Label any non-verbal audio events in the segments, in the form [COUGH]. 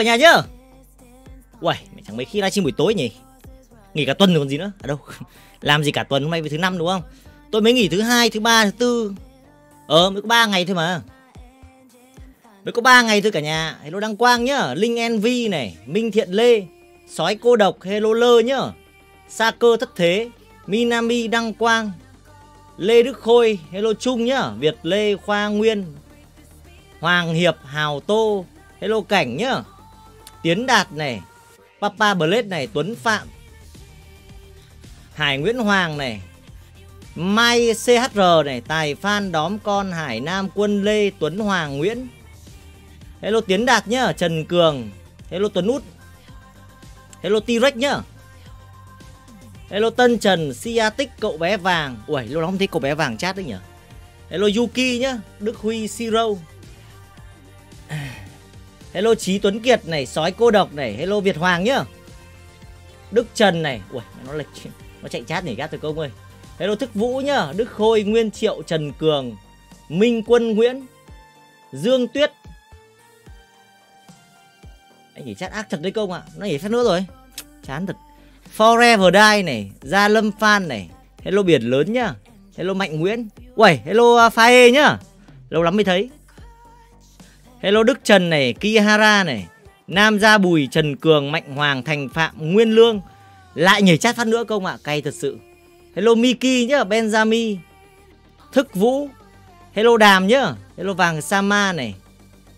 cả nhà nhá. Uầy mẹ chẳng mấy khi livestream buổi tối nhỉ? Nghỉ cả tuần rồi còn gì nữa? À đâu [LAUGHS] Làm gì cả tuần hôm nay với thứ năm đúng không? Tôi mới nghỉ thứ hai, thứ ba, thứ tư. Ờ mới có 3 ngày thôi mà. Mới có 3 ngày thôi cả nhà. Hello Đăng Quang nhá Linh NV này Minh Thiện Lê Sói cô độc Hello Lơ nhá Sa cơ thất thế Minami Đăng Quang Lê Đức Khôi Hello Trung nhá Việt Lê Khoa Nguyên Hoàng Hiệp Hào Tô Hello Cảnh nhá. Tiến Đạt này, Papa Blade này, Tuấn Phạm, Hải Nguyễn Hoàng này, Mai CHR này, Tài Phan Đóm Con, Hải Nam Quân Lê, Tuấn Hoàng Nguyễn. Hello Tiến Đạt nhá, Trần Cường. Hello Tuấn Út. Hello T-Rex nhá. Hello Tân Trần Siatic cậu bé vàng. Ui lâu lắm không thấy cậu bé vàng chat đấy nhỉ Hello Yuki nhá, Đức Huy Siro Hello Chí Tuấn Kiệt này, sói cô độc này, hello Việt Hoàng nhá. Đức Trần này, ui nó lệch nó chạy chat nhỉ gắt từ công ơi. Hello Thức Vũ nhá, Đức Khôi, Nguyên Triệu, Trần Cường, Minh Quân Nguyễn, Dương Tuyết. Anh nhỉ chat ác thật đấy công ạ, nó nhỉ phát nữa rồi. Chán thật. Forever Die này, Gia Lâm Phan này, hello biển lớn nhá. Hello Mạnh Nguyễn. Uầy, hello à, Phae nhá. Lâu lắm mới thấy. Hello Đức Trần này, Kihara này, Nam Gia Bùi, Trần Cường, Mạnh Hoàng, Thành Phạm, Nguyên Lương. Lại nhảy chat phát nữa không ạ? Cay thật sự. Hello Miki nhá, Benjami. Thức Vũ. Hello Đàm nhá. Hello Vàng Sama này.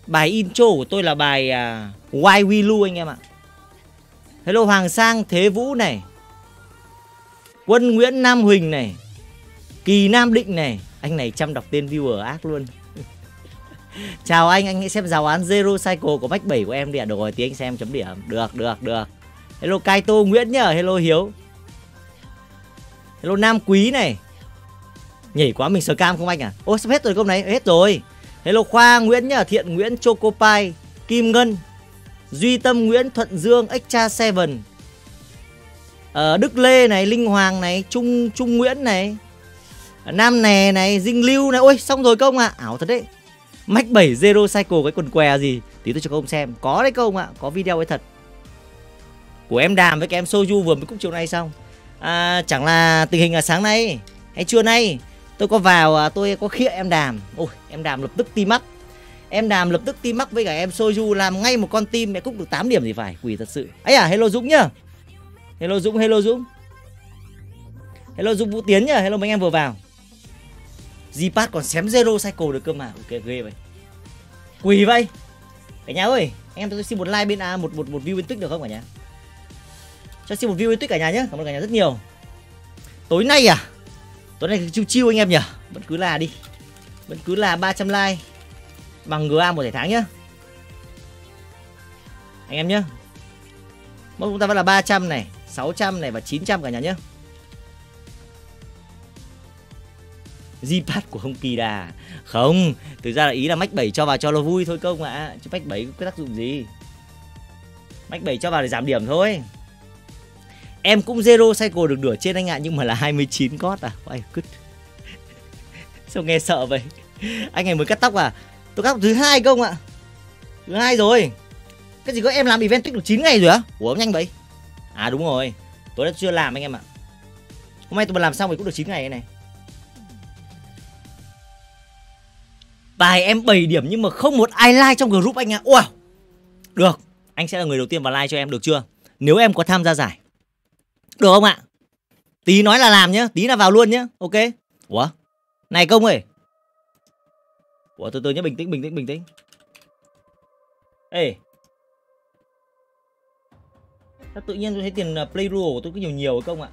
Bài intro của tôi là bài uh, Why We Lu anh em ạ. Hello Hoàng Sang, Thế Vũ này. Quân Nguyễn Nam Huỳnh này. Kỳ Nam Định này. Anh này chăm đọc tên viewer ác luôn. Chào anh, anh hãy xem giáo án Zero Cycle của mách 7 của em đi ạ. Được rồi, tí anh xem chấm điểm. Được, được, được. Hello Kaito Nguyễn nhở hello Hiếu. Hello Nam Quý này. Nhảy quá mình sờ cam không anh à? Ô sắp hết rồi câu này, hết rồi. Hello Khoa Nguyễn nhở Thiện Nguyễn, Chocopai, Kim Ngân, Duy Tâm Nguyễn, Thuận Dương, Extra Seven. Ờ, Đức Lê này, Linh Hoàng này, Trung Trung Nguyễn này. Ờ, Nam Nè này, Dinh Lưu này. Ôi, xong rồi công ạ. À. Ảo thật đấy. Mac 7 Zero Cycle cái quần què gì Tí tôi cho các ông xem. Có đấy các ông ạ Có video ấy thật. Của em Đàm với cái em Soju vừa mới cúc chiều nay xong. À, Chẳng là tình hình là sáng nay Hay trưa nay Tôi có vào à, tôi có khịa em Đàm. Ôi em Đàm lập tức tim mắt. Em Đàm lập tức tim mắc với cả em Soju Làm ngay một con tim mẹ cúc được 8 điểm gì phải Quỷ thật sự. Ấy à hello Dũng nhá. Hello Dũng hello Dũng. Hello Dũng Vũ Tiến nhá Hello mấy em vừa vào. Zipat còn xém zero cycle được cơ mà. Ok, ghê vậy. Quỳ vậy. Cả nhà ơi, anh em tôi xin một like bên a một một một view bên tích được không cả nhà? Cho xin một view bên tích cả nhà nhé cảm ơn cả nhà rất nhiều. Tối nay à? Tối nay chiêu chiêu anh em nhỉ? Vẫn cứ là đi. Vẫn cứ là 300 like bằng GA một thẻ tháng nhá. Anh em nhá. Mốc chúng ta vẫn là 300 này 600 này và 900 cả nhà nhé Gpad của ông Kỳ Đà Không Thực ra là ý là Mac 7 cho vào cho nó vui thôi công ạ. À. Chứ Mac 7 có tác dụng gì? Mac 7 cho vào để giảm điểm thôi. Em cũng Zero Cycle được nửa trên anh ạ Nhưng mà là 29 cốt à. Ôi, cứt. [LAUGHS] Sao nghe sợ vậy? Anh này mới cắt tóc à? Tôi cắt thứ hai công ạ. Thứ hai rồi. Cái gì có em làm event tích được 9 ngày rồi á? Ủa nhanh vậy? À đúng rồi. Tôi đã chưa làm anh em ạ. Hôm nay tôi mà làm xong thì cũng được 9 ngày này. Tài em 7 điểm nhưng mà không một ai like trong group anh ạ. À. Wow. Được, anh sẽ là người đầu tiên vào like cho em được chưa? Nếu em có tham gia giải. Được không ạ? Tí nói là làm nhá, tí là vào luôn nhá. Ok. Ủa? Này công ơi. Ủa từ từ nhá, bình tĩnh, bình tĩnh, bình tĩnh. Ê. Sao tự nhiên tôi thấy tiền ờ, play rule của tôi cứ nhiều nhiều không ạ?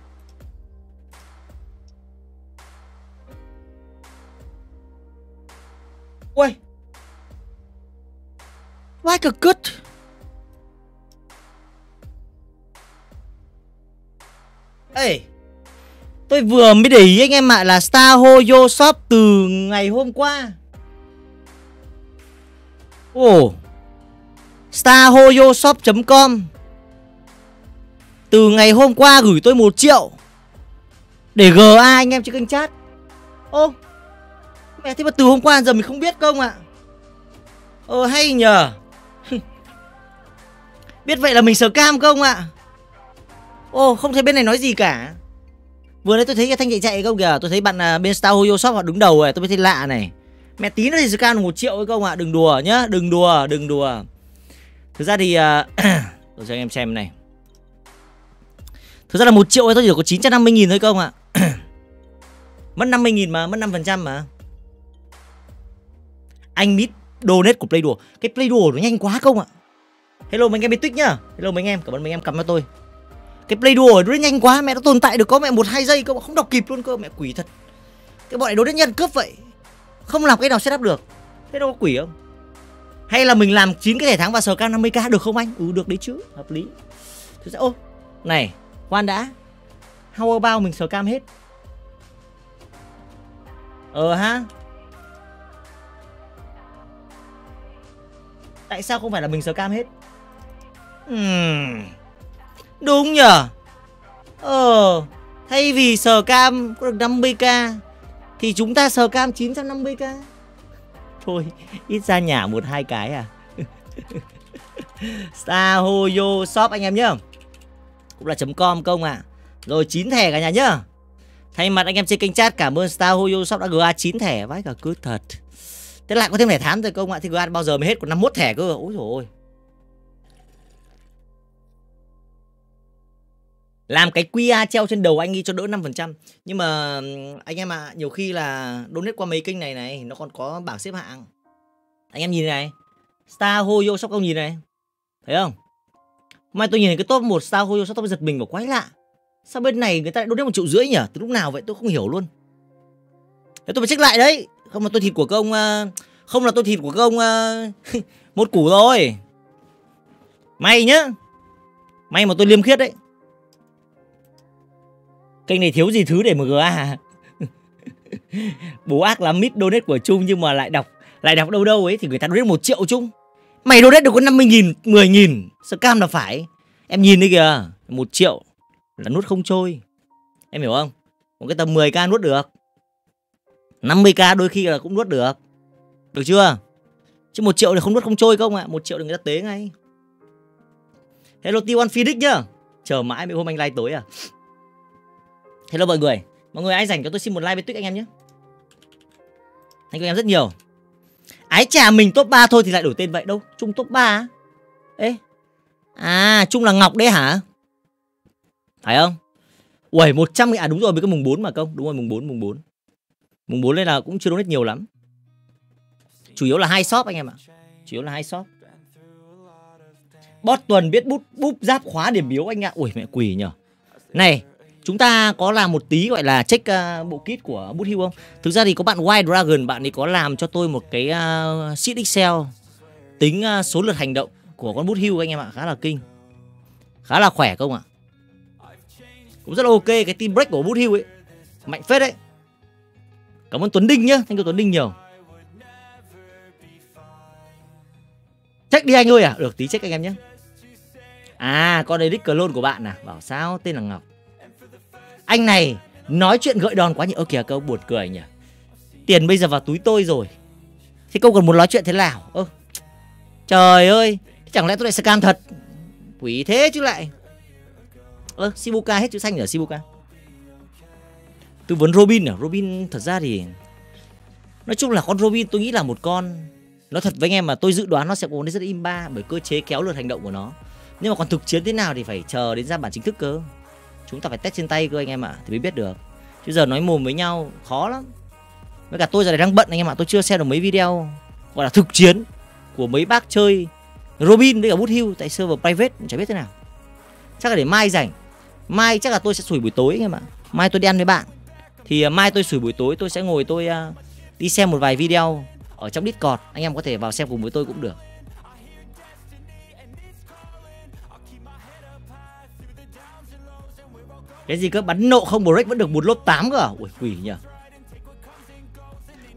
Ui. Like a good Ê, Tôi vừa mới để ý anh em ạ là Star Hoyo Shop từ ngày hôm qua Ồ oh. starhoyoshop.com Từ ngày hôm qua gửi tôi 1 triệu Để GA anh em trên kênh chat Ô oh. Mẹ thế mà từ hôm qua giờ mình không biết không ạ. Ờ hay nhờ. [LAUGHS] Biết vậy là mình sờ cam không ạ. Ồ không thấy bên này nói gì cả. Vừa nãy tôi thấy cái thanh chạy chạy không kìa. Tôi thấy bạn uh, bên Star Hoyo Shop họ đứng đầu rồi. Tôi mới thấy lạ này. Mẹ tí nữa thì scan được 1 triệu ấy không ạ. Đừng đùa nhá Đừng đùa Đừng đùa. Thực ra thì uh, [CLEARS THROAT] Tôi cho anh em xem này. Thực ra là 1 triệu ấy tôi chỉ có 950 000 thôi không ạ. [CLEARS THROAT] Mất 50 000 mà Mất 5% mà. Anh mít donate của Play Đùa. Cái Play Đùa nó nhanh quá không ạ? Hello mấy anh em bên tuyết nhá. Hello mấy anh em, Cảm ơn mấy anh em cầm cho tôi. Cái play đùa nó nhanh quá, mẹ nó tồn tại được có mẹ một, hai giây cơ mà không đọc kịp luôn cơ, mẹ quỷ thật. Cái bọn này đối nhân cướp vậy. Không làm cái nào setup được. Thế đâu có quỷ không? Hay là mình làm 9 cái thẻ thắng và sờ cam 50k được không anh? Ừ được đấy chứ, hợp lý. Tôi sẽ ô, này khoan đã. How about mình sờ cam hết? Ờ ha. Tại sao không phải là mình sờ cam hết? Uhm. Đúng nhở Ờ Thay vì sờ cam có được 50k Thì chúng ta sờ cam 950k Thôi, Ít ra nhả một hai cái à. [LAUGHS] Sahoyo Shop anh em nhá Cũng là .com công à Rồi 9 thẻ cả nhà nhá Thay mặt anh em trên kênh chat, cảm ơn Star Hoyo Shop đã gửi 9 thẻ. Vãi cả cứ thật. Thế lại có thêm thẻ thám rồi công ạ Thì Grand bao giờ mới hết còn 51 thẻ cơ. Úi dồi ôi. Làm cái QR treo trên đầu anh đi cho đỡ 5% nhưng mà anh em ạ à, nhiều khi là donate qua mấy kênh này này nó còn có bảng xếp hạng. Anh em nhìn này Star Hoyo Shop không nhìn này. Thấy không? Mai tôi nhìn cái top một Star Hoyo Shop tôi giật mình và quái lạ. Sao bên này người ta lại donate một triệu rưỡi nhỉ? Từ lúc nào vậy? Tôi không hiểu luôn. Thế tôi phải check lại đấy. Ờ, không là tôi thịt của công không là tôi thịt của công một củ rồi may nhá may mà tôi liêm khiết đấy Kênh này thiếu gì thứ để MGA à? [LAUGHS] Bố ác lắm mít donate của Trung nhưng mà lại đọc lại đọc đâu đâu ấy thì người ta donate một triệu Trung. Mày donate được có 50 nghìn, 10 nghìn. Scam là phải. Em nhìn đi kìa. một triệu là nuốt không trôi. Em hiểu không? Một cái tầm 10k nuốt được. 50k đôi khi là cũng nuốt được. Được chưa? Chứ một triệu thì không nuốt không trôi không ạ? À? một triệu thì người ta tế ngay. Hello T1 Phoenix nhá. Chờ mãi mấy hôm anh like tối à? Hello mọi người Mọi người ai dành cho tôi xin một like với tuyết anh em nhé Anh em rất nhiều Ái chà, mình top 3 thôi thì lại đổi tên vậy đâu Trung top 3 Ê À Trung là Ngọc đấy hả Phải không Uầy 100 À đúng rồi với cái mùng 4 mà công Đúng rồi, mùng 4 mùng 4 Mùng 4 lên là cũng chưa donate nhiều lắm. Chủ yếu là hai shop anh em ạ. Chủ yếu là hai shop. Bot tuần biết bút búp giáp khóa điểm biếu anh ạ. Ui mẹ quỷ nhở Này chúng ta có làm một tí gọi là check uh, bộ kit của bút hưu không? Thực ra thì có bạn White Dragon bạn ấy có làm cho tôi một cái uh, sheet Excel tính uh, số lượt hành động của con bút hưu anh em ạ. Khá là kinh. Khá là khỏe không ạ? Cũng rất là ok cái team break của bút hưu ấy. Mạnh phết đấy cảm ơn Tuấn Đinh nhá, thank you Tuấn Đinh nhiều. Check đi anh ơi à được tí check anh em nhé à con đấy đích clone của bạn à bảo sao tên là Ngọc. Anh này, nói chuyện gợi đòn quá nhỉ? Ơ kìa câu buồn cười nhỉ. Tiền bây giờ vào túi tôi rồi. Thế câu còn muốn nói chuyện thế nào? Ơ, trời ơi chẳng lẽ tôi lại scam thật? Quỷ thế chứ lại. Ơ, shibuka hết chữ xanh ở shibuka tư vấn robin à? Robin thật ra thì nói chung là con Robin tôi nghĩ là một con nó thật với anh em mà tôi dự đoán nó sẽ có rất im ba bởi cơ chế kéo lượt hành động của nó. Nhưng mà còn thực chiến thế nào thì phải chờ đến ra bản chính thức cơ. Chúng ta phải test trên tay cơ anh em ạ, thì mới biết được. Chứ giờ nói mồm với nhau khó lắm. Với cả tôi giờ này đang bận anh em ạ, tôi chưa xem được mấy video gọi là thực chiến của mấy bác chơi Robin với cả bút hưu tại server private, chả biết thế nào. Chắc là để mai rảnh. Mai chắc là tôi sẽ sủi buổi tối anh em ạ. Mai tôi đi ăn với bạn thì à, mai tôi sủi buổi tối, tôi sẽ ngồi tôi à, đi xem một vài video ở trong Discord. Anh em có thể vào xem cùng với tôi cũng được. Cái gì cơ? Bắn nộ không, break vẫn được một lốp 8 cơ à? ui, quỷ nhỉ.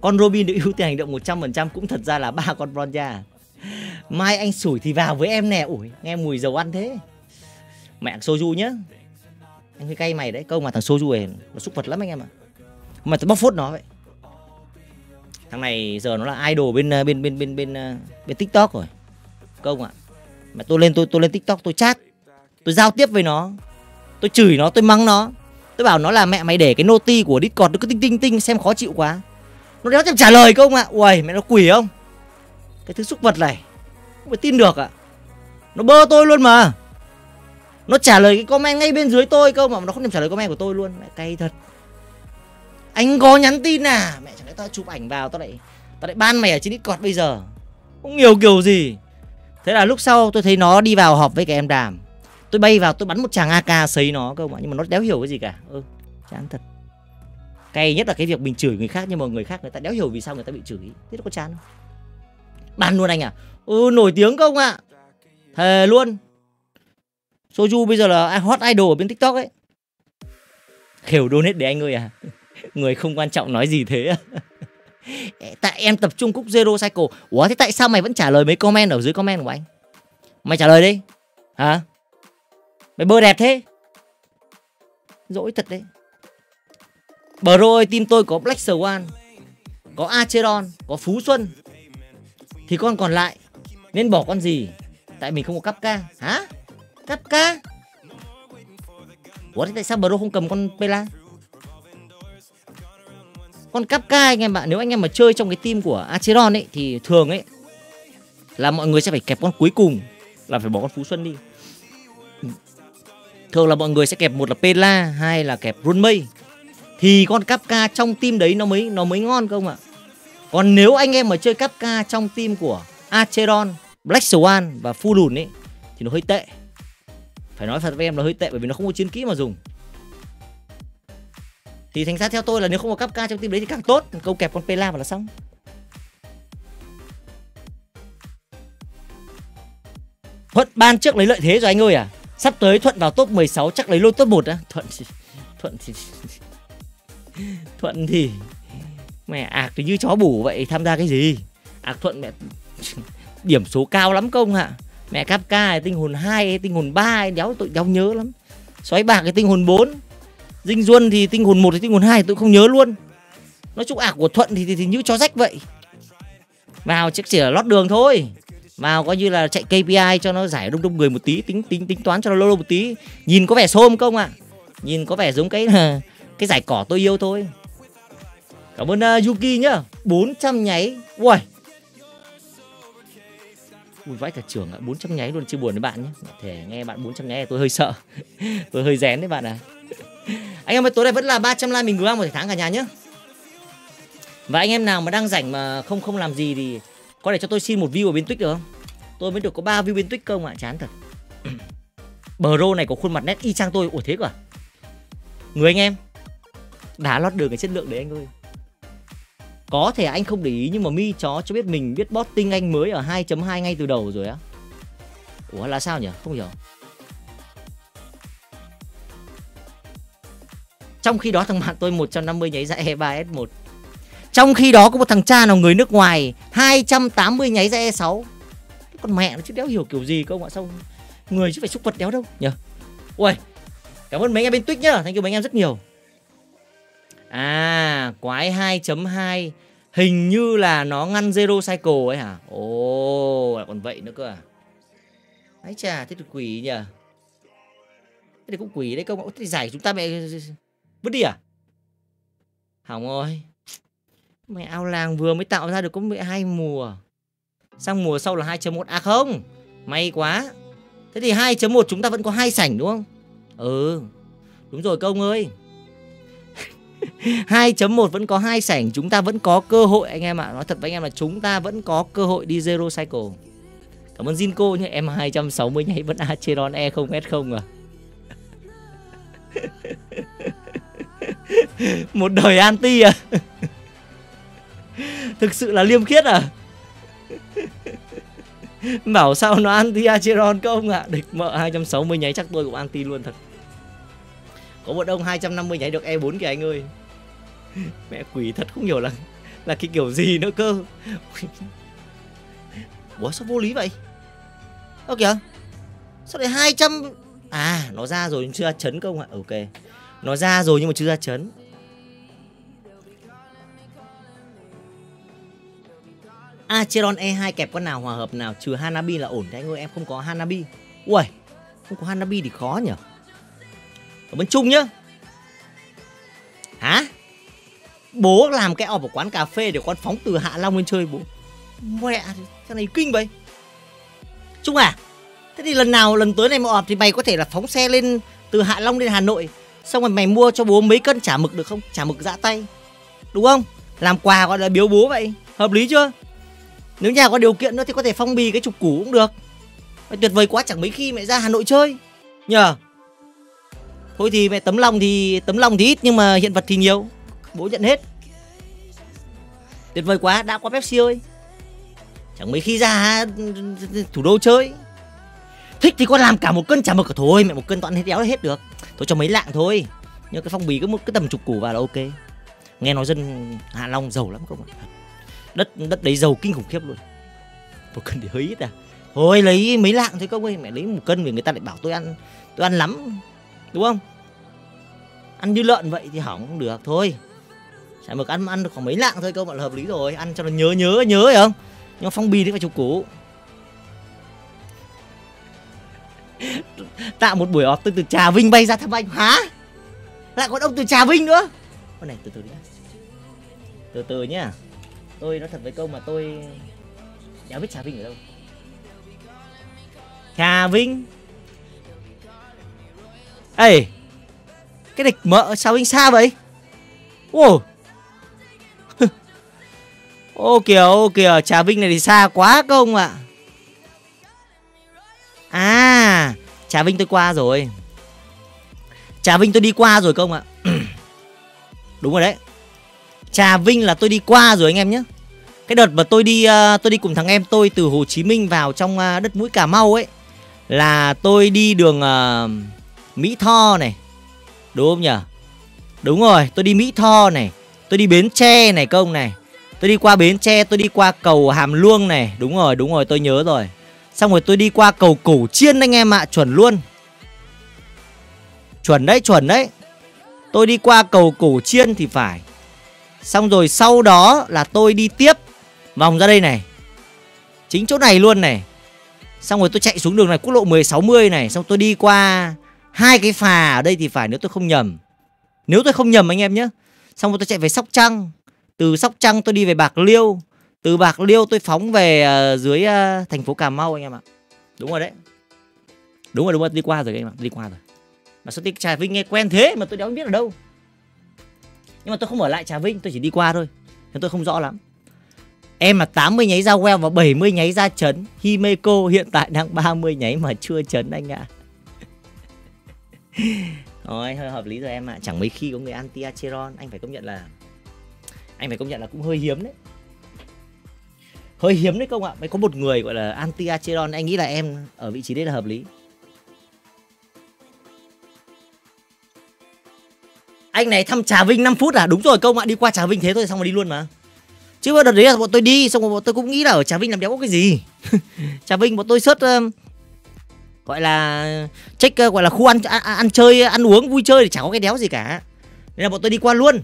Con Robin được ưu tiên hành động 100% cũng thật ra là ba con Bronja à. mai anh sủi thì vào với em nè. Ui, nghe mùi dầu ăn thế. Mẹ, soju nhá. Anh hơi cay mày đấy. Câu mà thằng soju này nó xúc vật lắm anh em ạ mà tôi bóc phốt nó vậy. Thằng này giờ nó là idol bên ờ, bên bên bên bên ờ, bên tiktok rồi. Công ạ. Mà tôi lên, tôi tôi lên tiktok, tôi chat. Tôi giao tiếp với nó. Tôi chửi nó, tôi mắng nó. Tôi bảo nó là mẹ mày để cái noti của discord nó cứ tinh tinh tinh, xem khó chịu quá. Nó đéo thèm trả lời không ạ. Uầy, mẹ nó quỷ không? Cái thứ xúc vật này, không phải tin được ạ. Nó bơ tôi luôn mà. Nó trả lời cái comment ngay bên dưới tôi không mà nó không thèm trả lời comment của tôi luôn. Mẹ cay thật anh có nhắn tin à? Mẹ chẳng lẽ tao chụp ảnh vào tao lại tao lại ban mày ở trên discord bây giờ? Không nhiều kiểu gì. Thế là lúc sau tôi thấy nó đi vào họp với cái em đàm. Tôi bay vào tôi bắn một chàng ak sấy nó cơ mà nhưng mà nó đéo hiểu cái gì cả. Ừ, chán thật. Cay nhất là cái việc mình chửi người khác nhưng mà người khác người ta đéo hiểu vì sao người ta bị chửi. Thế nó có chán không? Ban luôn anh à? Ừ nổi tiếng không ạ? À? thề luôn. Soju bây giờ là hot idol ở bên tiktok ấy. Khều donate để anh ơi à? Người không quan trọng nói gì thế. [LAUGHS] Tại em tập trung cúc zero cycle. Ủa, thế tại sao mày vẫn trả lời mấy comment ở dưới comment của anh? Mày trả lời đi. Hả? Mày bơ đẹp thế. Dỗi thật đấy. Bro ơi, team tôi có black swan, có acheron, có phú xuân. Thì con còn lại, nên bỏ con gì? Tại mình không có cắp ca. Hả? Cắp ca? Ủa, thế tại sao bro không cầm con pela? Con cắp ca anh em ạ. Nếu anh em mà chơi trong cái team của acheron ấy, thì thường ấy, là mọi người sẽ phải kẹp con cuối cùng, là phải bỏ con phú xuân đi. Thường là mọi người sẽ kẹp một là pela hai là kẹp runmay thì con cắp ca trong team đấy nó mới nó mới ngon không ạ? Còn nếu anh em mà chơi cắp ca trong team của acheron, black swan và Phu lùn ấy, thì nó hơi tệ. Phải nói thật với em là hơi tệ bởi vì nó không có chiến kỹ mà dùng thì thành ra theo tôi là nếu không có cấp ca trong team đấy thì càng tốt. Câu kẹp con Pela vào là xong. Thuận ban trước lấy lợi thế rồi anh ơi à. Sắp tới Thuận vào top 16 chắc lấy lôi top 1 á. Thuận thì Thuận thì Thuận thì Mẹ ạc thì như chó bủ vậy, tham gia cái gì? Ạc Thuận mẹ [LAUGHS] Điểm số cao lắm công ạ. Mẹ cáp ca tinh hồn 2 tinh hồn 3 đéo tội đéo nhớ lắm. Xoáy bạc cái tinh hồn 4 Dinh Duân thì tinh hồn 1 thì tinh hồn 2 tôi không nhớ luôn. Nói chung ạc của Thuận thì, thì, thì như cho rách vậy. Vào chắc chỉ là lót đường thôi. Vào coi như là chạy KPI cho nó giải đông đông người một tí, tính tính tính toán cho nó lâu lâu một tí. Nhìn có vẻ xôm không ạ? À? Nhìn có vẻ giống cái [LAUGHS] cái giải cỏ tôi yêu thôi. Cảm ơn uh, Yuki nhá. 400 nháy. Ui. Ui vãi cả trưởng ạ, 400 nháy luôn chưa buồn với bạn nhé. Thể nghe bạn 400 nháy tôi hơi sợ. [LAUGHS] tôi hơi rén đấy bạn à anh em ơi, tối nay vẫn là 300 like mình gửi ăn một tháng cả nhà nhé. Và anh em nào mà đang rảnh mà không không làm gì thì có thể cho tôi xin một view ở bên Twitch được không? Tôi mới được có 3 view bên Twitch không ạ chán thật. [CLEARS THROAT] Bờ rô này có khuôn mặt nét y chang tôi, ủa thế cơ à? Người anh em, đá lót đường cái chất lượng đấy anh ơi. Có thể anh không để ý nhưng mà mi chó cho biết mình biết bot tinh anh mới ở 2.2 ngay từ đầu rồi á. Ủa là sao nhỉ? Không hiểu. Trong khi đó thằng bạn tôi 150 nháy ra e E3S1 Trong khi đó có một thằng cha nào người nước ngoài 280 nháy ra E6 Con mẹ nó chứ đéo hiểu kiểu gì không ạ Sao người chứ phải xúc vật đéo đâu. Nhỉ. Ui Cảm ơn mấy anh em bên Twitch nhá. Thank you mấy anh em rất nhiều. À quái 2.2 Hình như là nó ngăn Zero Cycle ấy hả? Ồ oh, còn vậy nữa cơ à? Ấy chà thế thì quỷ nhỉ Thế thì cũng quỷ đấy không Thế thì giải chúng ta mẹ Vứt đi à? Hỏng rồi. Mẹ ao làng vừa mới tạo ra được có 12 mùa. Sang mùa sau là 2.1 à không? May quá. Thế thì 2.1 chúng ta vẫn có hai sảnh đúng không? Ừ. Đúng rồi công ơi. [LAUGHS] 2.1 vẫn có hai sảnh, chúng ta vẫn có cơ hội anh em ạ À. nói thật với anh em là chúng ta vẫn có cơ hội đi zero cycle cảm ơn Zinco nhé, em 260 nháy vẫn Acheron E 0 S 0 à [LAUGHS] [LAUGHS] một đời anti à? [LAUGHS] Thực sự là liêm khiết à? [LAUGHS] Bảo sao nó anti Acheron không ạ? À? địch mợ 260 nháy chắc tôi cũng anti luôn thật. Có một ông 250 nháy được E4 kìa anh ơi. Mẹ quỷ thật không hiểu là là cái kiểu gì nữa cơ. Ủa sao vô lý vậy? Ơ kìa. Sao lại 200 à nó ra rồi nhưng chưa ra chấn không ạ. Ok. Nó ra rồi nhưng mà chưa ra chấn. À, Acheron E2 kẹp con nào, hòa hợp nào? Trừ Hanabi là ổn. Thế anh ơi, em không có Hanabi. Uầy, không có Hanabi thì khó nhỉ? Ở bên Trung nhá. Hả? Bố làm cái ọp ở quán cà phê để con phóng từ hạ long lên chơi, bố. Mẹ cái này kinh vậy. Trung à thế thì lần nào, lần tới này mà ọp thì mày có thể là phóng xe lên từ hạ long lên hà nội, xong rồi mày mua cho bố mấy cân chả mực được không? Chả mực dã tay. Đúng không? Làm quà gọi là biếu bố vậy. Hợp lý chưa? Nếu nhà có điều kiện nữa thì có thể phong bì cái trục củ cũng được. Mày tuyệt vời quá, chẳng mấy khi mẹ ra hà nội chơi. Nhờ. Thôi thì mẹ tấm lòng thì, tấm lòng thì ít, nhưng mà hiện vật thì nhiều. Bố nhận hết. Tuyệt vời quá, đã qua pepsi ơi. Chẳng mấy khi ra, thủ đô chơi. Thích thì con làm cả một cân chả mực. Thôi, mẹ một cân toàn hết đéo hết được. Thôi cho mấy lạng thôi. Nhưng cái phong bì cứ một cái tầm chục củ vào là ok. Nghe nói dân hạ long giàu lắm không ạ? Đất đất đấy giàu kinh khủng khiếp luôn. Một cân thì hơi ít à. Thôi lấy mấy lạng thôi công ơi, mẹ lấy một cân vì người ta lại bảo tôi ăn tôi ăn lắm, đúng không? Ăn như lợn vậy thì hỏng không được, thôi. Chả mực ăn ăn được khoảng mấy lạng thôi công bạn là hợp lý rồi, ăn cho nó nhớ nhớ nhớ phải không? Nhưng phong bì thì phải chục củ. [LAUGHS] Tạo một buổi họp tôi từ trà vinh bay ra thăm anh, hả? Lại còn ông từ trà vinh nữa. Con này, từ từ đi từ từ nhá tôi nói thật với câu mà tôi đéo biết trà vinh ở đâu trà vinh ê cái địch mỡ sao vinh xa vậy wow [LAUGHS] Ô kìa, ô kìa, Trà Vinh này thì xa quá công ạ? À? Trà Vinh tôi qua rồi. Trà Vinh tôi đi qua rồi công ạ? [CLEARS THROAT] Đúng rồi đấy. Trà Vinh là tôi đi qua rồi anh em nhé. Cái đợt mà tôi đi uh, tôi đi cùng thằng em tôi từ Hồ Chí Minh vào trong uh, đất mũi Cà Mau ấy là tôi đi đường uh, Mỹ Tho này. Đúng không nhỉ? Đúng rồi, tôi đi Mỹ Tho này, tôi đi Bến Tre này công này Tôi đi qua Bến Tre, tôi đi qua cầu Hàm Luông này Đúng rồi, đúng rồi, tôi nhớ rồi Xong rồi tôi đi qua cầu Cổ Chiên anh em ạ, chuẩn luôn Chuẩn đấy, chuẩn đấy Tôi đi qua cầu Cổ Chiên thì phải Xong rồi sau đó là tôi đi tiếp Vòng ra đây này. Chính chỗ này luôn này. Xong rồi tôi chạy xuống đường này quốc lộ 1060 này. Xong tôi đi qua hai cái phà ở đây thì phải nếu tôi không nhầm. Nếu tôi không nhầm anh em nhé. Xong rồi tôi chạy về Sóc Trăng. Từ Sóc Trăng tôi đi về Bạc Liêu. Từ Bạc Liêu tôi phóng về uh, dưới uh, thành phố Cà Mau anh em ạ. Đúng rồi đấy. Đúng rồi đúng rồi đi qua rồi anh em ạ. Đi qua rồi. Mà sao đi Trà Vinh nghe quen thế mà tôi đéo biết ở đâu nhưng mà tôi không ở lại Trà Vinh, tôi chỉ đi qua thôi. Nên tôi không rõ lắm. Em là 80 nháy ra well và 70 nháy ra chấn, Himeko hiện tại đang 30 nháy mà chưa chấn anh ạ. [LAUGHS] Rồi, hơi hợp lý rồi em ạ. Chẳng mấy khi có người anti Acheron Anh phải công nhận là anh phải công nhận là cũng hơi hiếm đấy. Hơi hiếm đấy không ạ? Mới có một người gọi là anti acheron anh nghĩ là em ở vị trí đấy là hợp lý. Anh này thăm trà vinh 5 phút à? Đúng rồi công ạ đi qua trà vinh thế thôi xong rồi đi luôn mà. Chứ đợt đấy là bọn tôi đi xong rồi bọn tôi cũng nghĩ là ở trà vinh làm đéo có cái gì? [LAUGHS] Trà vinh bọn tôi xuất uh, gọi là check uh, gọi là khu ăn, ăn ăn chơi ăn uống vui chơi thì chẳng có cái đéo gì cả. Nên là bọn tôi đi qua luôn.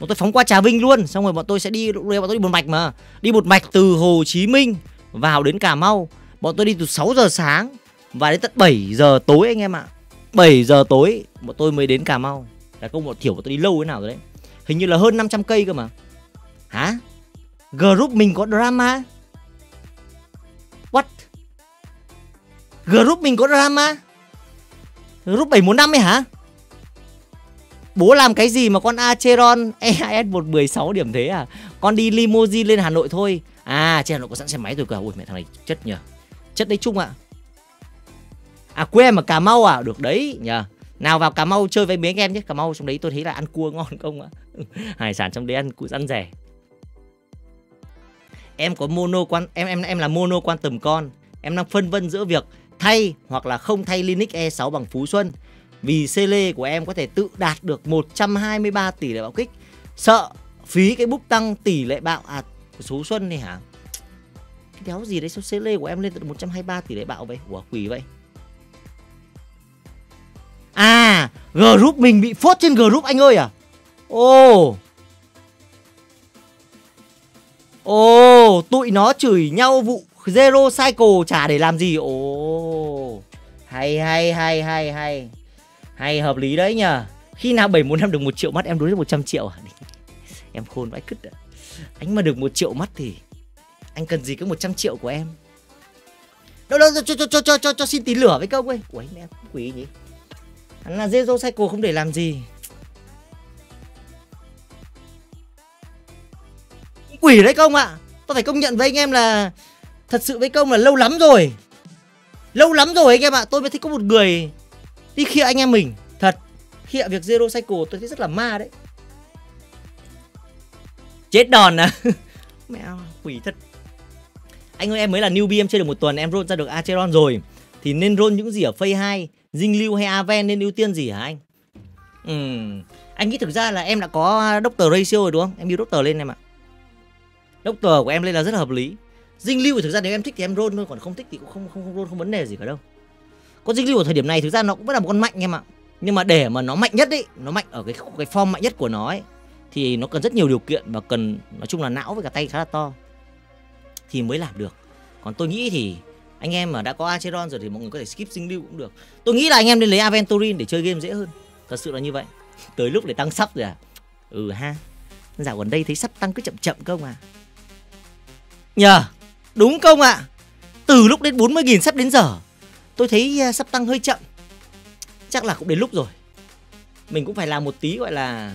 Bọn tôi phóng qua Trà Vinh luôn xong rồi bọn tôi sẽ đi bọn tôi đi một mạch mà. Đi một mạch từ Hồ Chí Minh vào đến Cà Mau. Bọn tôi đi từ 6 giờ sáng và đến tận 7 giờ tối anh em ạ. 7 giờ tối bọn tôi mới đến Cà Mau là công một thiểu bọn tôi đi lâu thế nào rồi đấy hình như là hơn 500 cây cơ mà Hả? Group mình có drama? What? Group mình có drama? Group 715 ấy hả? Bố làm cái gì mà con Acheron E2S116 điểm thế à? Con đi limousine lên Hà Nội thôi. À, trên Hà Nội có sẵn xe máy rồi cơ. Ui mẹ thằng này chất nhờ. Chất đấy chung ạ. À. à quê em ở Cà Mau à? Được đấy nhờ. Nào vào Cà Mau chơi với mấy anh em nhé. Cà Mau trong đấy tôi thấy là ăn cua ngon không ạ? [LAUGHS] Hải sản trong đấy ăn cũng ăn rẻ. Em có mono quan, em em em là mono quan tầm con. Em đang phân vân giữa việc thay hoặc là không thay Linux E6 bằng Phú Xuân vì CL của em có thể tự đạt được 123 tỷ lệ bạo kích. Sợ phí cái bút tăng tỷ lệ bạo à số Xuân này hả? Cái đéo gì đấy, sao CL của em lên tận 123 tỷ lệ bạo vậy? quả quỷ vậy. À, group mình bị phốt trên group anh ơi à? Ồ. Oh. Ồ, oh, tụi nó chửi nhau vụ Zero Cycle chả để làm gì? Ồ. Oh. Hay hay hay hay hay. Hay hợp lý đấy nhờ. Khi nào 745 được 1 triệu mắt em đối được 100 triệu à? [LAUGHS] Em khôn vãi cứt ạ. Anh mà được 1 triệu mắt thì anh cần gì cái 100 triệu của em? Đâu đâu cho cho cho cho cho, cho xin tí lửa với công ơi. Ui mẹ quỷ nhỉ. Hắn là Zero Cycle không để làm gì. Quỷ đấy công ạ. À. Tôi phải công nhận với anh em là thật sự với công là lâu lắm rồi. Lâu lắm rồi anh em ạ. À. Tôi mới thấy có một người đi khịa anh em mình thật, khịa việc zero cycle tôi thấy rất là ma đấy chết đòn à [LAUGHS] mẹ quỷ thật anh ơi, em mới là newbie, em chơi được một tuần, em roll ra được Acheron rồi thì nên roll những gì ở phase 2 dinh lưu hay aven nên ưu tiên gì hả anh? Ừ. anh nghĩ thực ra là em đã có doctor ratio rồi đúng không? Em yêu doctor lên em ạ. Doctor của em lên là rất là hợp lý. Dinh lưu thì thực ra nếu em thích thì em roll thôi còn không thích thì cũng không không không roll, không vấn đề gì cả đâu. Con dinh lưu ở thời điểm này thực ra nó cũng vẫn là một con mạnh em ạ. Nhưng mà để mà nó mạnh nhất ấy nó mạnh ở cái cái form mạnh nhất của nó ấy, thì nó cần rất nhiều điều kiện và cần, nói chung là não với cả tay khá là to. Thì mới làm được. Còn tôi nghĩ thì anh em mà đã có Acheron rồi thì mọi người có thể skip sinh lưu cũng được. Tôi nghĩ là anh em nên lấy Aventurin để chơi game dễ hơn. Thật sự là như vậy. Tới lúc để tăng sắp rồi à? Ừ ha. Dạo gần đây thấy sắp tăng cứ chậm chậm không à? Nhờ. Đúng không ạ? À? từ lúc đến 40.000 sắp đến giờ tôi thấy à, sắp tăng hơi chậm. Chắc là cũng đến lúc rồi. Mình cũng phải làm một tí gọi là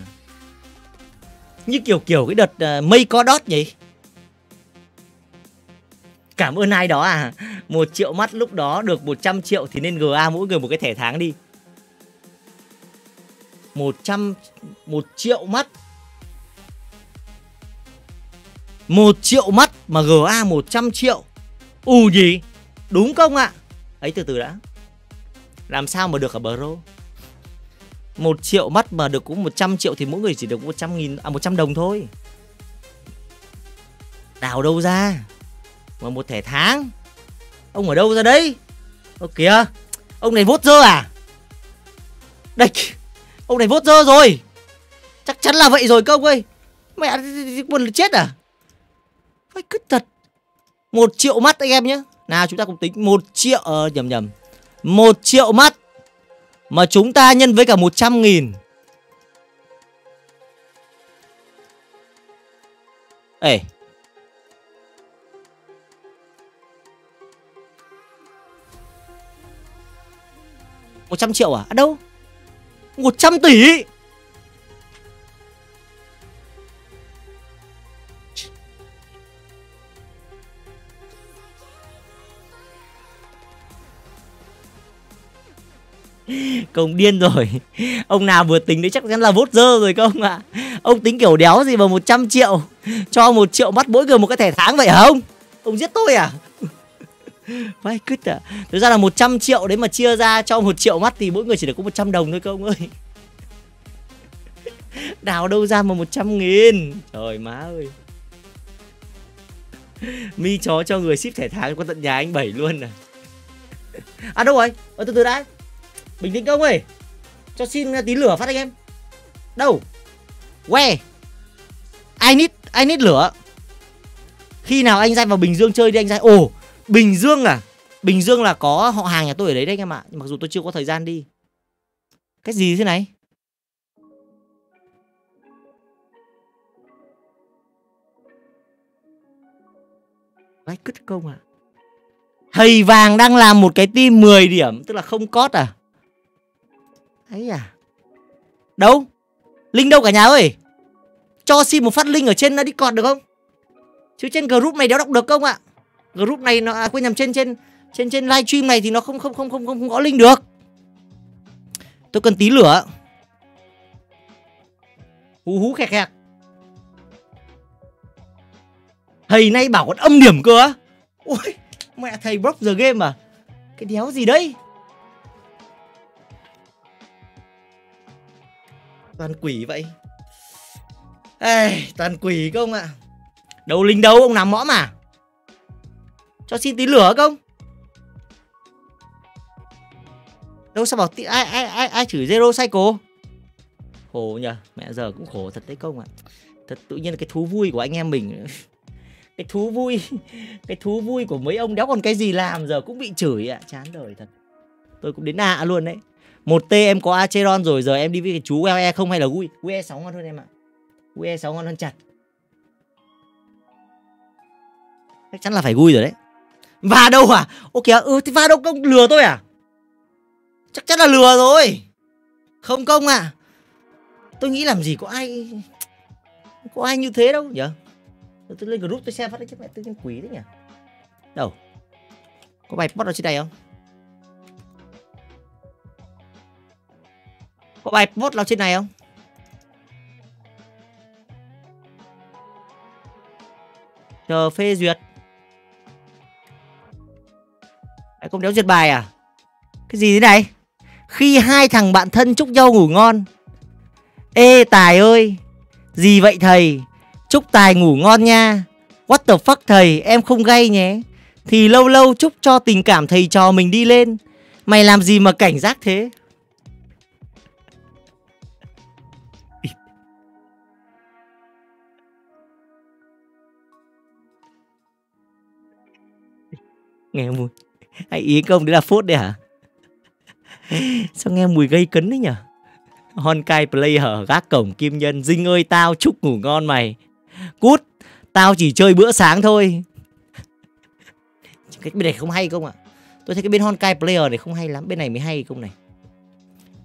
như kiểu kiểu cái đợt uh, mây có đót nhỉ? Cảm ơn ai đó à? Một triệu mắt lúc đó được 100 triệu thì nên GA mỗi người một cái thẻ tháng đi. 100 một triệu mắt. Một triệu mắt mà GA 100 triệu. Ù gì? Đúng không ạ? À? ấy, từ từ đã. Làm sao mà được ở bro? Một triệu mắt mà được cũng 100 triệu thì mỗi người chỉ được 100 nghìn à 100 đồng thôi. Đào đâu ra? Mà một thẻ tháng. Ông ở đâu ra đấy? Ơ kìa ông này vốt dơ à? Đây ông này vốt dơ rồi. Chắc chắn là vậy rồi công ơi. Mẹ buồn chết à? Phải cứ thật. Một triệu mắt anh em nhé nào chúng ta cùng tính một triệu ờ, nhầm nhầm. Một triệu mắt mà chúng ta nhân với cả 100 nghìn. Ê một trăm triệu à? à đâu? một trăm tỷ? Công điên rồi. Ông nào vừa tính đấy chắc chắn là vốt dơ rồi không ạ. À? ông tính kiểu đéo gì mà 100 triệu cho một triệu bắt mỗi người một cái thẻ tháng vậy hả ông? Ông giết tôi à? Vai cứt à. Thực ra là 100 triệu đấy mà chia ra cho một triệu mắt thì mỗi người chỉ được có 100 đồng thôi công ơi. [LAUGHS] Đào đâu ra mà 100 nghìn. Trời má ơi. Mi chó cho người ship thẻ tháng qua tận nhà anh bảy luôn à. À đâu rồi? Ở từ từ đã. Bình tĩnh công ơi. Cho xin tí lửa phát anh em. Đâu? Que I need, I need lửa. Khi nào anh ra vào Bình Dương chơi đi anh ra. Ồ Bình Dương à? Bình Dương là có họ hàng nhà tôi ở đấy đấy anh em ạ. Mặc dù tôi chưa có thời gian đi. Cái gì thế này? Vãi cứt công à? Thầy vàng đang làm một cái team 10 điểm, Tức là không cót à? Ấy à? Đâu? Linh đâu cả nhà ơi? Cho xin một phát link ở trên nó đi cọt được không? Chứ trên group này đéo đọc được không ạ? Group này nó à, quên nhầm trên trên trên trên livestream này thì nó không không không không không, không gõ link được. Tôi cần tí lửa. Hú hú khẹt khẹt. Thầy nay bảo còn âm điểm cơ á. Ôi Mẹ thầy block the game à Cái đéo gì đấy? Toàn quỷ vậy. Ê, Toàn quỷ không ạ. À? Đâu linh đâu ông nằm mõm à? Cho xin tí lửa không? Đâu sao bảo tí, ai, ai, ai, ai chửi Zero Cycle? Khổ nhờ Mẹ giờ cũng khổ thật đấy công ạ. À. Thật tự nhiên là cái thú vui của anh em mình. [LAUGHS] Cái thú vui cái thú vui của mấy ông đéo còn cái gì làm giờ cũng bị chửi ạ chán đời thật. Tôi cũng đến ạ luôn đấy. Một t em có acheron rồi giờ em đi với cái chú ue không hay là ue ue e sáu ngon hơn em ạ. Ue e sáu ngon hơn chặt. Chắc chắn là phải vui rồi đấy và đâu à? Ô kìa ừ thì va đâu, công, lừa tôi à? Chắc chắn là lừa rồi. Không công à tôi nghĩ làm gì có ai có ai như thế đâu. Dạ. Nhỉ tôi lên group tôi xem phát đấy chứ mẹ tôi quỷ đấy nhỉ? Đâu? Có bài post ở trên này không? Có bài post nào trên này không? Chờ phê duyệt. Đấy, không đéo duyệt bài à? Cái gì thế này? Khi hai thằng bạn thân chúc nhau ngủ ngon. Ê tài ơi! Gì vậy thầy? Chúc Tài ngủ ngon nha. What the fuck thầy? Em không gay nhé. Thì lâu lâu chúc cho tình cảm thầy trò mình đi lên. Mày làm gì mà cảnh giác thế? Nghe mùi [LAUGHS] anh ý công đấy là phốt đấy hả? [LAUGHS] Sao nghe mùi gây cấn đấy nhỉ? Honkai Player, gác cổng kim nhân, Dinh ơi, tao chúc ngủ ngon mày. Cút, Tao chỉ chơi bữa sáng thôi. Cái bên này không hay không ạ? Tôi thấy cái bên Honkai Player này không hay lắm, Bên này mới hay không này.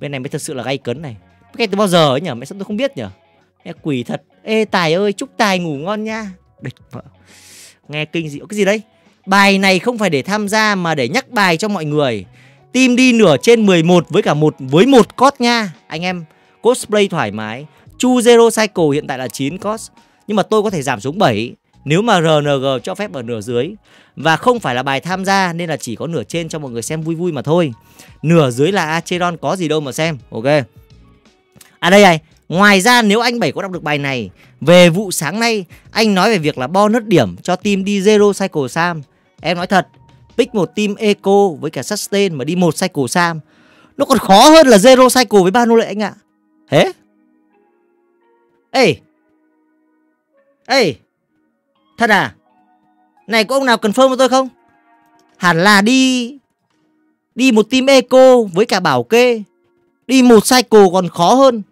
Bên này mới thật sự là gay cấn này. Cái từ bao giờ ấy nhở Mẹ sao tôi không biết nhở Nghe quỷ thật. Ê, Tài ơi, chúc Tài ngủ ngon nha. Địch vợ. Nghe kinh dị. Cái gì đấy Bài này không phải để tham gia mà để nhắc bài cho mọi người Team đi nửa trên 11 với cả một với một cốt nha Anh em cosplay thoải mái Chu Zero Cycle hiện tại là 9 cos nhưng mà tôi có thể giảm xuống 7 nếu mà RNG cho phép ở nửa dưới và không phải là bài tham gia nên là chỉ có nửa trên cho mọi người xem vui vui mà thôi. Nửa dưới là Acheron có gì đâu mà xem. Ok. À đây này, ngoài ra nếu anh Bảy có đọc được bài này về vụ sáng nay, anh nói về việc là bonus điểm cho team đi Zero Cycle Sam. Em nói thật, pick một team Eco với cả Sustain mà đi một Cycle Sam nó còn khó hơn là Zero Cycle với ba nô lệ anh ạ. Thế? Ê, Ê Thật à Này có ông nào confirm với tôi không Hẳn là đi Đi một team eco với cả bảo kê Đi một cycle còn khó hơn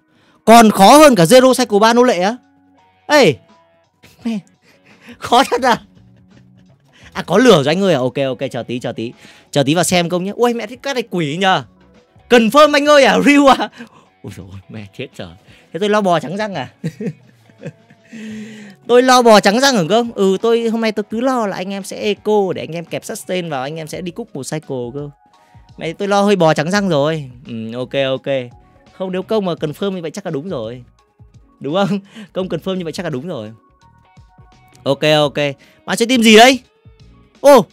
Còn khó hơn cả Zero Cycle ba nô lệ á Ê! Khó thật à? À có lửa rồi anh ơi à? Ok ok chờ tí chờ tí. Chờ tí vào xem công nhé Ui mẹ thích cái này quỷ nhờ. Phơm anh ơi à? Riu à? Ôi dồi mẹ chết trời Thế tôi lo bò trắng răng à? [LAUGHS] Tôi lo bò trắng răng ở cơ? Ừ tôi hôm nay tôi cứ lo là anh em sẽ eco để anh em kẹp sustain vào anh em sẽ đi cúc một cycle cơ. Mày tôi lo hơi bò trắng răng rồi. Ừ, ok ok. Không nếu công mà cần phơm như vậy chắc là đúng rồi đúng không [LAUGHS] công confirm như vậy chắc là đúng rồi ok ok bạn chơi team gì đấy ô oh.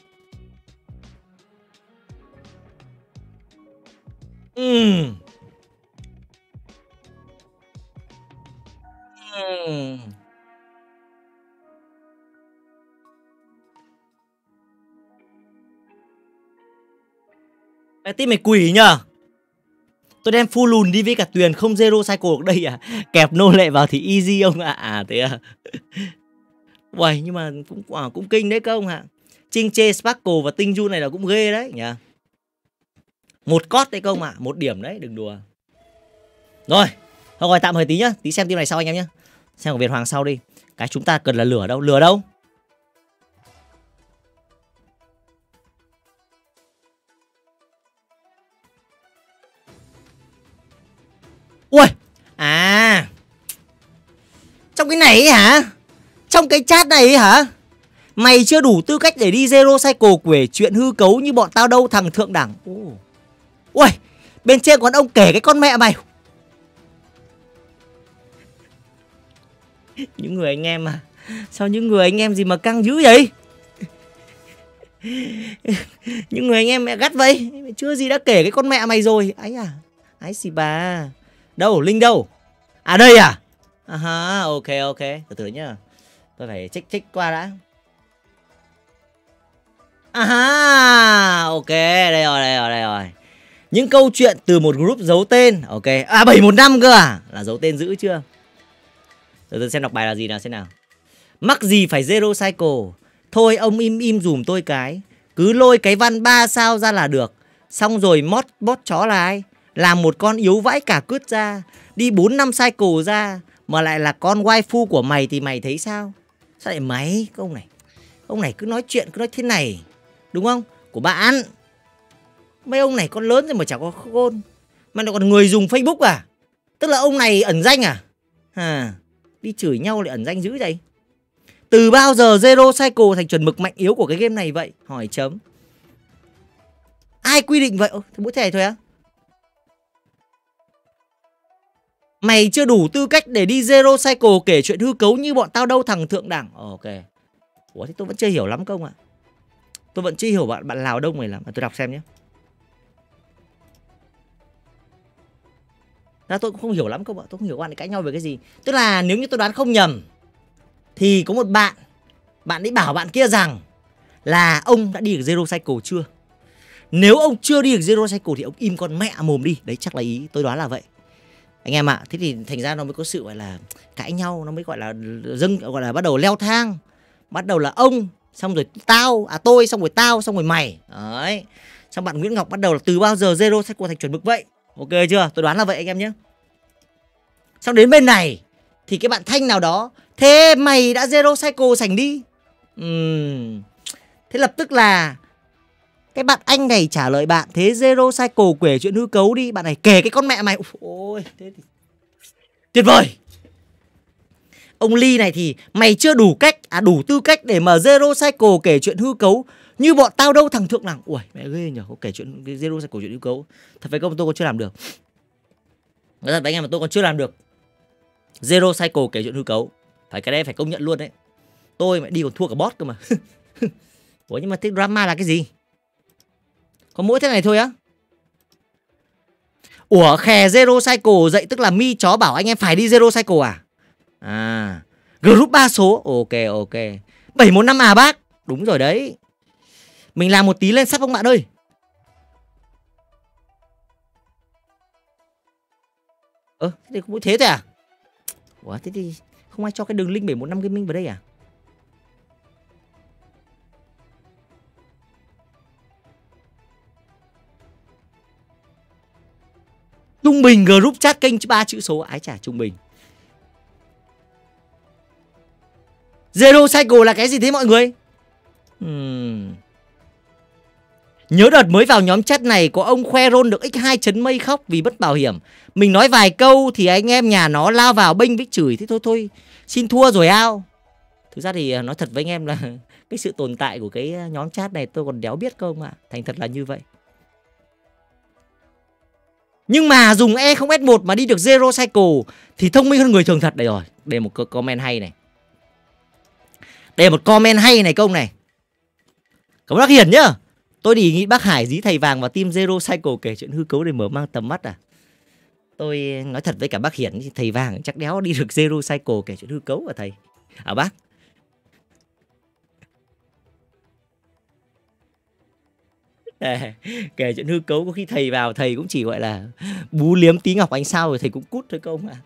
ừ. ừ. Cái tim mày quỷ nhờ Tôi đem full lùn đi với cả Tuyền không zero cycle ở đây à Kẹp nô lệ vào thì easy ông ạ à. à thế à Uầy nhưng mà cũng à, cũng kinh đấy công ạ à. Trinh chê Sparkle và Tinh du này là cũng ghê đấy nhỉ Một cót đấy công ạ à. Một điểm đấy đừng đùa Rồi Thôi rồi tạm thời tí nhá Tí xem team này sau anh em nhá Xem của Việt Hoàng sau đi Cái chúng ta cần là lửa đâu Lửa đâu ui. À. Trong cái này ấy hả? Trong cái chat này ấy hả? Mày chưa đủ tư cách để đi zero cycle quể chuyện hư cấu như bọn tao đâu, thằng thượng đẳng. Ui, bên trên còn ông kể cái con mẹ mày. [LAUGHS] Những người anh em mà. Sao những người anh em gì mà căng dữ vậy? [LAUGHS] Những người anh em mẹ gắt vậy? Chưa gì đã kể cái con mẹ mày rồi. Ấy à ấy gì bà đâu, linh đâu? À đây à? À ha ok ok. Từ từ nhá. Tôi phải check check qua đã. À ha ok. Đây rồi đây rồi đây rồi. Những câu chuyện từ một group giấu tên. Ok. À bảy một năm cơ à? Là giấu tên giữ chưa? Từ từ xem đọc bài là gì nào, xem nào. Mắc gì phải zero cycle? Thôi, ông im im dùm tôi cái. Cứ lôi cái văn ba sao ra là được. Xong rồi mót, bót chó là ai làm một con yếu vãi cả cứt ra đi bốn năm cycle ra mà lại là con waifu của mày thì mày thấy sao? Sao lại máy cái ông này ông này cứ nói chuyện cứ nói thế này đúng không? Của bạn. Mấy ông này con lớn rồi mà chả có khôn mà lại còn người dùng facebook à? Tức là ông này ẩn danh à? À đi chửi nhau lại ẩn danh dữ vậy? Từ bao giờ zero cycle thành chuẩn mực mạnh yếu của cái game này vậy? Hỏi chấm. Ai quy định vậy? Ồ, mỗi thẻ thôi á. Mày chưa đủ tư cách để đi Zero Cycle kể chuyện hư cấu như bọn tao đâu, thằng thượng đẳng. Ờ, ok. Ủa, thì tôi vẫn chưa hiểu lắm không ạ? Tôi vẫn chưa hiểu bạn bạn Lào đông mày lắm. Tôi đọc xem nhé. Ra tôi cũng không hiểu lắm không ạ. Tôi không hiểu bạn cãi nhau về cái gì. Tức là nếu như tôi đoán không nhầm, thì có một bạn bạn ấy bảo bạn kia rằng là ông đã đi được Zero Cycle chưa? Nếu ông chưa đi được Zero Cycle thì ông im con mẹ mồm đi. Đấy, chắc là ý tôi đoán là vậy anh em ạ, thế thì thành ra nó mới có sự gọi là cãi nhau, nó mới gọi là dâng, gọi là bắt đầu leo thang. Bắt đầu là ông, xong rồi tao à tôi, xong rồi tao, xong rồi mày. Đấy. Xong bạn Nguyễn Ngọc bắt đầu là từ bao giờ zero sẽ của thành chuẩn mực vậy? Ok chưa? Tôi đoán là vậy anh em nhé. Xong đến bên này, thì cái bạn thanh nào đó, thế mày đã zero cycle sành đi. Uhm. thế lập tức là cái bạn anh này trả lời bạn, thế zero cycle quể chuyện hư cấu đi, bạn này kể cái con mẹ mày. Ôi thế thì tuyệt vời. Ông ly này thì mày chưa đủ cách à đủ tư cách để mà zero cycle kể chuyện hư cấu như bọn tao đâu, thằng thượng đẳng ui, mẹ ghê nhở kể chuyện zero cycle chuyện hư cấu. Thật phải không tôi còn chưa làm được. Nói thật với anh em mà tôi còn chưa làm được zero cycle kể chuyện hư cấu. Phải cái đấy, phải công nhận luôn đấy. Tôi mà đi còn thua cả boss cơ mà. [LAUGHS] Ủa, nhưng mà thế drama là cái gì? Có mỗi thế này thôi á Ủa khè Zero Cycle dậy tức là mi chó bảo anh em phải đi Zero Cycle à? À, group 3 số. Ok ok. 715 à bác. Đúng rồi đấy. Mình làm một tí lên sắp không bạn ơi. Ơ, ờ, thế cũng thế thôi à? Ủa, thế thì không ai cho cái đường link 715 gaming vào đây à? Trung bình group chat kênh ba chữ số, ái trả trung bình. Zero cycle là cái gì thế mọi người? Hmm. Nhớ đợt mới vào nhóm chat này, có ông khoe rôn được x2 chấn mây khóc vì bất bảo hiểm. Mình nói vài câu thì anh em nhà nó lao vào bênh với chửi thế thôi thôi. Xin thua rồi ao. Thực ra thì à, nói thật với anh em là [LAUGHS] cái sự tồn tại của cái à, nhóm chat này tôi còn đéo biết không ạ. À. Thành thật là như vậy. Nhưng mà dùng E không S1 mà đi được Zero Cycle thì thông minh hơn người thường thật. Đây rồi, đây một comment hay này. Đây một comment hay này công này. Cảm ơn bác Hiển nhá. Tôi đề nghị bác Hải dí thầy vàng vào team Zero Cycle kể chuyện hư cấu để mở mang tầm mắt à. Tôi nói thật với cả bác Hiển thầy vàng chắc đéo đi được Zero Cycle kể chuyện hư cấu à thầy. À bác. Kể chuyện hư cấu có khi thầy vào thầy cũng chỉ gọi là bú liếm tí ngọc ánh sao rồi thầy cũng cút thôi công ạ à.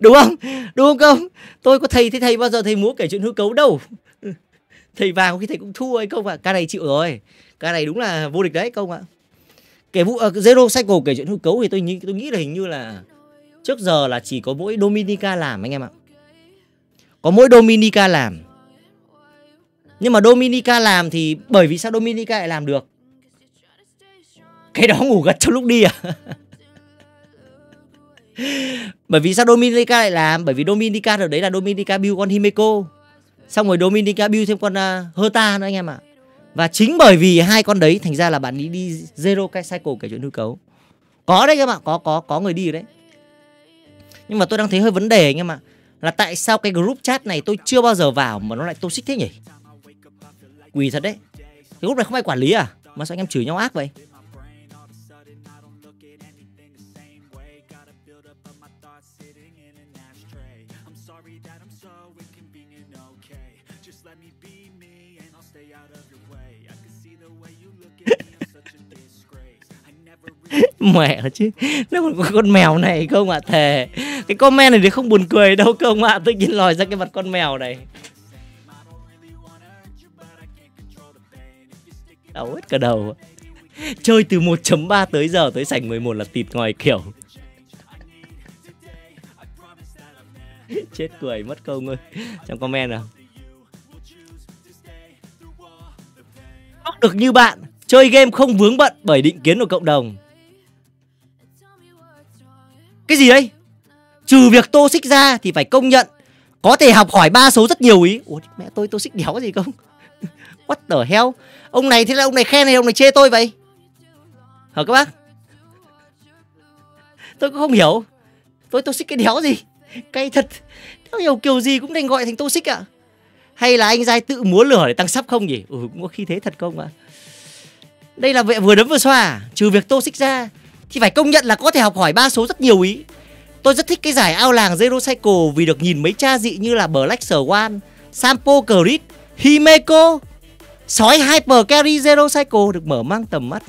đúng không đúng không công tôi có thầy thế thầy bao giờ thầy múa kể chuyện hư cấu đâu thầy vào khi thầy cũng thua ấy công ạ à? ca này chịu rồi ca này đúng là vô địch đấy công ạ à. kể vụ uh, zero cycle kể chuyện hư cấu thì tôi nghĩ tôi nghĩ là hình như là trước giờ là chỉ có mỗi dominica làm anh em ạ có mỗi dominica làm nhưng mà Dominica làm thì bởi vì sao Dominica lại làm được? Cái đó ngủ gật trong lúc đi à? [LAUGHS] bởi vì sao Dominica lại làm? Bởi vì Dominica ở đấy là Dominica build con Himeko. Xong rồi Dominica build thêm con uh, Herta nữa anh em ạ. Và chính bởi vì hai con đấy thành ra là bạn đi đi zero cái cycle kể chuyện hư cấu. Có đấy các bạn có có có người đi rồi đấy. Nhưng mà tôi đang thấy hơi vấn đề anh em ạ là tại sao cái group chat này tôi chưa bao giờ vào mà nó lại toxic thế nhỉ? Quỳ thật đấy. Cái group này không ai quản lý à? Mà sao anh em chửi nhau ác vậy? [LAUGHS] Mẹ chứ. Nó còn có con mèo này không ạ? À? thề. Cái comment này thì không buồn cười đâu, không ạ? À? tự nhiên lòi ra cái mặt con mèo này. Đau hết cả đầu. Chơi từ 1.3 tới giờ tới sảnh 11 là tịt ngoài kiểu. [LAUGHS] Chết cười, mất công ơi. Trong comment nào? Được như bạn. Chơi game không vướng bận bởi định kiến của cộng đồng. Cái gì đấy? Trừ việc tô xích ra thì phải công nhận, có thể học hỏi ba số rất nhiều ý. Ủa, mẹ tôi tô xích đéo gì không? What the hell? Ông này thế là ông này khen này ông này chê tôi vậy? Hả các bác? Tôi cũng không hiểu. Tôi tô xích cái đéo gì? Cay thật. Theo hiểu kiểu gì cũng thành gọi thành tô xích ạ. À? hay là anh giai tự múa lửa để tăng sắp không nhỉ? Ừ cũng có khi thế thật không ạ? Đây là vệ vừa đấm vừa xoa à? trừ việc tô xích ra, thì phải công nhận là có thể học hỏi ba số rất nhiều ý. Tôi rất thích cái giải ao làng zero cycle vì được nhìn mấy cha dị như là black swan, sampo crit himeko sói hyper carry zero cycle được mở mang tầm mắt.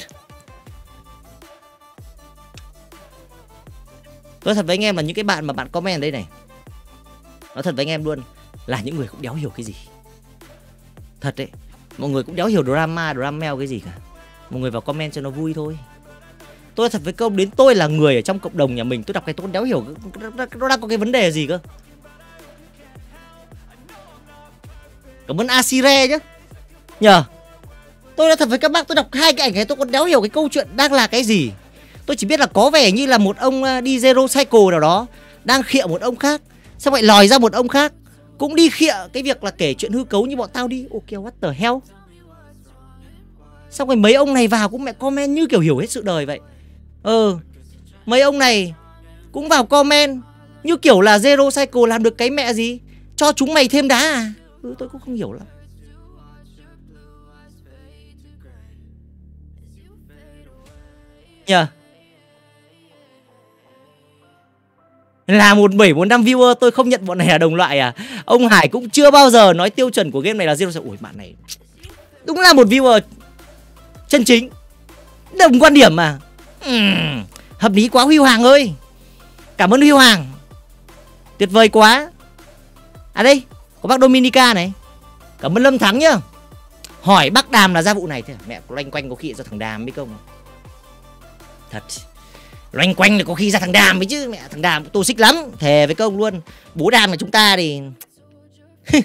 Tôi thật với anh em là những cái bạn mà bạn comment đây này. Nói thật với anh em luôn là những người cũng đéo hiểu cái gì. Thật đấy, mọi người cũng đéo hiểu drama drama cái gì cả. Mọi người vào comment cho nó vui thôi. Tôi thật với công đến tôi là người ở trong cộng đồng nhà mình, tôi đọc cái tôi đéo hiểu nó đang có cái vấn đề gì cơ. Cảm ơn asire chứ nhờ. Tôi nói thật với các bác tôi đọc hai cái ảnh này tôi còn đéo hiểu cái câu chuyện đang là cái gì. Tôi chỉ biết là có vẻ như là một ông ờ, đi zero cycle nào đó đang khịa một ông khác xong lại lòi ra một ông khác cũng đi khịa cái việc là kể chuyện hư cấu như bọn tao đi. Ok what the hell? Xong rồi mấy ông này vào cũng mẹ comment như kiểu hiểu hết sự đời vậy. Ờ mấy ông này cũng vào comment như kiểu là zero cycle làm được cái mẹ gì? Cho chúng mày thêm đá à? Ừ, tôi cũng không hiểu lắm. Nhờ. Là một bảy bốn năm viewer tôi không nhận bọn này là đồng loại à. Ông Hải cũng chưa bao giờ nói tiêu chuẩn của game này là zero Ui bạn này Đúng là một viewer chân chính. Đồng quan điểm mà. Uhm, Hợp lý quá Huy Hoàng ơi. Cảm ơn Huy Hoàng. Tuyệt vời quá. À đây có bác Dominica này. Cảm ơn Lâm Thắng nhá. Hỏi bác Đàm là ra vụ này Thế à? mẹ loanh quanh có khi do thằng Đàm biết không à? Thật. Loanh quanh là có khi ra thằng đàm ấy chứ, mẹ, thằng đàm tô xích lắm, thề với công luôn. Bố đàm là chúng ta thì [LAUGHS]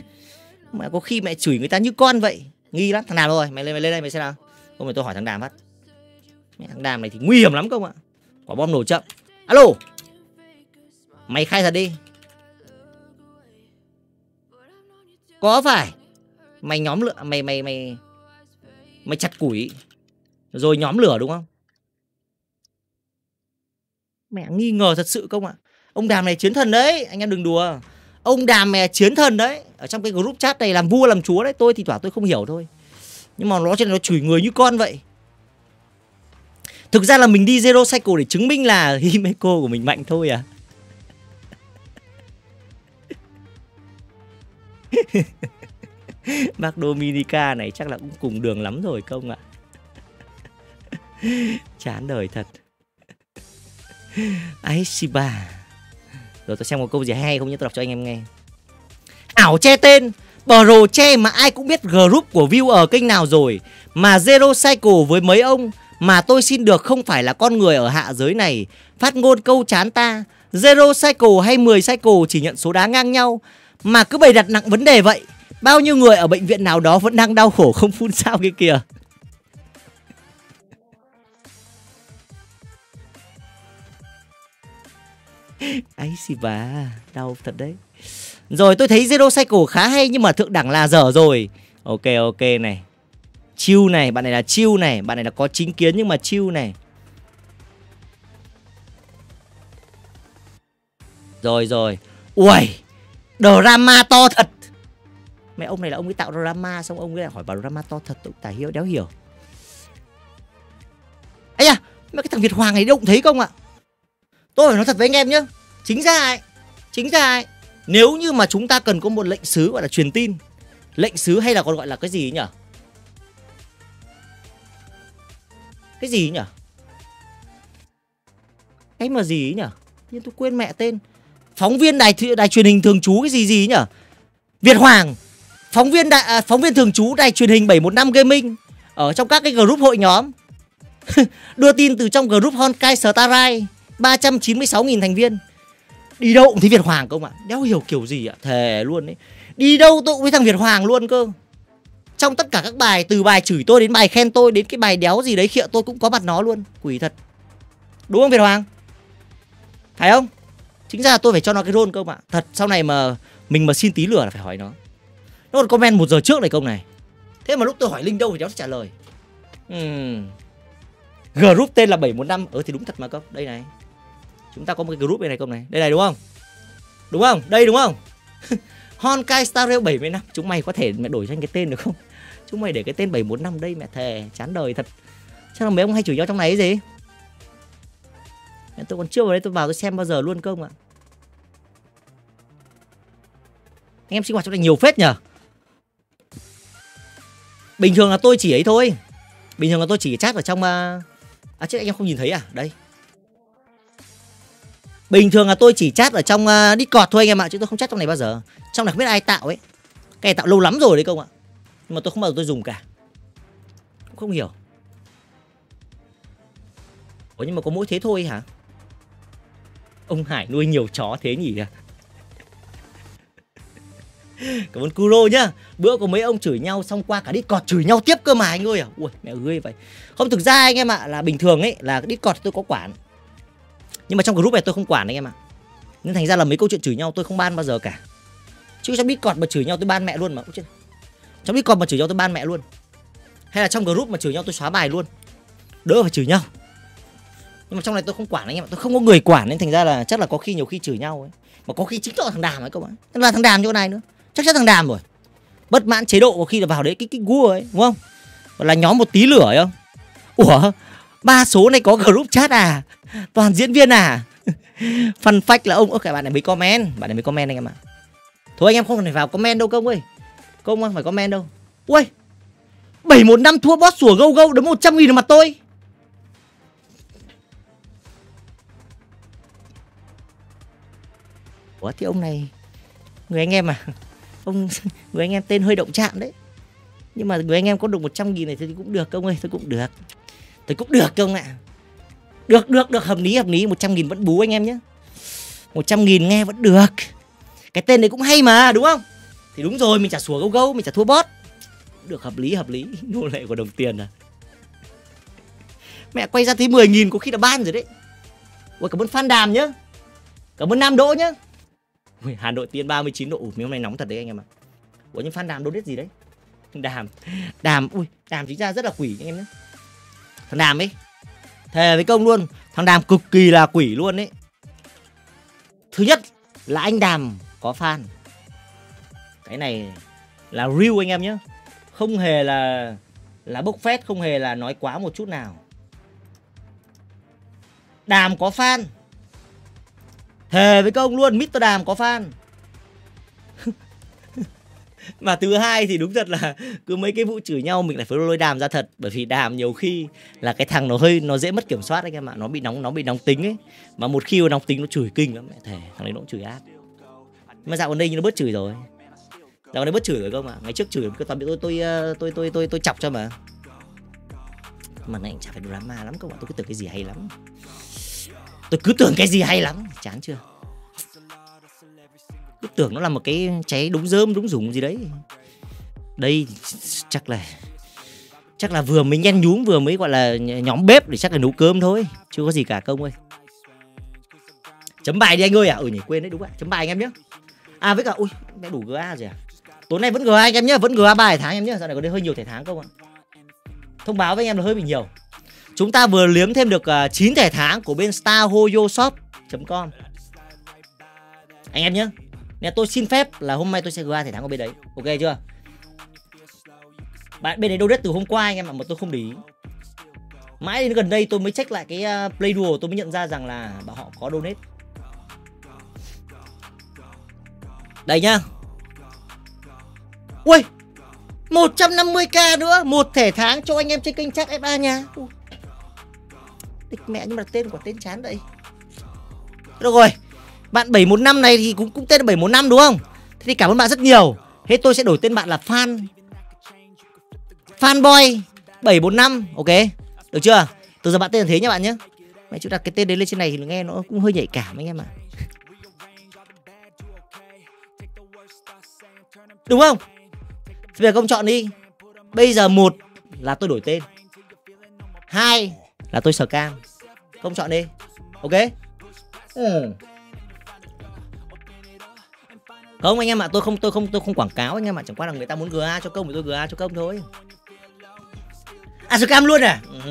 mà có khi mẹ chửi người ta như con vậy. Nghi lắm, thằng đàm rồi mày lên mày lên đây mày xem nào. Không phải tôi hỏi thằng đàm phát mẹ, thằng đàm này thì nguy hiểm lắm không ạ. Quả bom nổ chậm. Alo. Mày khai thật đi. Có phải. Mày nhóm lửa, mày mày mày mày chặt củi. Rồi nhóm lửa đúng không? Mẹ nghi ngờ thật sự không ạ? Ông đàm này chiến thần đấy, anh em đừng đùa. Ông đàm mè chiến thần đấy. Ở trong cái group chat này làm vua, làm chúa đấy, tôi thì thỏa tôi không hiểu thôi. Nhưng mà nó trên nó chửi người như con vậy. Thực ra là mình đi zero cycle để chứng minh là [LAUGHS] himeko của mình mạnh thôi à. [LAUGHS] Bác Dominica này chắc là cũng cùng đường lắm rồi công ạ? [LAUGHS] Chán đời thật ấy Shiba. Rồi tôi xem một câu gì hay không nhớ tôi đọc cho anh em nghe. Ảo che tên. Pro che mà ai cũng biết group của view ở kênh nào rồi. Mà Zero Cycle với mấy ông. Mà tôi xin được không phải là con người ở hạ giới này. Phát ngôn câu chán ta. Zero Cycle hay 10 Cycle chỉ nhận số đá ngang nhau. Mà cứ bày đặt nặng vấn đề vậy, Bao nhiêu người ở bệnh viện nào đó vẫn đang đau khổ không phun sao kia kìa. Ấy xì bà, đau thật đấy. Rồi, tôi thấy Zero Cycle khá hay nhưng mà thượng đẳng là dở rồi. Ok ok này. Chiêu này, bạn này là chiêu này, bạn này là có chính kiến nhưng mà chiêu này. Rồi rồi. Ui drama to thật. Mẹ ông này là ông ấy tạo drama xong ông ấy lại hỏi bảo drama to thật, tụi tả hiểu, đéo hiểu. Ấy à mấy cái thằng việt hoàng này đâu cũng thấy không ạ? Tôi phải nói thật với anh em nhá. Chính ra ấy, chính ra ấy, nếu như mà chúng ta cần có một lệnh sứ gọi là truyền tin lệnh sứ hay là còn gọi là cái gì nhỉ? Cái gì nhỉ? Cái mà gì nhỉ? Nhưng tôi quên mẹ tên. Phóng viên đài đài truyền hình thường trú cái gì gì nhỉ? Việt hoàng phóng viên đại à, phóng viên thường trú đài truyền hình 715 gaming ở trong các cái group hội nhóm. [LAUGHS] Đưa tin từ trong group Honkai Starai 396.000 thành viên. Đi đâu cũng thấy Việt Hoàng không ạ? Đéo hiểu kiểu gì ạ? Thề luôn đấy đi đâu tôi cũng thấy thằng Việt Hoàng luôn cơ. Trong tất cả các bài, từ bài chửi tôi đến bài khen tôi, đến cái bài đéo gì đấy khịa tôi cũng có mặt nó luôn. Quỷ thật. Đúng không Việt Hoàng? Phải không? Chính ra là tôi phải cho nó cái rôn không ạ thật, sau này mà mình mà xin tí lửa là phải hỏi nó. Nó còn comment một giờ trước này công này. Thế mà lúc tôi hỏi linh đâu thì nó trả lời. Uhm. group tên là 715 ừ thì đúng thật mà công đây này chúng ta có một cái group bên này không này? Đây này, đúng không? Đúng không? Đây, đúng không? [LAUGHS] Honkai Star Rail 70 năm. Chúng mày có thể mẹ đổi sang cái tên được không? [LAUGHS] Chúng mày để cái tên 745 đây, mẹ thề, chán đời thật. Chắc là mấy ông hay chửi nhau trong này cái gì? Tôi còn chưa vào đây, tôi vào tôi xem bao giờ luôn không ạ. Anh em sinh hoạt trong này nhiều phết nhở bình thường là tôi chỉ ấy thôi. Bình thường là tôi chỉ chat ở trong à, à chứ anh em không nhìn thấy à? Đây bình thường là tôi chỉ chat ở trong uh, discord thôi anh em ạ chứ tôi không chat trong này bao giờ. Trong này không biết ai tạo ấy. Cái này tạo lâu lắm rồi đấy công ạ. Nhưng mà tôi không bao giờ tôi dùng cả. Cũng không hiểu. Ủa nhưng mà có mỗi thế thôi hả? Ông Hải nuôi nhiều chó thế nhỉ? [LAUGHS] Cảm ơn Kuro nhá. Bữa có mấy ông chửi nhau xong qua cả Discord chửi nhau tiếp cơ mà anh ơi à. Ui mẹ ơi vậy. Không thực ra anh em ạ là bình thường ấy là Discord tôi có quản. Nhưng mà trong group này tôi không quản anh em ạ. Nên thành ra là mấy câu chuyện chửi nhau tôi không ban bao giờ cả. Chứ trong Discord mà chửi nhau tôi ban mẹ luôn mà Trong Discord mà chửi nhau tôi ban mẹ luôn. Hay là trong group mà chửi nhau tôi xóa bài luôn. Đỡ phải chửi nhau. Nhưng mà trong này tôi không quản anh em ạ, tôi không có người quản nên thành ra là chắc là có khi nhiều khi chửi nhau ấy. Mà có khi chính là thằng đàm ấy các bạn là thằng đàm chỗ này nữa. Chắc chắn thằng đàm rồi. Bất mãn chế độ có khi là vào đấy cái cái gua ấy, đúng không? Gọi là nhóm một tí lửa không? Ủa? Ba số này có group chat à? Toàn diễn viên à? [LAUGHS] Phân phách là ông. Ok, bạn này mới comment. Bạn này mới comment anh em ạ. Thôi anh em không cần phải vào comment đâu công ơi. Công không phải comment đâu. Ui! Bảy một năm thua boss sủa gâu gâu, đấm một trăm nghìn vào mặt tôi. Ủa, thì ông này, Người anh em à? Ông, [LAUGHS] Người anh em tên hơi động chạm đấy. Nhưng mà người anh em có được 100 nghìn này thì cũng được ông ơi Tôi cũng được thì cũng được không ạ. Được được được. Hợp lý hợp lý. 100 nghìn vẫn bú anh em nhé. 100 nghìn nghe vẫn được. Cái tên này cũng hay mà đúng không? Thì đúng rồi mình trả sủa gâu gâu Mình trả thua bot Được hợp lý hợp lý. [LAUGHS] Nô lệ của đồng tiền à. Mẹ quay ra thấy 10 nghìn có khi là ban rồi đấy. Ôi cảm ơn Phan Đàm nhá Cảm ơn Nam Đỗ nhá Ui, Hà Nội tiên 39 độ. Ủa, hôm nay nóng thật đấy anh em ạ. Ủa nhưng Phan Đàm đâu biết gì đấy? Đàm. Đàm ui, Đàm chính ra rất là quỷ anh em nhé. Thằng Đàm ấy. Thề với công luôn, thằng Đàm cực kỳ là quỷ luôn ấy. Thứ nhất là anh Đàm có fan. Cái này là real anh em nhé. Không hề là là bốc phét, không hề là nói quá một chút nào. Đàm có fan Thề với công luôn, Mr. Đàm có fan mà thứ hai thì đúng thật là cứ mấy cái vụ chửi nhau mình lại phải lôi đàm ra thật. Bởi vì đàm nhiều khi là cái thằng nó hơi nó dễ mất kiểm soát anh em ạ nó bị nóng nó bị nóng tính ấy. Mà một khi nó nóng tính nó chửi kinh lắm. Mẹ thề thằng đấy nó cũng chửi ác. Mà dạo gần đây nó bớt chửi rồi. Dạo gần đây bớt chửi rồi không ạ ngày trước chửi toàn bị tôi tôi tôi tôi tôi tôi, tôi chọc cho mà. Mà này chả phải drama lắm các bạn tôi cứ tưởng cái gì hay lắm. Tôi cứ tưởng cái gì hay lắm. Chán chưa? Cứ tưởng nó là một cái cháy đúng dơm đúng dùng gì đấy. Đây chắc là chắc là vừa mới nhen nhúm vừa mới gọi là nhóm bếp để chắc là nấu cơm thôi. Chưa có gì cả công ơi. Chấm bài đi anh ơi à ừ nhỉ quên đấy đúng ạ. Chấm bài anh em nhé à với cả ui mẹ đủ ga rồi à? Tối nay vẫn ga anh em nhé vẫn ga ba tháng em nhé dạo này có đây hơi nhiều thẻ tháng không ạ? Thông báo với anh em là hơi bị nhiều. Chúng ta vừa liếm thêm được à, uh, 9 thẻ tháng của bên starhoyoshop com. Anh em nhé Nè tôi xin phép là hôm nay tôi sẽ ga thẻ tháng của bên đấy. Ok chưa? Bạn bên đấy đâu đất từ hôm qua anh em ạ mà tôi không để ý. Mãi đến gần đây tôi mới check lại cái ờ, play đùa tôi mới nhận ra rằng là bà họ có donate. Đây nhá. Ui 150k nữa một thẻ tháng cho anh em trên kênh chat FA nha. Địch mẹ nhưng mà tên của tên chán đây, Được rồi. Bạn 715 này thì cũng cũng tên là 715 đúng không? Thế thì cảm ơn bạn rất nhiều. Thế tôi sẽ đổi tên bạn là Fan Fanboy 745 Ok. Được chưa? Từ giờ bạn tên là thế nha bạn nhé. Mẹ chú đặt cái tên đấy lên trên này thì nghe nó cũng hơi nhạy cảm anh em ạ. À. Đúng không? Bây giờ công chọn đi. Bây giờ một là tôi đổi tên. Hai là tôi sờ cam. Công chọn đi. Ok? Ừ không, anh em ạ, tôi không tôi không tôi không quảng cáo, anh em ạ, chẳng qua là người ta muốn ga cho công thì tôi ga cho công thôi. À sờ cam luôn à? Ừ.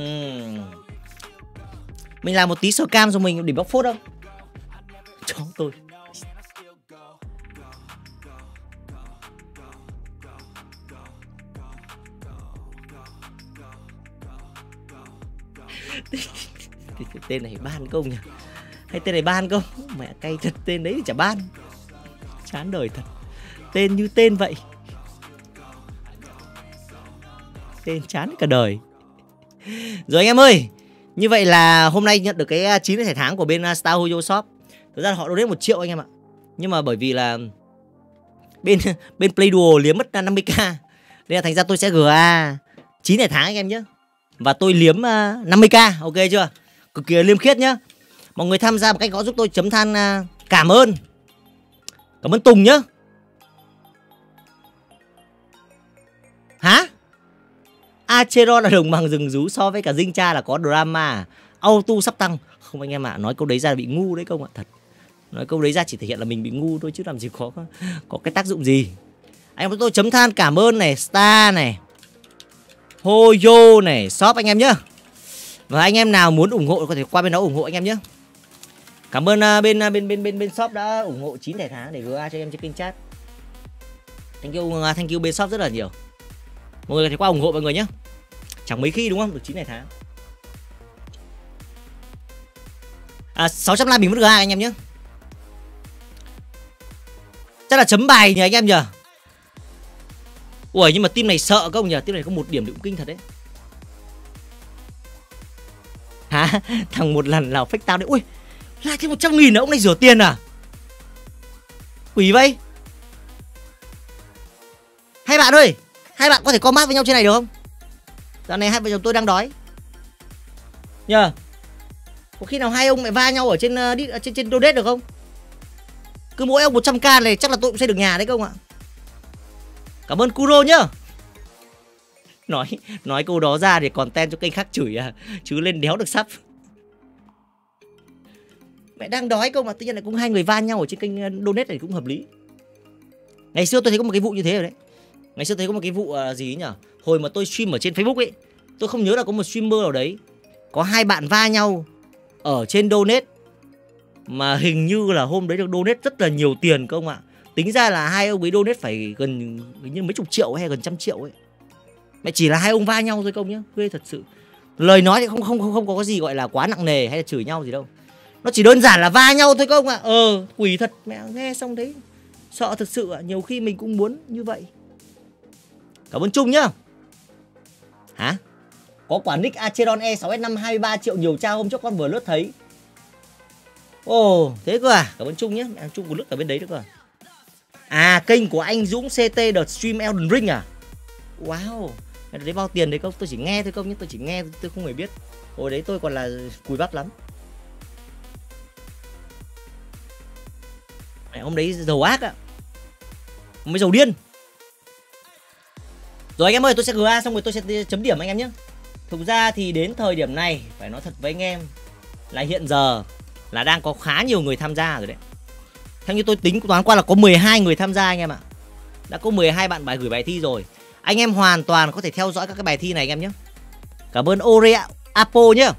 mình làm một tí sờ cam rồi mình để bóc phốt không? Chó tôi. [LAUGHS] Tên này ban công nhỉ? Hay tên này ban công? Mẹ cay thật, tên đấy thì chả ban chán đời thật. Tên như tên vậy. Tên chán cả đời. Rồi anh em ơi như vậy là hôm nay nhận được cái à, chín thẻ tháng của bên Star Hoyo Shop. Thực ra họ họ donate một triệu anh em ạ. Nhưng mà bởi vì là bên [LAUGHS] bên Play Duo liếm mất 50k nên là thành ra tôi sẽ GA 9 thẻ tháng anh em nhé. Và tôi liếm 50k ok chưa? Cực kỳ liêm khiết nhá. Mọi người tham gia một cách gõ giúp tôi chấm than cảm ơn cảm ơn tùng nhá. Hả? Acheron là đồng bằng rừng rú so với cả Dinh Cha là có drama. Auto sắp tăng. Không anh em ạ, à, nói câu đấy ra là bị ngu đấy không ạ? Thật. Nói câu đấy ra chỉ thể hiện là mình bị ngu thôi chứ làm gì có có cái tác dụng gì. Anh em tôi chấm than cảm ơn này Star này Hoyo này Shop anh em nhá. Và anh em nào muốn ủng hộ có thể qua bên đó ủng hộ anh em nhé cảm ơn uh, bên uh, bên bên bên bên shop đã ủng hộ 9 thẻ tháng để GA cho em trên kênh chat. Thank you uh, thank you bên shop rất là nhiều. Mọi người thấy qua ủng hộ mọi người nhé chẳng mấy khi đúng không? Được 9 thẻ tháng. À 600 like mình mất GA anh em nhé chắc là chấm bài nhỉ anh em nhỉ? Ui nhưng mà team này sợ không nhỉ? Team này có một điểm cũng kinh thật đấy. Hả? [LAUGHS] Thằng một lần nào fake tao đấy. Ui, lại thêm 100 nghìn nữa, ông này rửa tiền à? Quỷ vậy? Hai bạn ơi, hai bạn có thể combat với nhau trên này được không? Dạo này hai vợ chồng tôi đang đói. Nhờ. Có khi nào hai ông lại va nhau ở trên uh, trên trên donate được không? Cứ mỗi ông 100k này chắc là tôi cũng xây được nhà đấy không ạ? Cảm ơn Kuro nhá nói nói câu đó ra thì còn ten cho kênh khác chửi à chứ lên đéo được sắp mẹ đang đói câu mà tự nhiên lại cũng hai người va nhau ở trên kênh ờ, donate này cũng hợp lý. Ngày xưa tôi thấy có một cái vụ như thế rồi đấy. Ngày xưa thấy có một cái vụ uh, gì nhỉ hồi mà tôi stream ở trên facebook ấy tôi không nhớ là có một streamer nào đấy có hai bạn va nhau ở trên donate mà hình như là hôm đấy được donate rất là nhiều tiền không ạ. Tính ra là hai ông ấy donate phải gần như mấy chục triệu hay gần trăm triệu ấy. Mẹ chỉ là hai ông va nhau thôi công nhá ghê thật sự. Lời nói thì không không không không có gì gọi là quá nặng nề hay là chửi nhau gì đâu nó chỉ đơn giản là va nhau thôi công ạ à. ờ quỷ thật mẹ nghe xong đấy sợ thật sự ạ à. nhiều khi mình cũng muốn như vậy cảm ơn trung nhá hả có quả nick Acheron E6S5 23 triệu nhiều trao hôm trước con vừa lướt thấy Ồ, thế cơ à? Cảm ơn Trung nhé. Anh Trung có lướt ở bên đấy nữa cơ à? À, kênh của anh Dũng CT đợt Stream Elden Ring à? Wow đấy bao tiền đấy không tôi chỉ nghe thôi không nhưng tôi chỉ nghe tôi không hề biết hồi đấy tôi còn là cùi bắp lắm ông đấy giàu ác ạ ấy giàu điên. Rồi anh em ơi, tôi sẽ GA xong rồi tôi sẽ chấm điểm anh em nhé. Thực ra thì đến thời điểm này, phải nói thật với anh em, là hiện giờ là đang có khá nhiều người tham gia rồi đấy. Theo như tôi tính toán qua là có 12 người tham gia anh em ạ. Đã có 12 bạn bài gửi bài thi rồi. Anh em hoàn toàn có thể theo dõi các cái bài thi này anh em nhé. Cảm ơn Ore Apo nhé.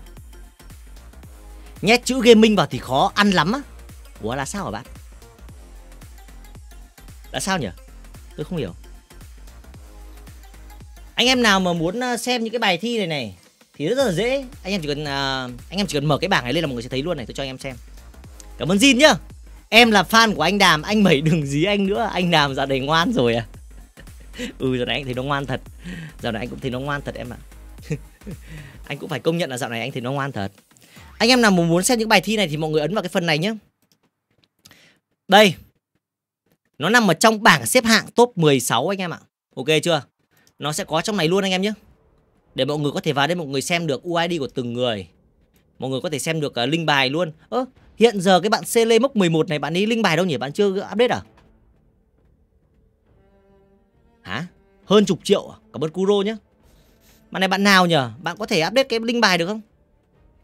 nhét chữ gaming vào thì khó, ăn lắm á. Ủa là sao hả bạn? Là sao nhỉ? Tôi không hiểu. Anh em nào mà muốn ờ, xem những cái bài thi này này thì rất là dễ. Anh em chỉ cần uh, anh em chỉ cần mở cái bảng này lên là mọi người sẽ thấy luôn này tôi cho anh em xem. Cảm ơn Jin nhá. Em là fan của anh Đàm anh mẩy đừng dí anh nữa. Anh Đàm dạo này ngoan rồi à. [LAUGHS] Ừ dạo này anh thấy nó ngoan thật. Dạo này anh cũng thấy nó ngoan thật em ạ. [LAUGHS] Anh cũng phải công nhận là dạo này anh thấy nó ngoan thật. Anh em nào muốn xem những bài thi này thì mọi người ấn vào cái phần này nhé đây nó nằm ở trong bảng xếp hạng top 16 anh em ạ. Ok chưa? Nó sẽ có trong này luôn anh em nhé. Để mọi người có thể vào đây mọi người xem được UID của từng người. Mọi người có thể xem được uh, link bài luôn. Ơ hiện giờ cái bạn C Mốc 11 này bạn ấy link bài đâu nhỉ? Bạn chưa update à? Hả? Hơn chục triệu à? cảm ơn Kuro nhé. Bạn này bạn nào nhỉ? Bạn có thể update cái link bài được không?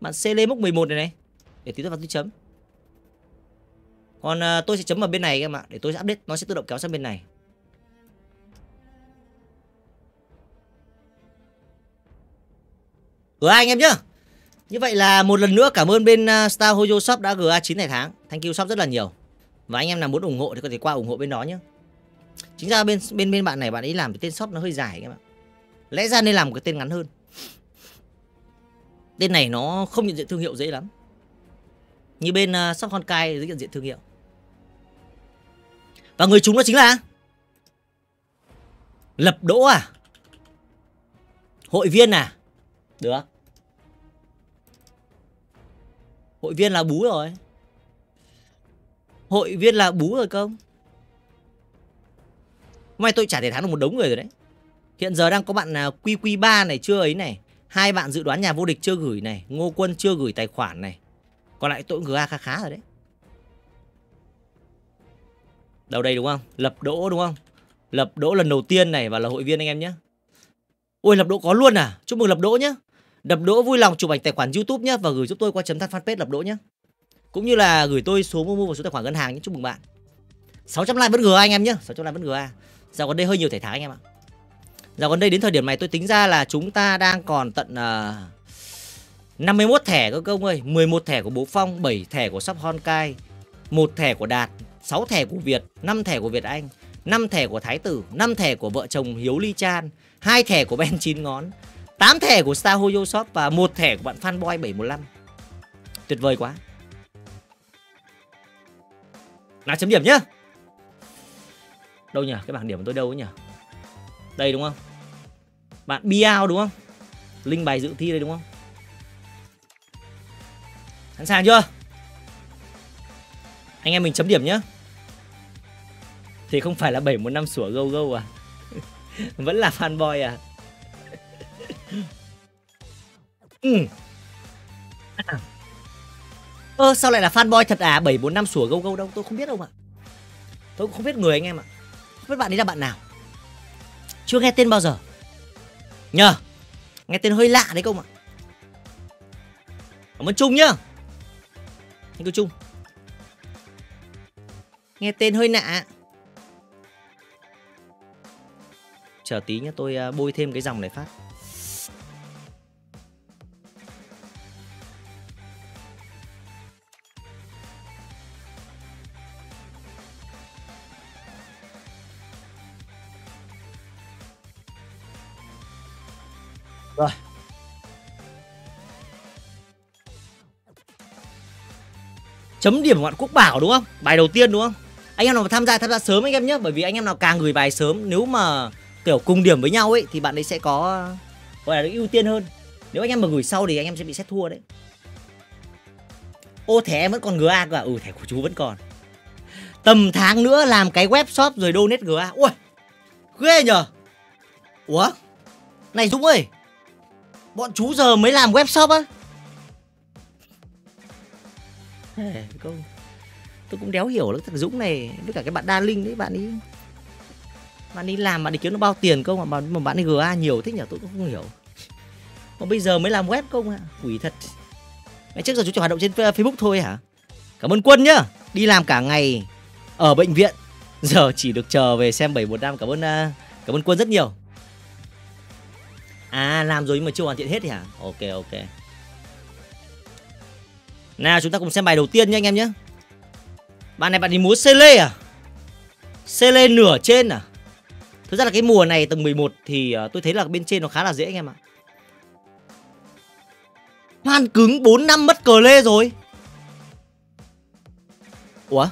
Bạn C Mốc 11 này này. Để tí tôi vào tôi chấm còn uh, tôi sẽ chấm ở bên này em ạ để tôi sẽ update nó sẽ tự động kéo sang bên này GA anh em nhá. Như vậy là một lần nữa cảm ơn bên ờ, Star Hoyo Shop đã GA 9 ngày tháng. Thank you shop rất là nhiều. Và anh em nào muốn ủng hộ thì có thể qua ủng hộ bên đó nhé. Chính ra bên bên bên bạn này bạn ấy làm cái tên shop nó hơi dài các bạn. Lẽ ra nên làm một cái tên ngắn hơn. Tên này nó không nhận diện thương hiệu dễ lắm. Như bên uh, shop Honkai dễ nhận diện thương hiệu. Và người chúng đó chính là Lập Đỗ à? Hội viên à? Được. Hội viên là bú rồi. Hội viên là bú rồi không Hôm nay tôi trả thể thắng được một đống người rồi đấy. Hiện giờ đang có bạn à, QQ3 này chưa ấy này. Hai bạn dự đoán nhà vô địch chưa gửi này. Ngô Quân chưa gửi tài khoản này. Còn lại tôi cũng gửi khá khá rồi đấy. Đâu đây đúng không? Lập đỗ đúng không? Lập đỗ lần đầu tiên này và là hội viên anh em nhé. Ôi lập đỗ có luôn à? Chúc mừng lập đỗ nhé. lập đỗ vui lòng chụp ảnh tài khoản YouTube nhé và gửi giúp tôi qua chấm than fanpage lập đỗ nhé. Cũng như là gửi tôi số mua và số tài khoản ngân hàng nhé. Chúc mừng bạn. 600 like vẫn GA anh em nhé. 600 like vẫn GA. À. Dạo gần đây hơi nhiều thể thái anh em ạ. Dạo gần đây đến thời điểm này tôi tính ra là chúng ta đang còn tận à, uh, 51 thẻ cơ công ơi, 11 thẻ của Bố Phong, 7 thẻ của Sắp Honkai, một thẻ của Đạt, 6 thẻ của Việt, 5 thẻ của Việt Anh, 5 thẻ của Thái Tử, 5 thẻ của vợ chồng Hiếu Ly Chan, 2 thẻ của Ben chín ngón, 8 thẻ của Star Hoyo Shop và một thẻ của bạn Fanboy 715. Tuyệt vời quá. Nào chấm điểm nhá. Đâu nhỉ? Cái bảng điểm của tôi đâu ấy nhỉ? Đây đúng không? Bạn Biao đúng không? Link bài dự thi đây đúng không? Sẵn sàng chưa? Anh em mình chấm điểm nhá. Thì không phải là 715 sủa gâu gâu à? [LAUGHS] Vẫn là fanboy à? ừ. Ơ, sao lại là fanboy thật à? 745 sủa gâu gâu đâu, tôi không biết đâu mà Tôi cũng không biết người anh em ạ. Không biết bạn ấy là bạn nào. Chưa nghe tên bao giờ. Nhờ. Nghe tên hơi lạ đấy không ạ. Cảm ơn Trung nhá. Anh cứ Trung. Nghe tên hơi lạ Chờ tí nhé tôi à, bôi thêm cái dòng này phát Rồi. Chấm điểm ngoạn quốc bảo đúng không? Bài đầu tiên đúng không? Anh em nào mà tham gia tham gia sớm anh em nhé Bởi vì anh em nào càng gửi bài sớm, Nếu mà kiểu cùng điểm với nhau ấy, Thì bạn ấy sẽ có, Gọi là được ưu tiên hơn. Nếu anh em mà gửi sau thì anh em sẽ bị xét thua đấy. Ô, thẻ em vẫn còn GA cơ à? Ừ thẻ của chú vẫn còn. Tầm tháng nữa làm cái web shop rồi donate GA Ui, Ghê nhở Ủa? Này Dũng ơi, Bọn chú giờ mới làm web shop á Tôi cũng đéo hiểu lắm thằng Dũng này, Với cả cái bạn Đa Linh đấy, bạn ấy. Bạn đi làm bạn đi kiếm nó bao tiền không mà, mà bạn đi GA nhiều thích nhỉ tôi cũng không hiểu Mà bây giờ mới làm web không ạ Quỷ thật Ngày trước giờ chú chỉ hoạt động trên ờ, Facebook thôi hả Cảm ơn Quân nhá. Đi làm cả ngày ở bệnh viện, giờ chỉ được chờ về xem 715. Cảm ơn uh, cảm ơn Quân rất nhiều. À làm rồi nhưng mà chưa hoàn thiện hết thì hả? Ok ok. Nào chúng ta cùng xem bài đầu tiên nha anh em nhé. Bạn này bạn đi múa Cele à? Cele nửa trên à? Thực ra là cái mùa này tầng 11 thì uh, tôi thấy là bên trên nó khá là dễ anh em ạ. Hoan cứng 4 năm mất cờ lê rồi. Ủa?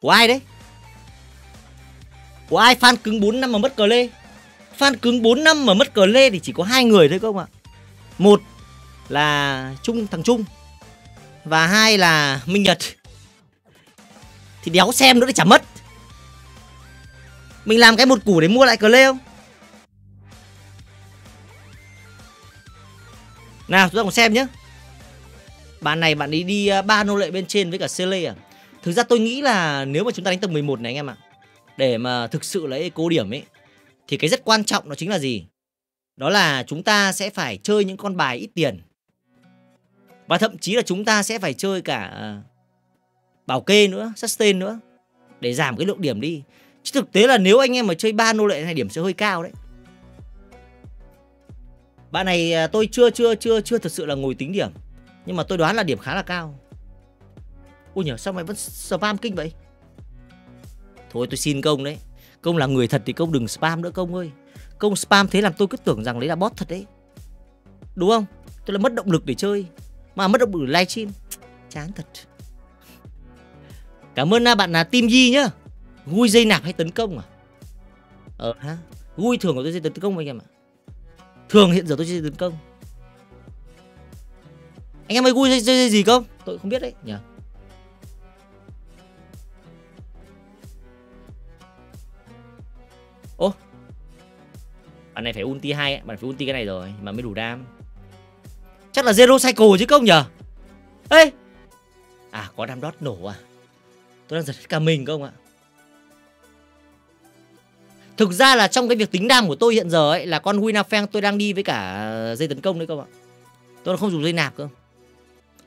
Của ai đấy? Của ai fan cứng 4 năm mà mất cờ lê? Fan cứng 4 năm mà mất cờ lê thì chỉ có hai người thôi không ạ? Một là Trung thằng Trung và hai là Minh Nhật. Thì đéo xem nữa thì chả mất. Mình làm cái một củ để mua lại cờ lê không? Nào chúng ta cùng xem nhé Bạn này bạn ấy đi à, ba nô lệ bên trên với cả Sele à? Thực ra tôi nghĩ là nếu mà chúng ta đánh tầng 11 này anh em ạ Để mà thực sự lấy cố điểm ấy Thì cái rất quan trọng đó chính là gì? Đó là chúng ta sẽ phải chơi những con bài ít tiền. Và thậm chí là chúng ta sẽ phải chơi cả à, Bảo kê nữa, sustain nữa Để giảm cái lượng điểm đi. Chứ thực tế là nếu anh em mà chơi ba nô lệ này điểm sẽ hơi cao đấy. Bạn này à, tôi chưa chưa chưa chưa thật sự là ngồi tính điểm. Nhưng mà tôi đoán là điểm khá là cao. Ui nhờ, sao mày vẫn spam kinh vậy? Thôi tôi xin công đấy. Công là người thật thì công đừng spam nữa công ơi. Công spam thế làm tôi cứ tưởng rằng đấy là bot thật đấy. Đúng không? Tôi là mất động lực để chơi. Mà mất động lực để livestream. Chán thật. Cảm ơn à, bạn là team Di nhá gui dây nạp hay tấn công à? Ờ ha gui thường của tôi dây tấn công anh em ạ. Thường hiện giờ tôi sẽ tấn công. Anh em ơi gui dây, dây gì không tôi không biết đấy nhỉ ô. Bạn này phải ulti hai bạn phải ulti cái này rồi mà mới đủ đam. Chắc là zero cycle chứ không nhở ê! À có đam đót nổ à? Tôi đang giật cả mình không ạ? Thực ra là trong cái việc tính đam của tôi hiện giờ ấy là con Winafeng tôi đang đi với cả ờ, dây tấn công đấy các bạn. Tôi không dùng dây nạp cơ.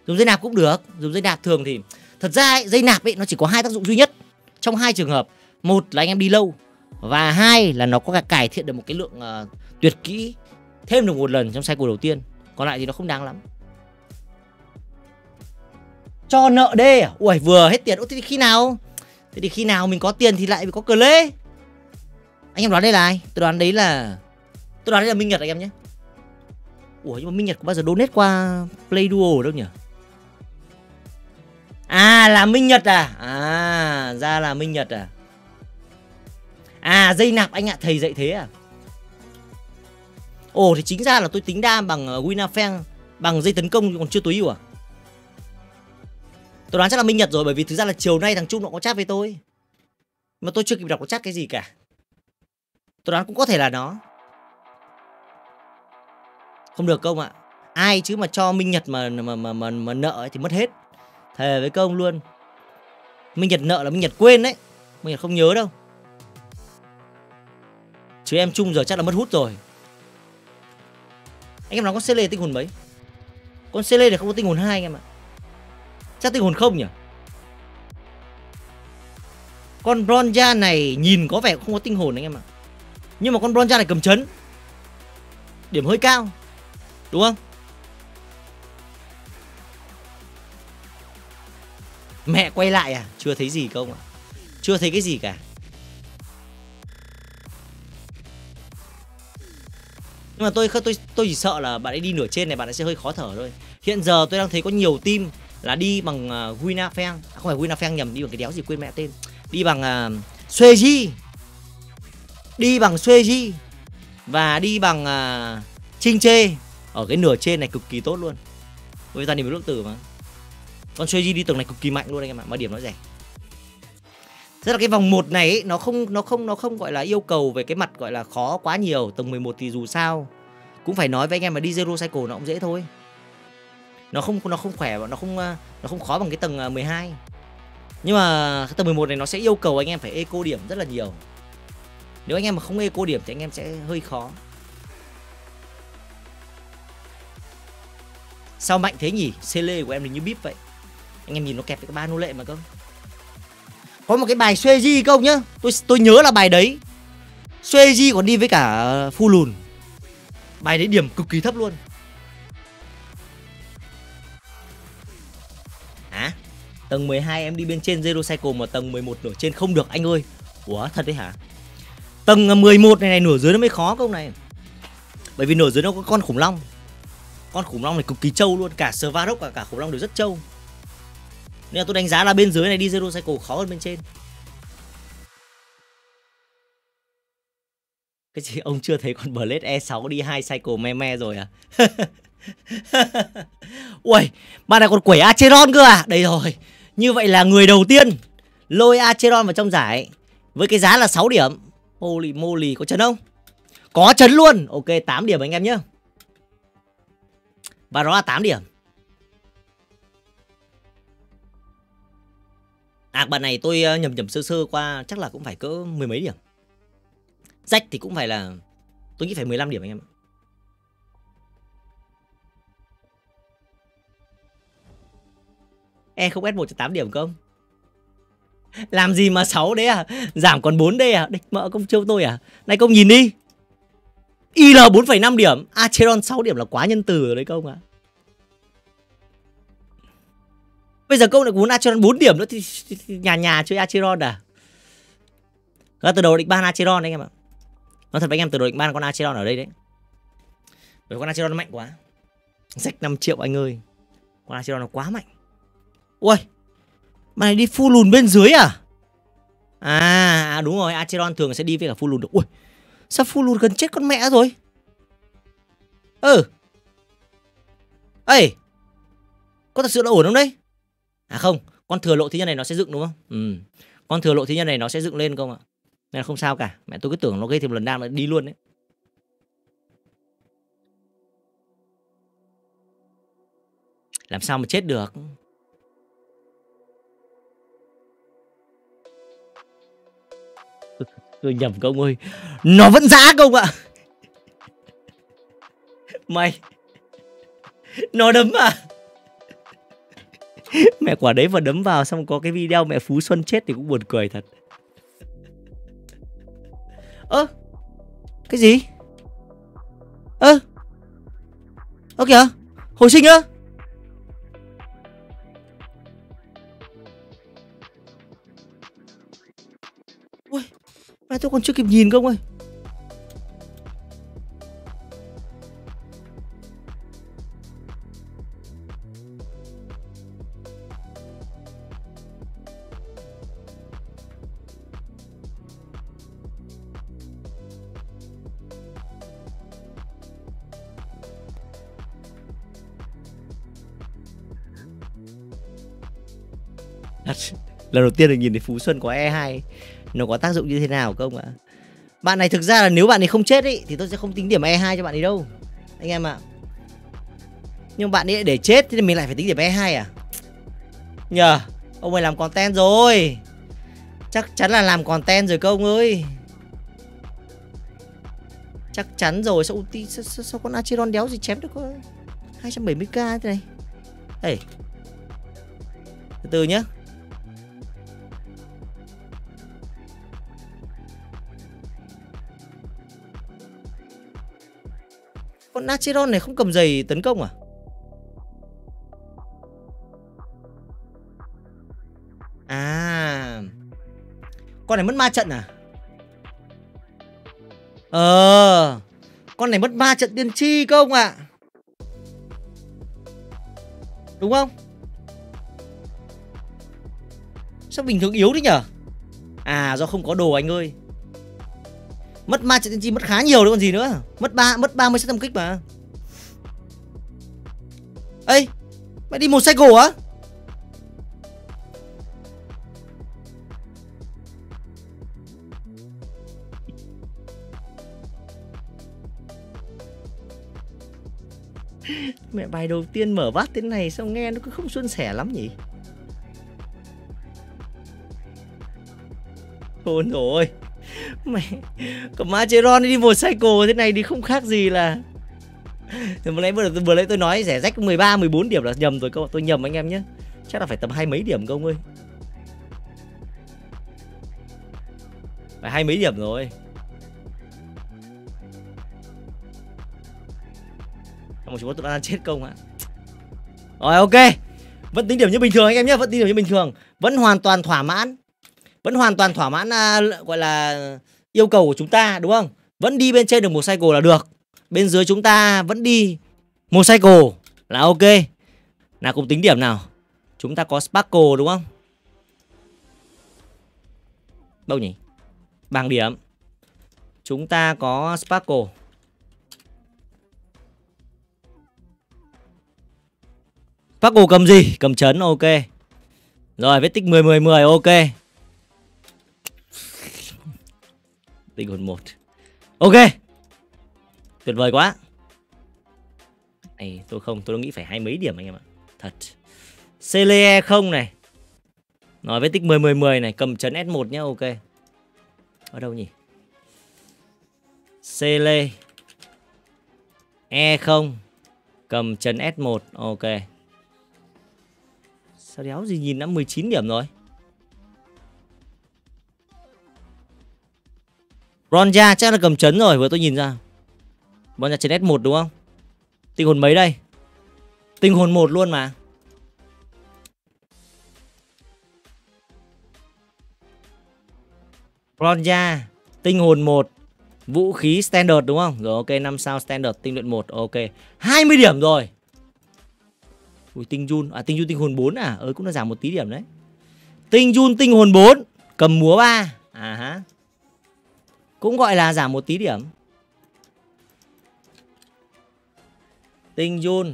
Dùng dây nạp cũng được, dùng dây nạp thường thì thật ra ấy, dây nạp ấy nó chỉ có hai tác dụng duy nhất trong hai trường hợp. Một là anh em đi lâu và hai là nó có cả cải thiện được một cái lượng uh, tuyệt kỹ thêm được một lần trong cycle đầu tiên. Còn lại thì nó không đáng lắm. Cho nợ đê à? Ui vừa hết tiền. Ủa, thế thì khi nào? Thế thì khi nào mình có tiền thì lại có cờ lê anh em đoán đây là ai tôi đoán đấy là tôi đoán đấy là minh nhật anh em nhé. Ủa, nhưng mà minh nhật có bao giờ donate qua play duo đâu nhỉ? À là minh nhật à? À ra là minh nhật à? À dây nạp anh ạ, thầy dạy thế à? Ồ, thì chính ra là tôi tính đam bằng ờ, winafeng bằng dây tấn công còn chưa tối ưu à tôi đoán chắc là minh nhật rồi, bởi vì thực ra là chiều nay thằng trung nó có chat với tôi. Mà tôi chưa kịp đọc có chat cái gì cả tôi đoán cũng có thể là nó. Không được công ạ? Ai chứ mà cho minh nhật mà mà mà mà, mà nợ ấy thì mất hết. Thề với công luôn. Minh nhật nợ là minh nhật quên đấy. Minh nhật không nhớ đâu. Chứ em chung giờ chắc là mất hút rồi. Anh em nói con Cele tinh hồn mấy? Con Cele thì không có tinh hồn hai anh em ạ. Chắc tinh hồn không nhỉ? Con Bronja này nhìn có vẻ không có tinh hồn anh em ạ nhưng mà con Bronja này cầm chấn. Điểm hơi cao Đúng không? Mẹ quay lại à? Chưa thấy gì không ạ? Chưa thấy cái gì cả. Nhưng mà tôi tôi tôi chỉ sợ là bạn ấy đi nửa trên này bạn ấy sẽ hơi khó thở thôi. Hiện giờ tôi đang thấy có nhiều team là đi bằng à, uh, Winafeng, à, không phải Winafeng nhầm đi bằng cái đéo gì quên mẹ tên. Đi bằng uh, Sueji đi bằng Sueji và đi bằng à, uh, Trinh Chê. Ở cái nửa trên này cực kỳ tốt luôn. Với gia đình với nước tử mà. Con Sueji đi tầng này cực kỳ mạnh luôn anh em ạ mà điểm nó rẻ. Rất là cái vòng 1 này ấy, nó không nó không nó không gọi là yêu cầu về cái mặt gọi là khó quá nhiều, tầng 11 thì dù sao cũng phải nói với anh em mà đi zero cycle nó cũng dễ thôi. Nó không nó không khỏe và nó không à, nó không khó bằng cái tầng à, 12. Nhưng mà cái tầng 11 này nó sẽ yêu cầu anh em phải eco điểm rất là nhiều nếu anh em mà không eco điểm thì anh em sẽ hơi khó Sao mạnh thế nhỉ? Cele của em thì như bíp vậy. Anh em nhìn nó kẹp với cái ba nô lệ mà không? Có một cái bài Sueji không nhá. Tôi tôi nhớ là bài đấy. Sueji còn đi với cả Phu Lùn. Bài đấy điểm cực kỳ thấp luôn. Hả? Tầng 12 em đi bên trên Zero Cycle mà tầng 11 nửa trên không được, anh ơi. Ủa, thật đấy hả? Tầng 11 này này nửa dưới nó mới khó câu này. Bởi vì nửa dưới nó có con khủng long. Con khủng long này cực kỳ trâu luôn, cả Svarok và cả khủng long đều rất trâu. Nên là tôi đánh giá là bên dưới này đi Zero Cycle khó hơn bên trên. Cái gì ông chưa thấy con Blade E6 đi hai cycle me me rồi à? [LAUGHS] Ui, bạn này còn quẩy Acheron cơ à? Đây rồi. Như vậy là người đầu tiên lôi Acheron vào trong giải với cái giá là 6 điểm. Holy moly, có chấn không? Có chấn luôn. Ok, 8 điểm anh em nhé. Và đó là 8 điểm. À bạn này tôi ờ, nhầm nhầm sơ sơ qua chắc là cũng phải cỡ mười mấy điểm. Rách thì cũng phải là tôi nghĩ phải 15 điểm anh em ạ. E không S1 cho 8 điểm không? Làm gì mà 6 đấy à? Giảm còn 4 đây à? Địch mỡ công châu tôi à? Này công nhìn đi. IL 4,5 điểm, Acheron 6 điểm là quá nhân từ rồi đấy công ạ. À? Bây giờ công lại muốn Acheron 4 điểm nữa thì, thì, thì nhà nhà chơi Acheron à? Nó từ đầu định ban Acheron đấy anh em ạ. Nói thật với anh em từ đầu định ban con Acheron ở đây đấy. Bởi con Acheron nó mạnh quá. Rách 5 triệu anh ơi. Con Acheron nó quá mạnh. Ui Mày đi full lùn bên dưới à? à? À, đúng rồi Acheron thường sẽ đi với cả full lùn được. Ui Sao full lùn gần chết con mẹ rồi? Ừ. Ê Có thật sự là ổn không đấy? À không Con thừa lộ thứ nhân này nó sẽ dựng đúng không? Ừ. Con thừa lộ thứ nhân này nó sẽ dựng lên không ạ? Nên là không sao cả. Mẹ tôi cứ tưởng nó gây thêm một lần đam mà đi luôn đấy. Làm sao mà chết được? Tôi nhầm công ơi. Nó vẫn giá công ạ? Mày Nó đấm à? Mẹ quả đấy mà đấm vào Xong có cái video mẹ Phú Xuân chết Thì cũng buồn cười thật. Ơ, Cái gì? Ơ Ơ kìa, Hồi sinh á? Mẹ tôi còn chưa kịp nhìn không ơi. Lần đầu tiên được nhìn thấy Phú Xuân có E2 nó có tác dụng như thế nào không ạ? Bạn này thực ra là nếu bạn ấy không chết ý thì tôi sẽ không tính điểm E2 cho bạn ấy đâu. Anh em ạ. Nhưng bạn ấy để chết thì mình lại phải tính điểm E2 à? Nhờ ông ấy làm content rồi. Chắc chắn là làm content rồi công ơi. Chắc chắn rồi sao ulti sao, sao, sao con Acheron đéo gì chém được có 270k thế này? Ê. Từ từ nhá. Con Nachiron này không cầm giày tấn công à? À Con này mất ma trận à? Ờ Con này mất ma trận tiên tri không ạ? À? Đúng không? Sao bình thường yếu thế nhở? À do không có đồ anh ơi Mất ma trận tiên tri mất khá nhiều đấy còn gì nữa. Mất ba, mất 30 sát tâm kích mà. Ê, Mày đi một cycle á? [LAUGHS] Mẹ, bài đầu tiên mở vát thế này Sao nghe nó cứ không suôn sẻ lắm nhỉ? Thôi rồi [LAUGHS] Mẹ Còn Macheron đi một cycle thế này thì không khác gì là vừa nãy vừa, vừa nãy tôi nói rẻ rách 13 14 điểm là nhầm rồi câu tôi nhầm anh em nhé. Chắc là phải tầm hai mấy điểm công ơi. Phải hai mấy điểm rồi. Một chúng tôi đang chết công ạ? Rồi ok. Vẫn tính điểm như bình thường anh em nhé vẫn tính điểm như bình thường. Vẫn hoàn toàn thỏa mãn vẫn hoàn toàn thỏa mãn gọi là, yêu cầu của chúng ta, đúng không? Vẫn đi bên trên được một cycle là được. Bên dưới chúng ta vẫn đi một cycle là ok. Nào, cùng tính điểm nào. Chúng ta có sparkle, đúng không? Đâu nhỉ? Bảng điểm. Chúng ta có sparkle. Sparkle cầm gì? Cầm chấn, ok. Rồi, vết tích 10 10 10 ok. Tinh hồn 1 ok. Tuyệt vời quá. Này tôi không, tôi nghĩ phải hai mấy điểm anh em ạ. Thật. Cele e không này. Nói với tích 10 10 10 này, cầm chấn S1 nhá, ok. Ở đâu nhỉ? Cele E0 cầm chấn S1 ok. Sao đéo gì nhìn đã 19 điểm rồi? Ronja chắc là cầm chấn rồi, vừa tôi nhìn ra. Ronja trên S1 đúng không? Tinh hồn mấy đây? Tinh hồn 1 luôn mà. Ronja Tinh hồn 1 Vũ khí standard đúng không? Rồi, ok 5 sao standard, tinh luyện 1 Ok. 20 điểm rồi. Ui, tinh Jun À tinh Jun tinh hồn 4 à? Ơi, cũng đã giảm một tí điểm đấy. Tinh Jun tinh hồn 4 Cầm múa 3 À ha cũng gọi là giảm một tí điểm. Tinh Jun,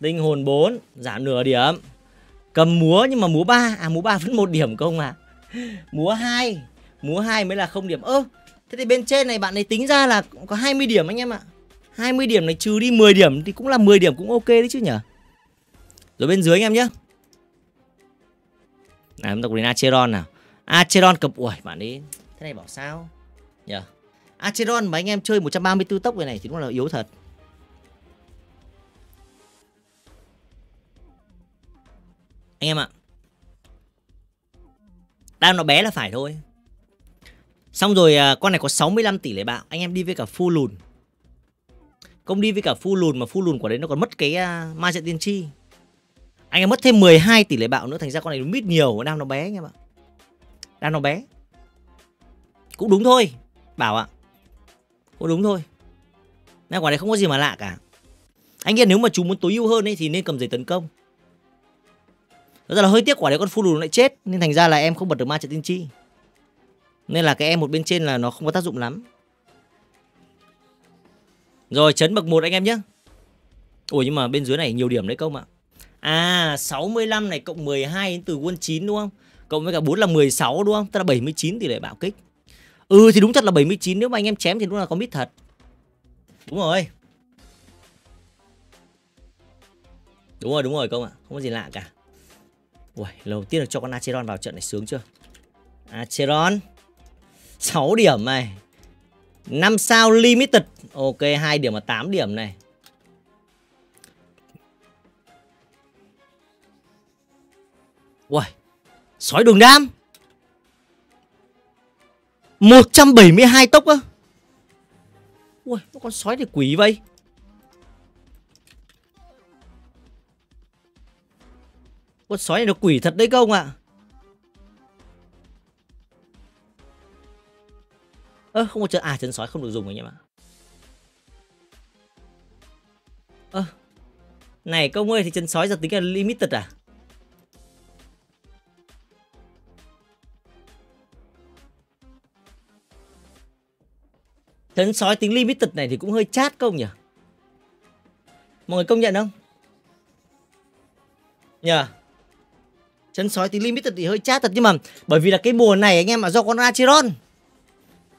Tinh hồn 4 Giảm nửa điểm. Cầm múa nhưng mà múa 3 À múa 3 vẫn một điểm không à Múa 2 Múa 2 mới là không điểm. Ơ, Thế thì bên trên này bạn ấy tính ra là có 20 điểm anh em ạ. 20 điểm này trừ đi 10 điểm Thì cũng là 10 điểm cũng ok đấy chứ nhỉ. Rồi bên dưới anh em nhé Này chúng ta cùng đến Acheron nào Acheron cầm, Ui, bạn ấy, Thế này bảo sao? Yeah. Acheron mà anh em chơi 134 tốc này này thì đúng là yếu thật. Anh em ạ. Đam nó bé là phải thôi. Xong rồi à, con này có 65 tỷ lệ bạo. Anh em đi với cả full lùn. Công đi với cả full lùn mà full lùn của đấy nó còn mất cái uh, ma trận tiên tri. Anh em mất thêm 12 tỷ lệ bạo nữa thành ra con này nó mít nhiều đam nó bé anh em ạ. Đam nó bé. Cũng đúng thôi. Bảo ạ. Cũng đúng thôi. Nên quả này không có gì mà lạ cả. Anh nghĩ nếu mà chú muốn tối ưu hơn ấy thì nên cầm giấy tấn công. Thật ra là hơi tiếc quả đấy con full lại chết, Nên thành ra là em không bật được ma trận tiên tri. Nên là cái em một bên trên là nó không có tác dụng lắm. Rồi, chấn bậc 1 anh em nhé. Ủa, nhưng mà bên dưới này nhiều điểm đấy công ạ. À 65 này cộng 12 đến từ quân 9 đúng không? Cộng với cả 4 là 16 đúng không? Tức là 79 tỷ lệ bạo kích. Ừ thì đúng thật là 79 Nếu mà anh em chém thì đúng là có mít thật. Đúng rồi. Đúng rồi đúng rồi công ạ. Không có gì lạ cả. Ui lần đầu tiên được cho con Acheron vào trận này sướng chưa? Acheron. 6 điểm này. 5 sao limited. Ok 2 điểm và 8 điểm này. Uầy, Sói đường đam. 172 tốc á. Ui, nó con sói thì quỷ vậy. Con sói này nó quỷ thật đấy không ạ. Ơ, không có chân À, chân sói không được dùng anh em ạ. Ơ Này công ơi, thì chân sói giờ tính là limited à? Thần sói tính limited này thì cũng hơi chát không nhỉ? Mọi người công nhận không? Nhờ. Yeah. Chân sói tính limited thì hơi chát thật Nhưng mà bởi vì là cái mùa này anh em mà do con Acheron.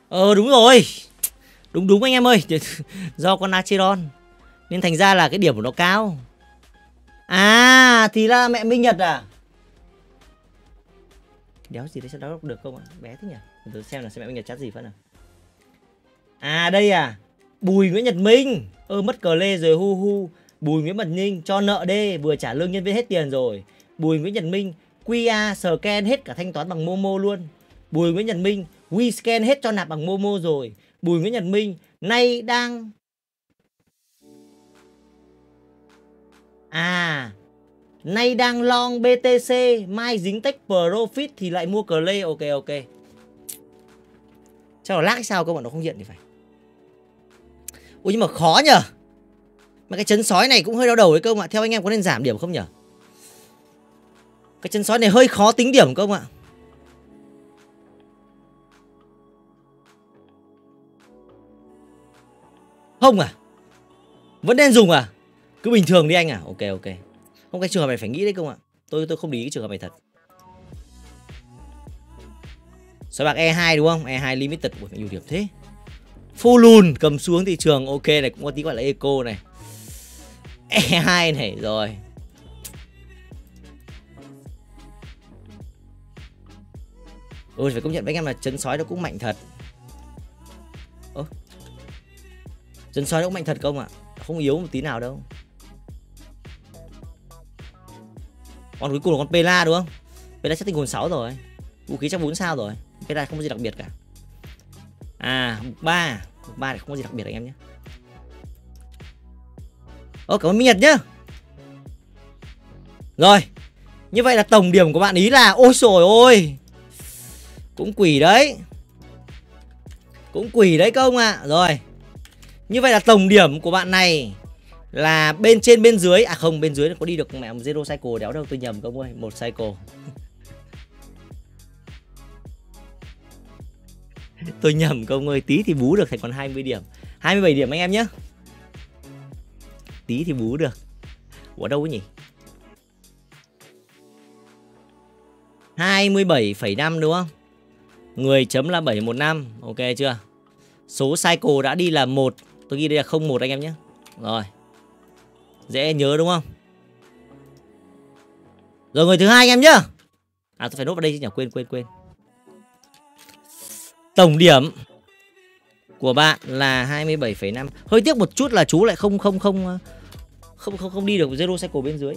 Ờ đúng rồi. Đúng đúng anh em ơi. [LAUGHS] Do con Acheron. Nên thành ra là cái điểm của nó cao. À thì là mẹ Minh Nhật à? Đéo gì đấy sao đó được không ạ? Bé thế nhỉ? Tôi xem là xem mẹ Minh Nhật chat gì phát nào. À đây à. Bùi Nguyễn Nhật Minh. Ơ, mất cờ lê rồi, hu hu. Bùi nguyễn mật ninh cho nợ đê, vừa trả lương nhân viên hết tiền rồi. Bùi nguyễn nhật minh QA scan hết cả thanh toán bằng Momo luôn. Bùi nguyễn nhật minh, we scan hết cho nạp bằng Momo rồi. Bùi nguyễn nhật minh, nay đang à nay đang long BTC mai dính tech profit thì lại mua cờ lê. Ok ok. Chắc là lag sao các bạn nó không hiện thì phải ui nhưng mà khó nhờ. Mà cái chân sói này cũng hơi đau đầu đấy không ạ. Theo anh em có nên giảm điểm không nhở cái chân sói này hơi khó tính điểm không ạ. Không à? Vẫn nên dùng à? Cứ bình thường đi anh à? Ok ok. Không cái trường hợp này phải nghĩ đấy không ạ. Tôi tôi không lý cái trường hợp này thật. Sói bạc E2 đúng không? E2 limited. Ủa, nhiều điểm thế full lùn cầm xuống thị trường, ok này, cũng có tí gọi là eco này. E2 này, rồi. Ừ phải công nhận với anh em là chân sói nó cũng mạnh thật. Ơ. Chân sói nó cũng mạnh thật không ạ? Không yếu một tí nào đâu. Còn cuối cùng là con Pela, đúng không? Pela chắc tình hồn 6 rồi. Vũ khí chắc 4 sao rồi. Pela không có gì đặc biệt cả. À mục ba. Mục ba thì không có gì đặc biệt anh em nhé. Ô, cảm ơn Minh Nhật nhá. Rồi, Như vậy là tổng điểm của bạn ý là, Ôi trời ôi Cũng quỷ đấy. Cũng quỷ đấy công ạ. À. Rồi, Như vậy là tổng điểm của bạn này Là bên trên, bên dưới À không, bên dưới có đi được mẹ một Zero Cycle, đéo đâu tôi nhầm công ơi, Một cycle. [LAUGHS] Tôi nhầm công ơi Tí thì bú được thành còn 20 điểm. 27 điểm anh em nhé Tí thì bú được. Ở đâu nhỉ? 27,5 đúng không? Người chấm là 715 Ok chưa? Số cycle đã đi là 1 Tôi ghi đây là 01 anh em nhé Rồi. Dễ nhớ đúng không? Rồi người thứ hai anh em nhá. À tôi phải nốt vào đây chứ nhỉ? Quên quên quên. Tổng điểm của bạn là 27,5. Hơi tiếc một chút là chú lại không không không không không không đi được zero cycle bên dưới.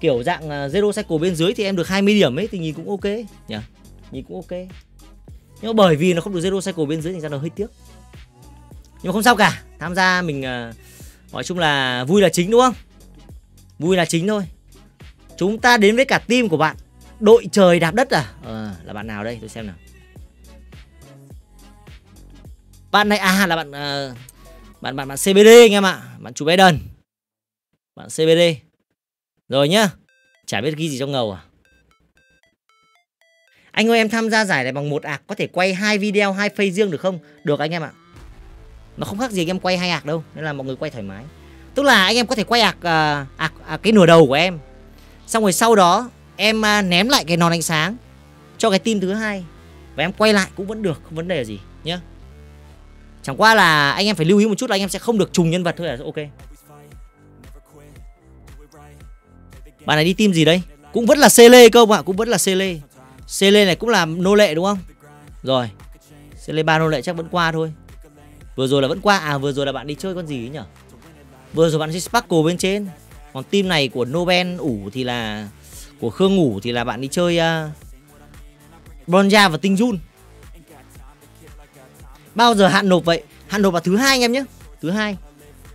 Kiểu dạng à, zero cycle bên dưới thì em được 20 điểm ấy thì nhìn cũng ok nhỉ. Nhìn cũng ok. Nhưng mà bởi vì nó không được zero cycle bên dưới thì ra nó hơi tiếc. Nhưng mà không sao cả, tham gia mình à, nói chung là vui là chính đúng không? Vui là chính thôi. Chúng ta đến với cả team của bạn. Đội trời đạp đất à? Ờ, là bạn nào đây? Tôi xem nào bạn này à là bạn uh, bạn bạn bạn CBD anh em ạ. Bạn chủ đơn. Bạn CBD rồi nhá. Chả biết ghi gì trong ngầu à? Anh ơi em tham gia giải này bằng một ạc có thể quay hai video hai phase riêng được không? Được anh em ạ. Nó không khác gì anh em quay hai ạc đâu nên là mọi người quay thoải mái. Tức là anh em có thể quay ạc uh, ạc, ạc cái nửa đầu của em. Xong rồi sau đó em à, ném lại cái nón ánh sáng cho cái team thứ hai. Và em quay lại cũng vẫn được không vấn đề gì nhá. Chẳng qua là anh em phải lưu ý một chút là anh em sẽ không được trùng nhân vật thôi là ok. Bạn này đi team gì đây Cũng vẫn là Cele cơ bạn Cũng vẫn là Cele Cele này cũng là nô lệ đúng không? Rồi Cele ba nô lệ chắc vẫn qua thôi. Vừa rồi là vẫn qua À vừa rồi là bạn đi chơi con gì ấy nhở Vừa rồi bạn đi Sparkle bên trên. Còn team này của Nobel ủ thì là Của Khương ngủ thì là bạn đi chơi à, uh, Bronja và Tinh Jun bao giờ hạn nộp vậy? Hạn nộp vào thứ hai anh em nhé. Thứ hai.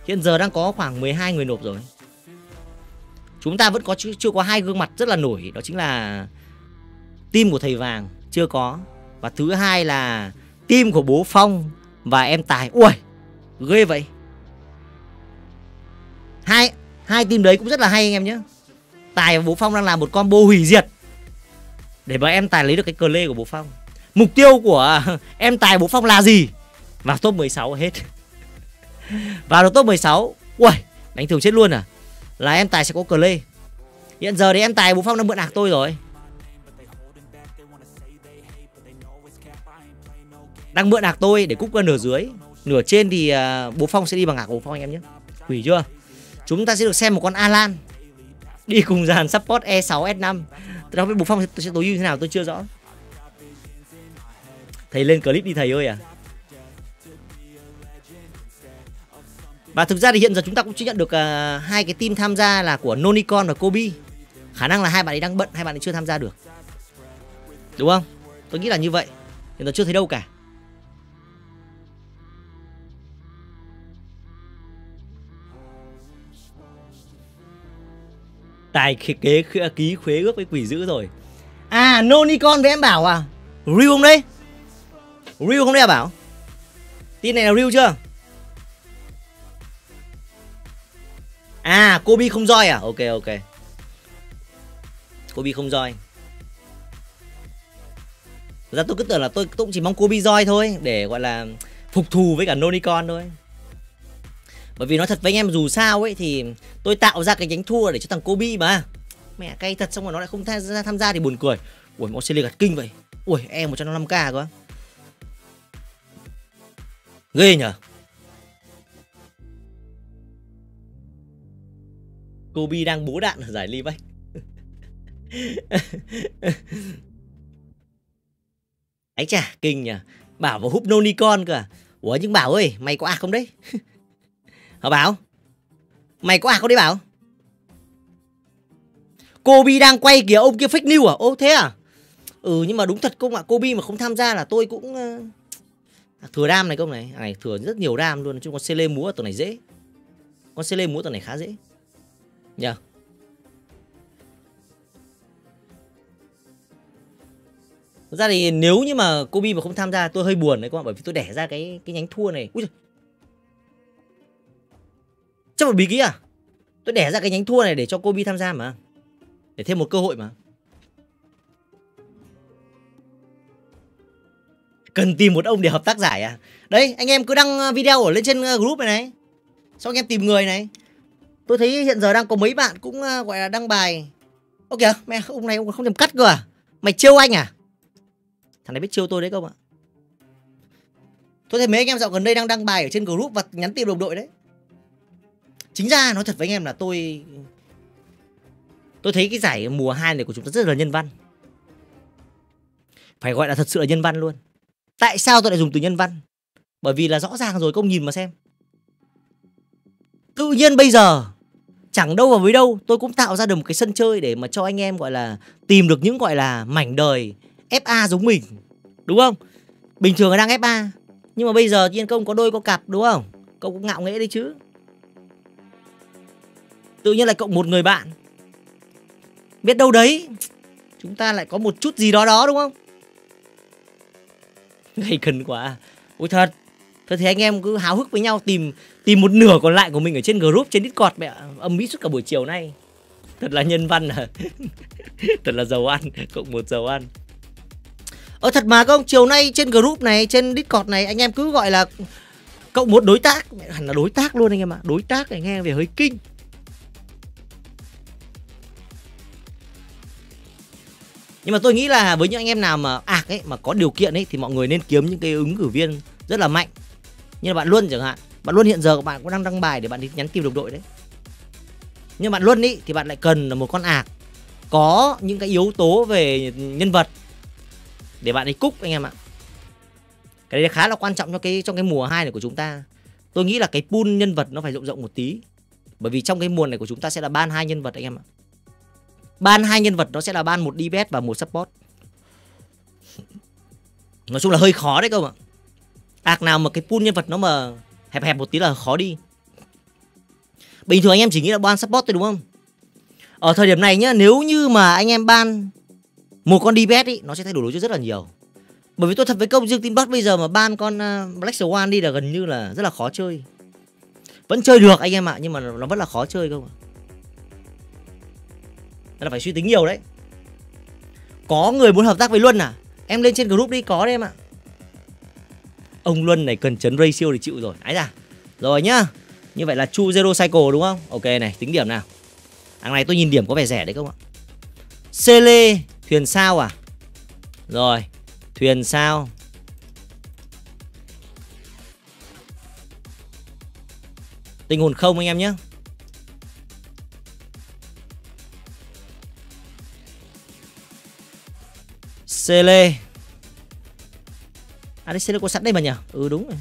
Hiện giờ đang có khoảng 12 người nộp rồi. Chúng ta vẫn có chưa, chưa có hai gương mặt rất là nổi. Đó chính là team của thầy vàng chưa có. Và thứ hai là team của bố phong và em tài. Ui ghê vậy. Hai hai team đấy cũng rất là hay anh em nhé. Tài và bố phong đang làm một combo hủy diệt. Để mà em tài lấy được cái cờ lê của bố phong. Mục tiêu của, [LAUGHS] em Tài Bố Phong là gì? Vào top 16 hết. [LAUGHS] Vào được top 16 Ui đánh thường chết luôn à? Là em Tài sẽ có cờ lê. Hiện giờ thì em Tài Bố Phong đang mượn hạc tôi rồi. Đang mượn hạc tôi để cúp qua nửa dưới. Nửa trên thì à, Bố Phong sẽ đi bằng hạc Bố Phong anh em nhé. Quỷ chưa? Chúng ta sẽ được xem một con Alan Đi cùng dàn support E6 S5 Tôi không Bố Phong sẽ tối ưu thế nào, tôi chưa rõ. Thầy lên clip đi thầy ơi à. Và thực ra thì hiện giờ chúng ta cũng chỉ nhận được uh, hai cái team tham gia là của Nonicon và Kobe. Khả năng là hai bạn ấy đang bận hai bạn ấy chưa tham gia được. Đúng không? Tôi nghĩ là như vậy. Hiện giờ chưa thấy đâu cả. Tài kế ký khuế ước với quỷ dữ rồi. À Nonicon với em bảo à. Real không đấy real không đấy à bảo? Tin này là real chưa? À Kobe không roi à? Ok ok. Kobe không roi. Ra tôi cứ tưởng là tôi, tôi cũng chỉ mong Kobe roi thôi để gọi là phục thù với cả Nonicon thôi. Bởi vì nói thật với anh em dù sao ấy thì tôi tạo ra cái nhánh thua để cho thằng Kobe mà. Mẹ cay thật xong rồi nó lại không tham gia tham gia thì buồn cười. Ui Australia gạt kinh vậy. Ui em 105k quá ghê nhở Kobe đang bố đạn ở giải Livac [LAUGHS] ấy chà, kinh nhỉ bảo vào húp nonicon cơ à? ủa, nhưng bảo ơi, mày có ạc không đấy? [LAUGHS] Hả bảo? Mày có ạc không đấy bảo? Kobe đang quay kìa, ông kia fake news à? Ô, thế à? Ừ nhưng mà đúng thật không ạ? Kobe mà không tham gia là tôi cũng uh thừa ram này công này này thừa rất nhiều ram luôn chung con lê múa tuần này dễ con Sele múa tuần này khá dễ nhờ yeah. Thực ra thì nếu như mà Kobe mà không tham gia, tôi hơi buồn đấy các bạn, bởi vì tôi đẻ ra cái cái nhánh thua này. Ui Chắc một bí kí à? Tôi đẻ ra cái nhánh thua này để cho Kobe tham gia mà. Để thêm một cơ hội mà. Cần tìm một ông để hợp tác giải à? đấy anh em cứ đăng ờ, video ở lên trên ờ, group này này. Xong anh em tìm người này. Tôi thấy hiện giờ đang có mấy bạn cũng ờ, gọi là đăng bài. ok kìa, mẹ ông này ông không thèm cắt cơ à? Mày trêu anh à? Thằng này biết chiêu tôi đấy không ạ Tôi thấy mấy anh em dạo gần đây đang đăng bài ở trên group và nhắn tin đồng đội đấy Chính ra nói thật với anh em là tôi Tôi thấy cái giải mùa 2 này của chúng ta rất là nhân văn Phải gọi là thật sự là nhân văn luôn Tại sao tôi lại dùng từ nhân văn? Bởi vì là rõ ràng rồi công nhìn mà xem. Tự nhiên bây giờ, Chẳng đâu vào với đâu, Tôi cũng tạo ra được một cái sân chơi Để mà cho anh em gọi là Tìm được những gọi là mảnh đời FA giống mình, Đúng không? Bình thường đang FA Nhưng mà bây giờ nhiên công có đôi, có cặp, đúng không? Cậu cũng ngạo nghễ đấy chứ. Tự nhiên lại cộng một người bạn. Biết đâu đấy, Chúng ta lại có một chút gì đó đó, đúng không? Ngày cần quá Ôi thật thật thì anh em cứ háo hức với nhau tìm tìm một nửa còn lại của mình ở trên group trên Discord mẹ âm mỹ suốt cả buổi chiều nay. Thật là nhân văn à. [LAUGHS] Thật là giàu ăn, cộng một giàu ăn. Ờ thật mà không, chiều nay trên group này, trên Discord này anh em cứ gọi là cộng một đối tác, hẳn là đối tác luôn anh em ạ. Đối tác này nghe về hơi kinh. Nhưng mà tôi nghĩ là với những anh em nào mà ạc ấy, mà có điều kiện ấy, thì mọi người nên kiếm những cái ứng cử viên rất là mạnh. Như là bạn Luân chẳng hạn. Bạn Luân hiện giờ bạn cũng đang đăng bài để bạn đi nhắn tìm đồng đội đấy. Nhưng bạn Luân ý, thì bạn lại cần là một con ạc có những cái yếu tố về nhân vật để bạn ấy cúc anh em ạ cái đấy khá là quan trọng cho cái trong cái mùa 2 này của chúng ta tôi nghĩ là cái pool nhân vật nó phải rộng rộng một tí bởi vì trong cái mùa này của chúng ta sẽ là ban hai nhân vật anh em ạ ban hai nhân vật nó sẽ là ban một DPS và một support. Nói chung là hơi khó đấy cơ bạn ạc nào mà cái pool nhân vật nó mà hẹp hẹp một tí là khó đi. Bình thường anh em chỉ nghĩ là ban support thôi đúng không? Ở thời điểm này nhá, nếu như mà anh em ban một con DPS ý, nó sẽ thay đổi đối cho rất là nhiều. Bởi vì tôi thật với công dương team bắt bây giờ mà ban con à, Black Swan đi là gần như là rất là khó chơi. Vẫn chơi được anh em ạ, nhưng mà nó vẫn là khó chơi không ạ? Là phải suy tính nhiều đấy. Có người muốn hợp tác với Luân à? Em lên trên group đi có đấy em ạ. Ông Luân này cần chấn ratio thì chịu rồi. Ấy ra rồi nhá. Như vậy là chu zero cycle đúng không? Ok này tính điểm nào? Hàng này tôi nhìn điểm có vẻ rẻ đấy không ạ? Cele Thuyền sao à? Rồi, thuyền sao? Tình hồn không anh em nhé. Sele. À đây Sele có sẵn đây mà nhỉ? Ừ đúng rồi.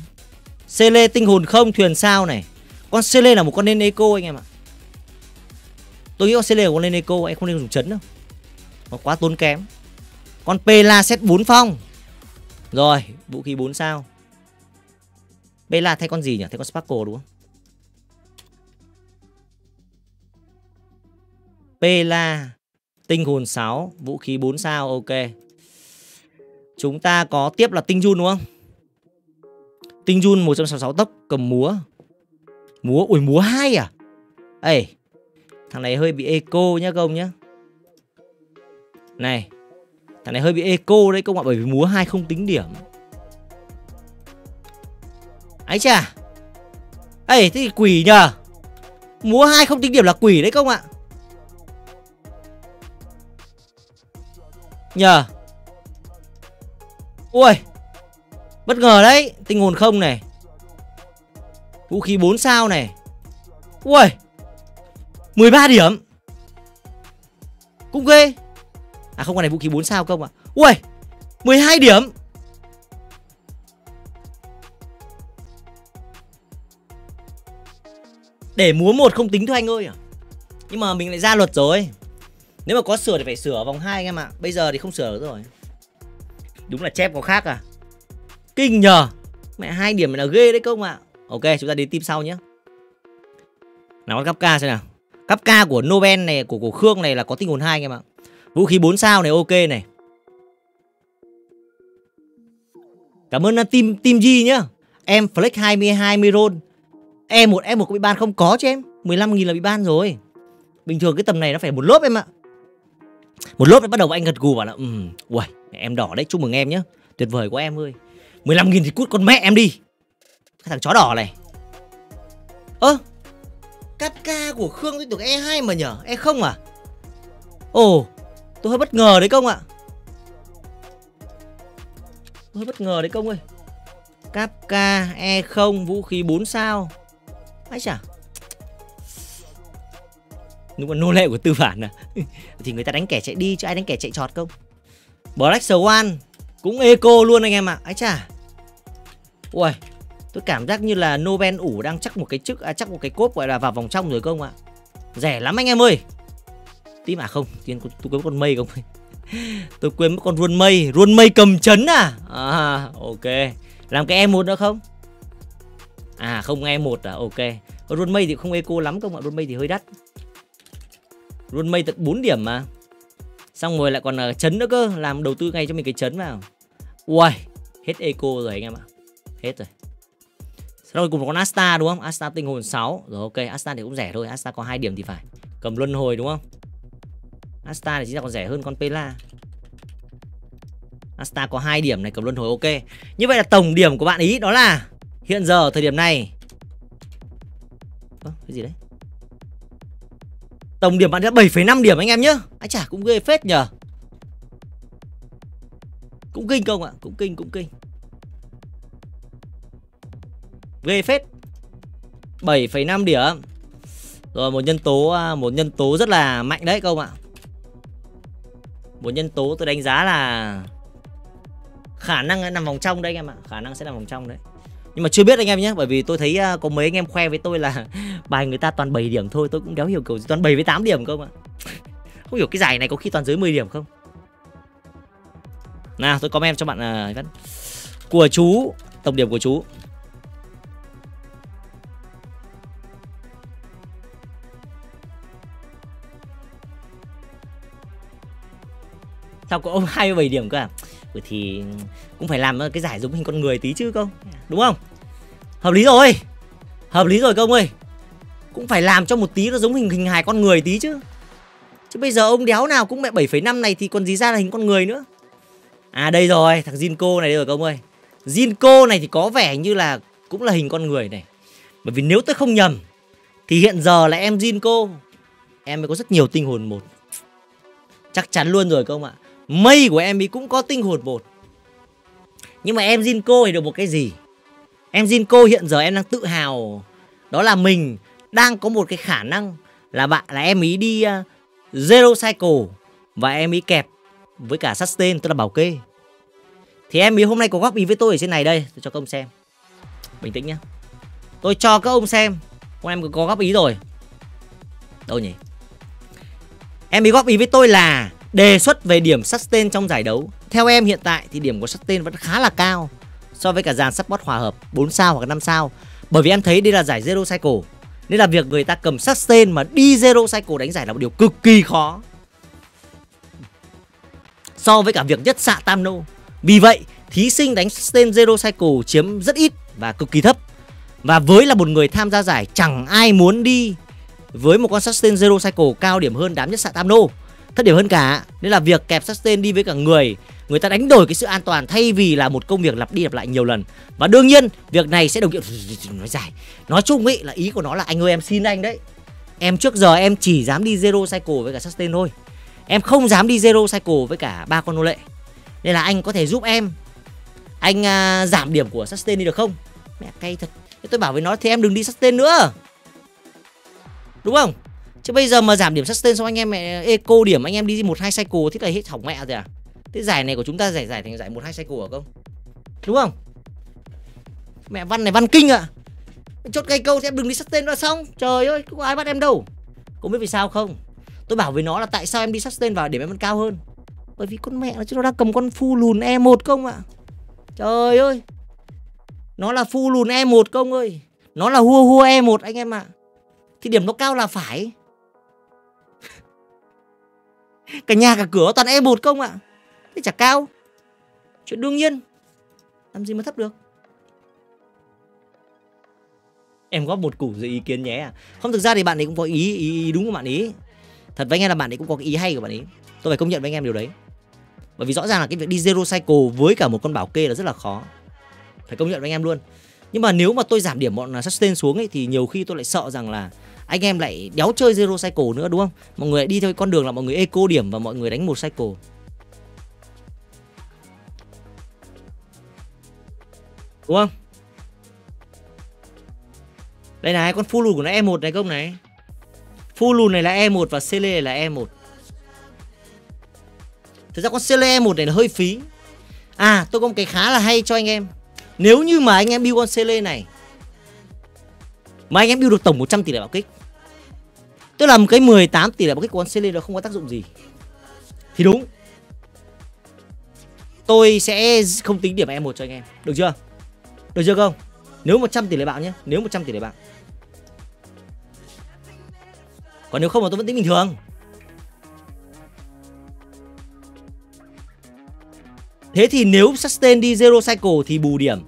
Sele tinh hồn không, thuyền sao này. Con Sele là một con nên eco anh em ạ. Tôi nghĩ con Sele là con nên eco Anh không nên dùng chấn đâu. Nó quá tốn kém. Con Pela set 4 phong. Rồi, vũ khí 4 sao. Pela thay con gì nhỉ? Thay con Sparkle đúng không? Pela Tinh hồn 6 Vũ khí 4 sao, ok. Chúng ta có tiếp là Tinh Jun đúng không? Tinh Jun 166 tốc cầm múa. Múa, ui múa hai à? Ê Thằng này hơi bị eco nhá công nhá. Này Thằng này hơi bị eco đấy công ạ Bởi vì múa hai không tính điểm. Ấy chà. Ê thế thì quỷ nhờ. Múa hai không tính điểm là quỷ đấy công ạ. Nhờ. Ui, Bất ngờ đấy Tinh hồn không này. Vũ khí 4 sao này. Ui 13 điểm. Cũng ghê. À không, con này vũ khí 4 sao không ạ? À? Ui 12 điểm. Để múa một không tính thôi anh ơi à Nhưng mà mình lại ra luật rồi. Nếu mà có sửa thì phải sửa vòng 2 anh em ạ. Bây giờ thì không sửa được rồi. Đúng là chép có khác à? Kinh nhờ. Mẹ hai điểm là ghê đấy không ạ. À? Ok, chúng ta đến team sau nhé. Nào, con cấp ca xem nào. Cấp ca của Nobel này, Của của Khương này là có tinh hồn hai anh em ạ. Vũ khí 4 sao này, ok này. Cảm ơn à, team team G nhá. Em Flex 22 Miron Em một em một có bị ban không? Có chứ em. 15.000 là bị ban rồi. Bình thường cái tầm này nó phải một lớp em ạ. Một lớp bắt đầu anh gật gù bảo là, ừm, Uầy em đỏ đấy, chúc mừng em nhé Tuyệt vời của em ơi. 15.000 thì cút con mẹ em đi. Cái thằng chó đỏ này. Ơ Cắt ca của Khương tôi tưởng E2 mà nhở? E không à? Ồ, Tôi hơi bất ngờ đấy công ạ. Tôi hơi bất ngờ đấy công ơi. Cáp ca E0 vũ khí 4 sao. Ái chả Đúng là nô lệ của tư bản à. [LAUGHS] Thì người ta đánh kẻ chạy đi chứ ai đánh kẻ chạy trọt không? Black Swan Cũng eco luôn anh em ạ. À. Ái chà. Ui Tôi cảm giác như là Nobel ủ đang chắc một cái chức à, chắc một cái cốp gọi là vào vòng trong rồi không ạ? Rẻ lắm anh em ơi. Tí à không Tiên tôi quên con mây không? [LAUGHS] Tôi quên mất con run mây run mây cầm chấn à? À ok. Làm cái em một nữa không? À không em một à ok. Con mây thì không eco lắm không ạ? Run mây thì hơi đắt luôn mây tận 4 điểm mà. Xong rồi lại còn ờ, chấn nữa cơ Làm đầu tư ngay cho mình cái chấn vào. Ui Hết eco rồi anh em ạ. Hết rồi. Sau rồi cùng con Asta đúng không? Asta tinh hồn 6 Rồi ok Asta thì cũng rẻ thôi Asta có hai điểm thì phải. Cầm luân hồi đúng không? Asta thì chính là còn rẻ hơn con Pela. Asta có hai điểm này cầm luân hồi ok. Như vậy là tổng điểm của bạn ý đó là Hiện giờ ở thời điểm này. Ơ, cái gì đấy? Tổng điểm bạn đã 7,5 điểm anh em nhá. Anh chả cũng ghê phết nhờ. Cũng kinh không ạ? Cũng kinh cũng kinh. Ghê phết. 7,5 điểm. Rồi một nhân tố à, Một nhân tố rất là mạnh đấy không ạ. Một nhân tố tôi đánh giá là Khả năng nằm vòng trong đấy anh em ạ. Khả năng sẽ nằm vòng trong đấy nhưng mà chưa biết anh em nhé bởi vì tôi thấy à, có mấy anh em khoe với tôi là [LAUGHS] bài người ta toàn 7 điểm thôi tôi cũng đéo hiểu kiểu gì toàn 7 với 8 điểm không [LAUGHS] ạ không hiểu cái giải này có khi toàn dưới 10 điểm không? Nào tôi comment cho bạn uh, của chú tổng điểm của chú. Sao có ông 27 điểm cơ à? Thì cũng phải làm cái giải giống hình con người tí chứ không đúng không? Hợp lý rồi. Hợp lý rồi công ơi. Cũng phải làm cho một tí nó giống hình hình hài con người tí chứ. Chứ bây giờ ông đéo nào cũng mẹ 7,5 này thì còn gì ra là hình con người nữa. À đây rồi. Thằng Jinko này đây rồi công ơi. Jinko này thì có vẻ như là cũng là hình con người này. Bởi vì nếu tôi không nhầm thì hiện giờ là em Jinko. Em mới có rất nhiều tinh hồn một. Chắc chắn luôn rồi công ạ mây của em ấy cũng có tinh hồn một nhưng mà em Jinko thì được một cái gì? Em Jinko hiện giờ em đang tự hào. Đó là mình đang có một cái khả năng là bạn là em ý đi uh, zero cycle và em ý kẹp với cả sustain tức là bảo kê. Thì em ý hôm nay có góp ý với tôi ở trên này đây tôi cho các ông xem. Bình tĩnh nhá. Tôi cho các ông xem. Hôm em có góp ý rồi. Đâu nhỉ? Em ý góp ý với tôi là Đề xuất về điểm sustain trong giải đấu. Theo em hiện tại thì điểm của sustain vẫn khá là cao So với cả dàn support hòa hợp 4 sao hoặc 5 sao. Bởi vì em thấy đây là giải Zero Cycle. Nên là việc người ta cầm sustain mà đi Zero Cycle đánh giải là một điều cực kỳ khó So với cả việc nhất xạ tam nô. Vì vậy, thí sinh đánh sustain Zero Cycle chiếm rất ít và cực kỳ thấp. Và với là một người tham gia giải, chẳng ai muốn đi với một con sustain Zero Cycle cao điểm hơn đám nhất xạ tam nô thất điểm hơn cả. Nên là việc kẹp sustain đi với cả người người ta đánh đổi cái sự an toàn thay vì là một công việc lặp đi lặp lại nhiều lần. Và đương nhiên việc này sẽ đồng nghĩa nói dài. Nói chung ấy là ý của nó là anh ơi em xin anh đấy. Em trước giờ em chỉ dám đi zero cycle với cả sustain thôi. Em không dám đi zero cycle với cả ba con nô lệ. Nên là anh có thể giúp em. Anh à, giảm điểm của sustain đi được không? Mẹ cay thật. Tôi bảo với nó thì em đừng đi sustain nữa. Đúng không? Chứ bây giờ mà giảm điểm sustain xong anh em mẹ eco điểm, anh em đi một hai cycle, thế là hết hỏng mẹ rồi à? Thế giải này của chúng ta giải giải thành giải một hai cycle ở không đúng không? Mẹ văn này văn kinh ạ. À. chốt cây câu thì em đừng đi sustain nữa xong. Trời ơi, có ai bắt em đâu. Có biết vì sao không? Tôi bảo với nó là tại sao em đi sustain vào điểm em vẫn cao hơn? Bởi vì con mẹ nó chứ nó đang cầm con phu lùn e 1 không ạ. À. trời ơi. Nó là phu lùn e 1 công ơi. Nó là hua hua e 1 anh em ạ. À. thì điểm nó cao là phải cả nhà cả cửa toàn e 1 công ạ. À. thế chả cao. Chuyện đương nhiên. Làm gì mà thấp được? Em góp một củ ý kiến nhé à. không thực ra thì bạn ấy cũng có ý, ý, ý đúng của bạn ấy, thật với anh em là bạn ấy cũng có ý hay của bạn ấy. Tôi phải công nhận với anh em điều đấy. Bởi vì rõ ràng là cái việc đi zero cycle với cả một con bảo kê là rất là khó. Phải công nhận với anh em luôn. Nhưng mà nếu mà tôi giảm điểm bọn sustain xuống ấy thì nhiều khi tôi lại sợ rằng là anh em lại đéo chơi zero cycle nữa, đúng không? Mọi người đi theo con đường là mọi người eco điểm và mọi người đánh một cycle. Đúng không? Đây này, con full lùn của nó E1 này công này. Full lùn này là E1 và Cele này là E1 Thực ra con Cele E1 này là hơi phí. À tôi có một cái khá là hay cho anh em. Nếu như mà anh em build con Cele này, Mà anh em build được tổng 100 tỷ lệ bảo kích Tức là một cái 18 tỷ lệ bằng kích của con Cele nó không có tác dụng gì. Thì đúng. Tôi sẽ không tính điểm E1 cho anh em. Được chưa? Được chưa không? Nếu 100 tỷ lệ bạn nhé. Nếu 100 tỷ lệ bạn. Còn nếu không thì tôi vẫn tính bình thường. Thế thì nếu sustain đi zero cycle thì bù điểm.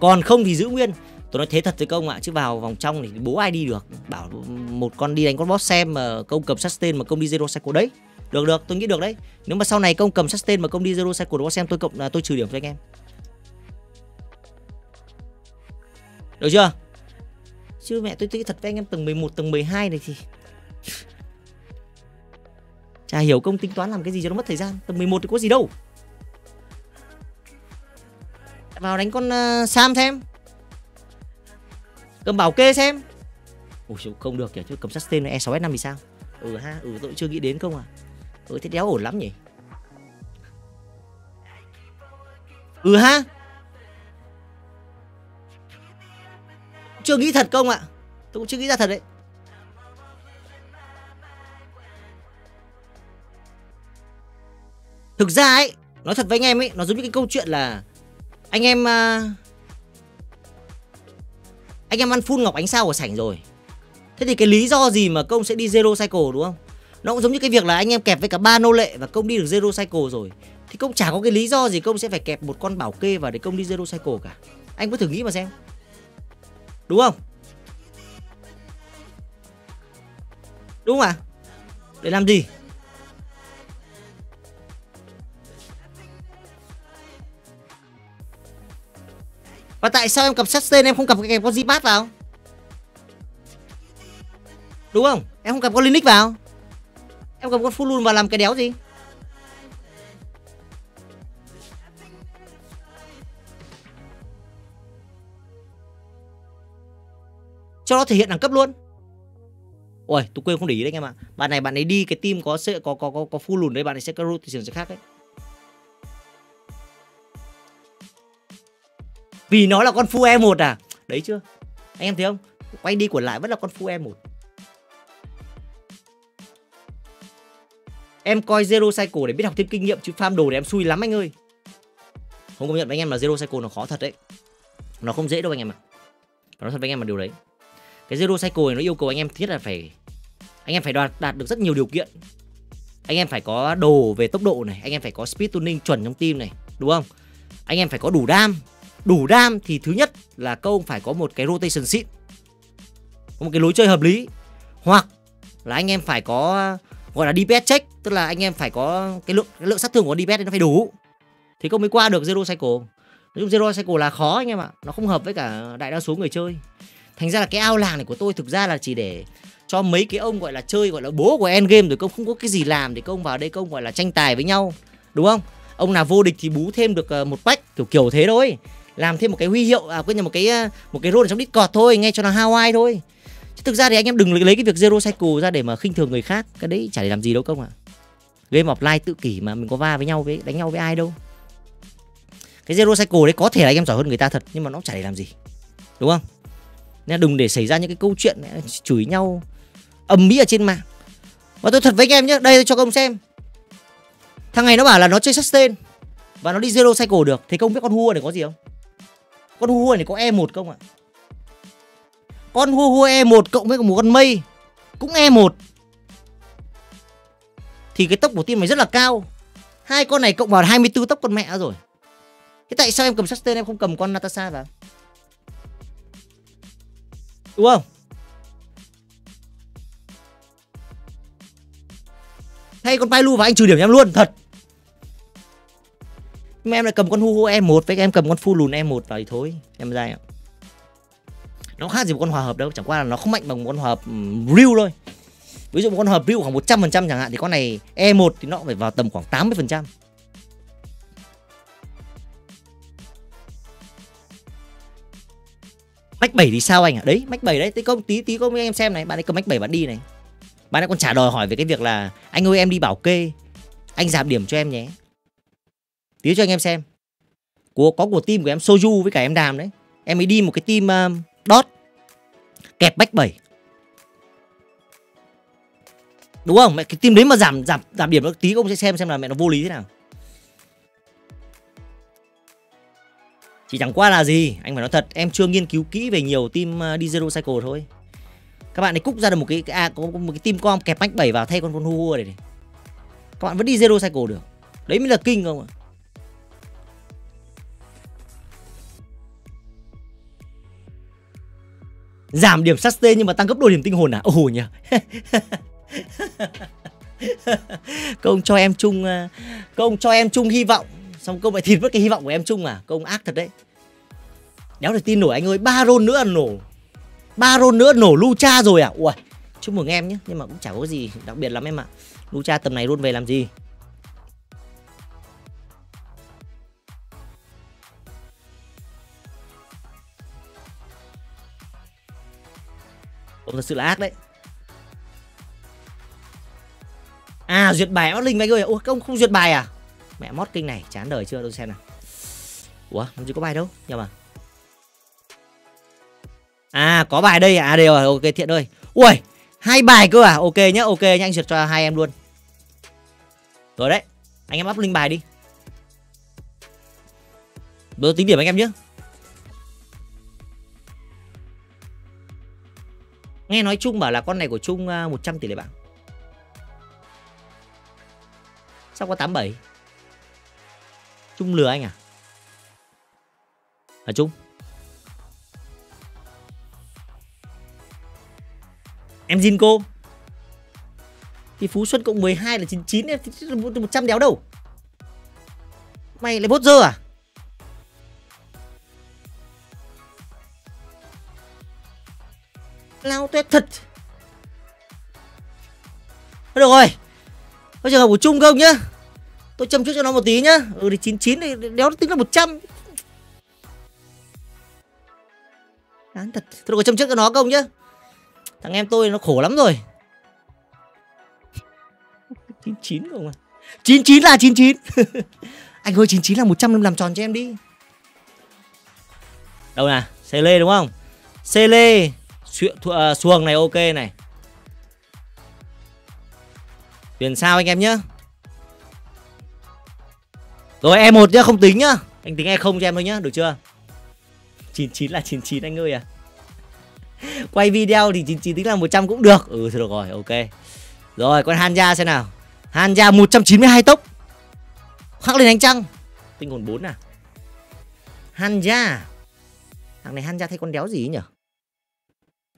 Còn không thì giữ nguyên. Tôi nói thế thật với công ạ Chứ vào vòng trong thì bố ai đi được? Bảo một con đi đánh con boss xem mà công cầm sustain mà công đi zero cycle đấy. Được được tôi nghĩ được đấy. Nếu mà sau này công cầm sustain mà công đi zero cycle boss xem tôi cộng là tôi trừ điểm cho anh em. Được chưa? Chứ mẹ tôi nghĩ thật với anh em tầng 11 tầng 12 này thì Chả hiểu công tính toán làm cái gì cho nó mất thời gian. Tầng 11 thì có gì đâu. Vào đánh con uh, Sam xem. Cầm bảo kê xem. Ủa không được kiểu chứ cầm sustain E6S5 thì sao? Ừ ha Ừ tôi chưa nghĩ đến không à Ừ thế đéo ổn lắm nhỉ? Ừ ha. Chưa nghĩ thật không ạ? Tôi cũng chưa nghĩ ra thật đấy. Thực ra ấy Nói thật với anh em ấy Nó giống như cái câu chuyện là Anh em uh, anh em ăn phun ngọc ánh sao của sảnh rồi. Thế thì cái lý do gì mà công sẽ đi zero cycle, đúng không? Nó cũng giống như cái việc là anh em kẹp với cả ba nô lệ Và công đi được zero cycle rồi. Thì công chả có cái lý do gì công sẽ phải kẹp một con bảo kê Và để công đi zero cycle cả. Anh cứ thử nghĩ mà xem. Đúng không? Đúng không ạ? À? Để làm gì? Và tại sao em cầm sustain em không cầm kèm con Zipat vào? Đúng không? Em không cầm con Linux vào? Em cầm con fulun vào làm cái đéo gì? Cho nó thể hiện đẳng cấp luôn. Ôi tôi quên không để ý đấy anh em ạ. Bạn này bạn ấy đi cái team có có có có, có full lùn đấy bạn ấy sẽ có rotation sẽ khác đấy. Vì nó là con full E1 à? Đấy chưa Anh em thấy không? Quay đi quẩn lại vẫn là con phu e một. Em coi zero cycle để biết học thêm kinh nghiệm chứ farm đồ để em xui lắm anh ơi. Không công nhận với anh em là zero cycle nó khó thật đấy. Nó không dễ đâu anh em ạ. Nói thật với anh em là điều đấy. Cái zero cycle này nó yêu cầu anh em thiết là phải anh em phải đạt, đạt được rất nhiều điều kiện. Anh em phải có đồ về tốc độ này anh em phải có speed tuning chuẩn trong team này đúng không? Anh em phải có đủ đam đủ đam thì thứ nhất là câu phải có một cái rotation xịn có một cái lối chơi hợp lý. Hoặc là anh em phải có, gọi là DPS check, tức là anh em phải có cái lượng cái lượng sát thương của DPS nó phải đủ. Thì câu mới qua được zero cycle. Nói chung zero cycle là khó anh em ạ. Nó không hợp với cả đại đa số người chơi. Thành ra là cái ao làng này của tôi thực ra là chỉ để cho mấy cái ông gọi là chơi, gọi là bố của endgame rồi công không có cái gì làm để công vào đây công gọi là tranh tài với nhau. Đúng không? Ông nào vô địch thì bú thêm được ờ, một pack, kiểu kiểu thế thôi làm thêm một cái huy hiệu à quên là một cái à, một cái role trong discord thôi, nghe cho nó hawaii thôi. Chứ thực ra thì anh em đừng lấy cái việc zero cycle ra để mà khinh thường người khác, cái đấy chả để làm gì đâu công ạ. À. game offline tự kỷ mà mình có va với nhau với, đánh nhau với ai đâu. Cái zero cycle đấy có thể là anh em giỏi hơn người ta thật, nhưng mà nó chả để làm gì, đúng không? Nên đừng để xảy ra những cái câu chuyện à, chửi nhau, ầm mỹ ở trên mạng. Và tôi thật với anh em nhé đây tôi cho các ông xem. Thằng này nó bảo là nó chơi sustain và nó đi zero cycle được thì công biết con hua này có gì không? Con Huawei này có e 1 không ạ? Con Huawei e 1 cộng với một con mây cũng e 1 thì cái tốc của tim mày rất là cao. Hai con này cộng vào 24 tốc con mẹ rồi. Thế tại sao em cầm sustain em không cầm con natasha vào? Đúng không? Hay con Pailu và anh trừ điểm em luôn, thật mà em lại cầm con hu hu e 1 với em cầm con phu lùn e 1 vào thì thôi em ra ạ nó khác gì một con hòa hợp đâu chẳng qua là nó không mạnh bằng một con hòa hợp ừ, real thôi ví dụ một con hòa hợp real khoảng 100% chẳng hạn thì con này e 1 thì nó phải vào tầm khoảng 80% mách 7 thì sao anh ạ? À? Đấy, mách 7 đấy, tí công tí tí công em xem này, bạn ấy cầm mách 7 bạn đi này. Bạn ấy còn trả đòi hỏi về cái việc là anh ơi em đi bảo kê, anh giảm điểm cho em nhé. Tí cho anh em xem. Của có của team của em Soju với cả em Đàm đấy. Em ấy đi một cái team uh, dot kẹp bách 7. Đúng không? Mẹ cái team đấy mà giảm giảm giảm điểm tí ông sẽ xem xem là mẹ nó vô lý thế nào. Chỉ chẳng qua là gì, anh phải nói thật, em chưa nghiên cứu kỹ về nhiều team uh, đi Zero Cycle thôi. Các bạn ấy cúc ra được một cái à, có một cái team com kẹp bách 7 vào thay con con Hua này, này. Các bạn vẫn đi Zero Cycle được. Đấy mới là kinh không ạ? Giảm điểm sustain nhưng mà tăng gấp đôi điểm tinh hồn à? Ồ, nhỉ. [LAUGHS] công cho em chung à, công cho em chung hy vọng. Xong công lại thịt mất cái hy vọng của em chung à? Công ác thật đấy. Đéo thể tin nổi anh ơi, ba rôn nữa nổ. Ba rôn nữa nổ lucha rồi à? Ui chúc mừng em nhé. Nhưng mà cũng chả có gì đặc biệt lắm em ạ. À. lucha tầm này rôn về làm gì? Ủa, thật sự là ác đấy. À duyệt bài Ót Linh anh ơi. Ủa không không duyệt bài à? Mẹ mót kinh này chán đời chưa? Tôi xem nào. Ủa làm gì có bài đâu nhầm mà À có bài đây à? à Đều rồi ok thiện ơi. Ui hai bài cơ à? Ok nhá ok nhá anh duyệt cho hai em luôn. Rồi đấy anh em up linh bài đi. Tôi tính điểm anh em nhé Nghe nói chung bảo là con này của Trung à, 100 tỷ lệ bảng Sao có 87 Trung lừa anh à? Hả Trung? Em Jinko Thì Phú Xuân cộng 12 là 99 Em 100 đéo đâu Mày lại bốt dơ à? Lao tuyết thật. Thôi Được rồi. Có trường hợp của Trung không nhá? Tôi châm trước cho nó một tí nhá. Ừ thì 99 thì đéo tính là 100 Đáng thật. Tôi có châm trước cho nó không nhá? Thằng em tôi nó khổ lắm rồi. [LAUGHS] 99 không à? 99 là 99 [LAUGHS] Anh ơi 99 là 100 làm tròn cho em đi. Đâu nè? Cê Lê đúng không? Cê Lê. À, xuồng này ok này. Tuyển sao anh em nhá? Rồi E1 nhá, không tính nhá. Anh tính E0 cho em thôi nhá, được chưa? 99 là 99 anh ơi à. [LAUGHS] Quay video thì 99 tính là 100 cũng được. Ừ thôi được rồi, ok. Rồi, con Hanja xem nào. Hanja 192 tốc. Khắc lên ánh trăng. Tinh hồn 4 à? Hanja. Thằng này Hanja thay con đéo gì nhỉ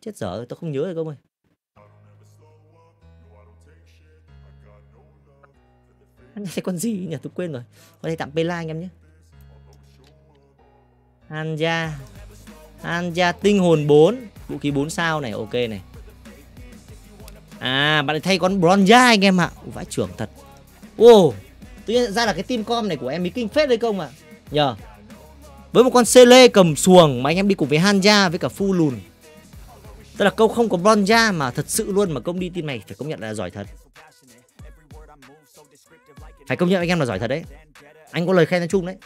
Chết dở tôi không nhớ rồi công ơi Hanja thay con gì nhỉ? Tôi quên rồi. Có thể tặng Pela anh em nhé. Hanja Hanja tinh hồn 4 Vũ khí 4 sao này, ok này. À bạn thay con Bronza anh em ạ. À. Vãi trưởng thật. Wow. Tự nhiên, ra là cái team com này của em ý kinh phết đấy không ạ. À. Nhờ. Với một con Sele cầm xuồng Mà anh em đi cùng với Hanja với cả Phu Lùn. Tức là câu không có Bronza mà thật sự luôn Mà công đi team này phải công nhận là giỏi thật. Phải công nhận anh em là giỏi thật đấy. Anh có lời khen nói chung đấy.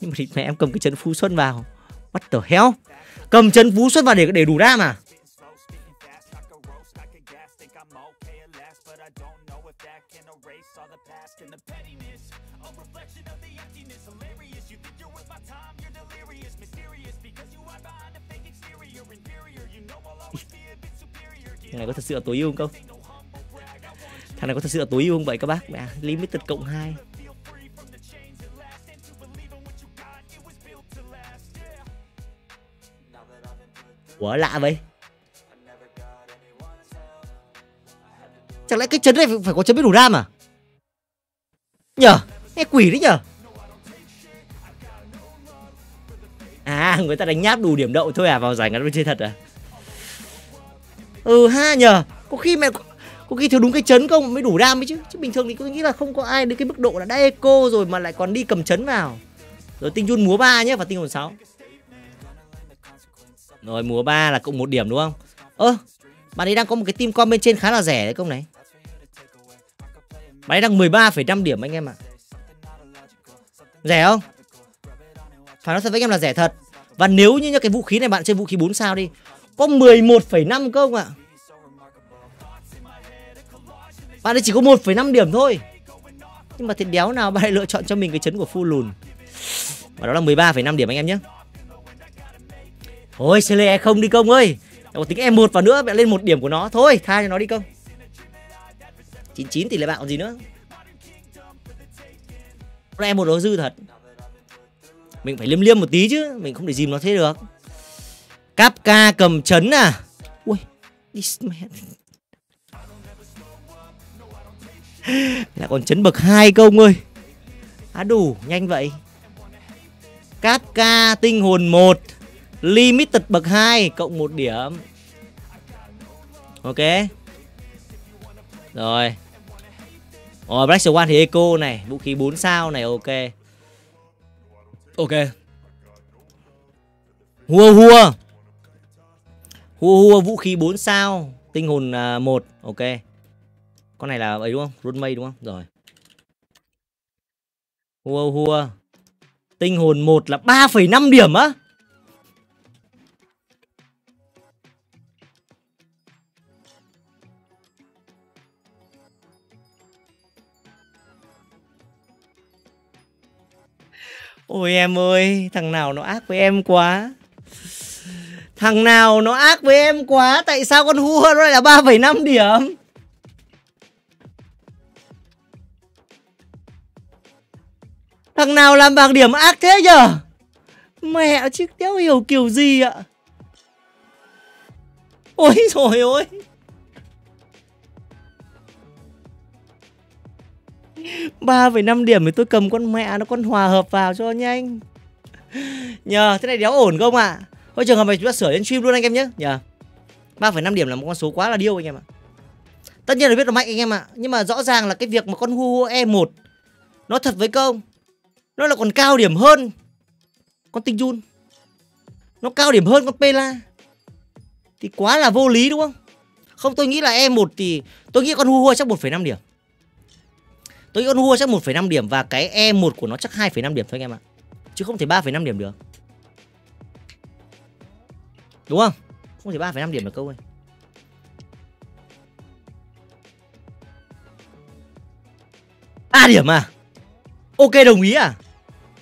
Nhưng mà thì mẹ em cầm cái chân Phú Xuân vào. What the hell? Cầm chân Phú Xuân vào để để đủ ra mà Thằng này có thật sự là tối ưu không? Không? Thằng này có thật sự là tối ưu không vậy các bác? Mẹ, limited cộng 2 Ủa lạ vậy. Chẳng lẽ cái chấn này phải có chấn biết đủ ram à? Nhờ Nghe quỷ đấy nhờ. À người ta đánh nháp đủ điểm đậu thôi à Vào giải ngắn chơi thật à Ừ ha nhờ Có khi mẹ có khi thiếu đúng cái chấn không mới đủ đam ấy chứ chứ bình thường thì tôi nghĩ là không có ai đến cái mức độ là đã eco rồi mà lại còn đi cầm chấn vào rồi tinh run múa ba nhé và tinh hồn 6 rồi múa ba là cộng một điểm đúng không? Ơ, bạn ấy đang có một cái team com bên trên khá là rẻ đấy công này. Bạn ấy đang 13,5 điểm anh em ạ. À. Rẻ không? Phải nói thật với anh em là rẻ thật. Và nếu như cái vũ khí này bạn chơi vũ khí 4 sao đi, có 11,5 công ạ. Bạn ấy chỉ có 1,5 điểm thôi. Nhưng mà thì đéo nào bạn lại lựa chọn cho mình cái chấn của phu lùn. Và đó là 13,5 điểm anh em nhé. Ôi Sele e không đi công ơi Còn tính em một vào nữa mẹ lên một điểm của nó Thôi tha cho nó đi công 99 tỷ lệ bạn còn gì nữa Nó em một nó dư thật Mình phải liêm liêm một tí chứ Mình không để dìm nó thế được Cáp ca cầm chấn à Ui Là [LAUGHS] còn chấn bậc 2 công ơi Á đủ nhanh vậy Cáp ca tinh hồn 1 Limited bậc 2 cộng 1 điểm. Ok. Rồi. Ồ, Black Swan thì Eco này, vũ khí 4 sao này ok. Ok. Hua hua. Hua hua vũ khí 4 sao, tinh hồn uh, à, 1, ok. Con này là ấy đúng không? Run mây đúng không? Rồi. Hua hua. Tinh hồn 1 là 3,5 điểm á. Ôi em ơi, thằng nào nó ác với em quá. Thằng nào nó ác với em quá, tại sao con hua nó lại là 3,5 điểm? Thằng nào làm bảng điểm ác thế nhở? Mẹ chứ đéo hiểu kiểu gì ạ. Ôi rồi ôi. 3,5 điểm thì tôi cầm con mẹ nó con hòa hợp vào cho nhanh Nhờ thế này đéo ổn không ạ à? Thôi trường hợp này chúng ta sửa lên stream luôn anh em nhé. Nhờ. 3,5 điểm là một con số quá là điêu anh em ạ. Tất nhiên là biết là mạnh anh em ạ Nhưng mà rõ ràng là cái việc mà con Hu E1 Nó thật với công Nó là còn cao điểm hơn Con Tinh Jun. Nó cao điểm hơn con Pela. Thì quá là vô lý đúng không? Không tôi nghĩ là E1 thì Tôi nghĩ con Hu chắc 1,5 điểm. Tôi nghĩ con hu chắc 1,5 điểm và cái E1 của nó chắc 2,5 điểm thôi anh em ạ. Chứ không thể 3,5 điểm được. Đúng không? Không thể 3,5 điểm được câu ơi. ba điểm à? Ok đồng ý à?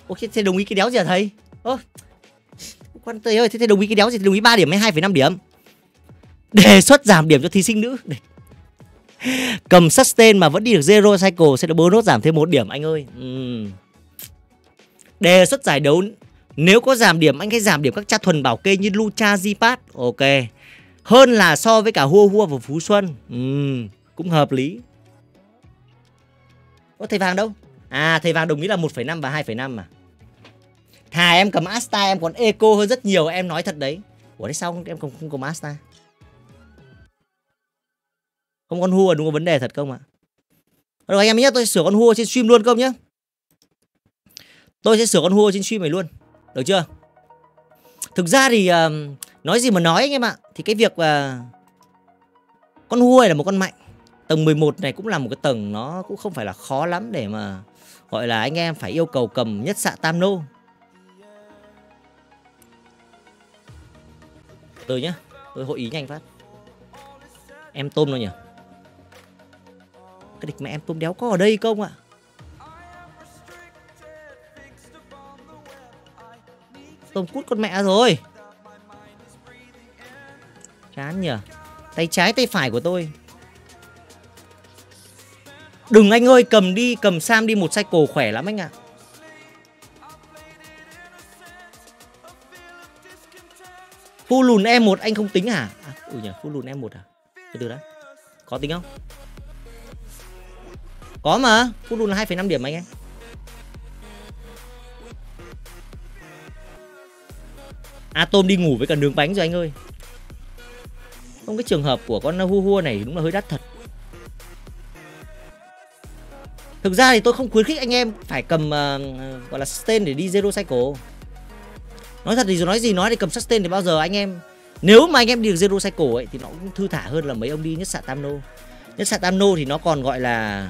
Ok thế đồng ý cái đéo gì à thầy? Ơ. Quan thầy ơi, thế, thế đồng ý cái đéo gì? Đồng ý 3 điểm hay 2,5 điểm? Đề xuất giảm điểm cho thí sinh nữ. Để. Cầm sustain mà vẫn đi được zero cycle sẽ được bonus giảm thêm một điểm anh ơi. Uhm. Đề xuất giải đấu nếu có giảm điểm anh hãy giảm điểm các cha thuần bảo kê như Lucha Zipat. Ok. Hơn là so với cả Hua Hua và Phú Xuân. Uhm. Cũng hợp lý. Có thầy vàng đâu? À thầy vàng đồng ý là 1,5 và 2,5 mà. Thà em cầm Asta em còn eco hơn rất nhiều em nói thật đấy. Ủa đấy sao em không, không cầm Asta? Không con hua đúng có vấn đề thật không ạ? Rồi anh em nhé, tôi sửa con hua trên stream luôn không nhé. Tôi sẽ sửa con hua trên stream này luôn. Được chưa? Thực ra thì uh, nói gì mà nói anh em ạ. Thì cái việc uh, con hua này là một con mạnh. Tầng 11 này cũng là một cái tầng nó cũng không phải là khó lắm để mà gọi là anh em phải yêu cầu cầm nhất xạ tam nô. Từ nhá, tôi hội ý nhanh phát. Em tôm nó nhỉ? Cái địch mẹ em tôm đéo có ở đây không ạ? Tôm cút con mẹ rồi. Chán nhỉ? Tay trái tay phải của tôi Đừng anh ơi cầm đi Cầm Sam đi một cycle khỏe lắm anh ạ à. Phu lùn em một anh không tính hả à, Ừ nhỉ phu lùn em một à Từ từ đã Có tính không Có mà Phu lùn là 2,5 điểm anh em Atom đi ngủ với cả nướng bánh rồi anh ơi Không cái trường hợp của con hu hua này đúng là hơi đắt thật Thực ra thì tôi không khuyến khích anh em phải cầm uh, gọi là sustain để đi zero cycle. Nói thật thì dù nói gì nói thì cầm sustain thì bao giờ anh em nếu mà anh em đi được zero cycle ấy thì nó cũng thư thả hơn là mấy ông đi nhất xạ tam nô. Nhất xạ tam nô thì nó còn gọi là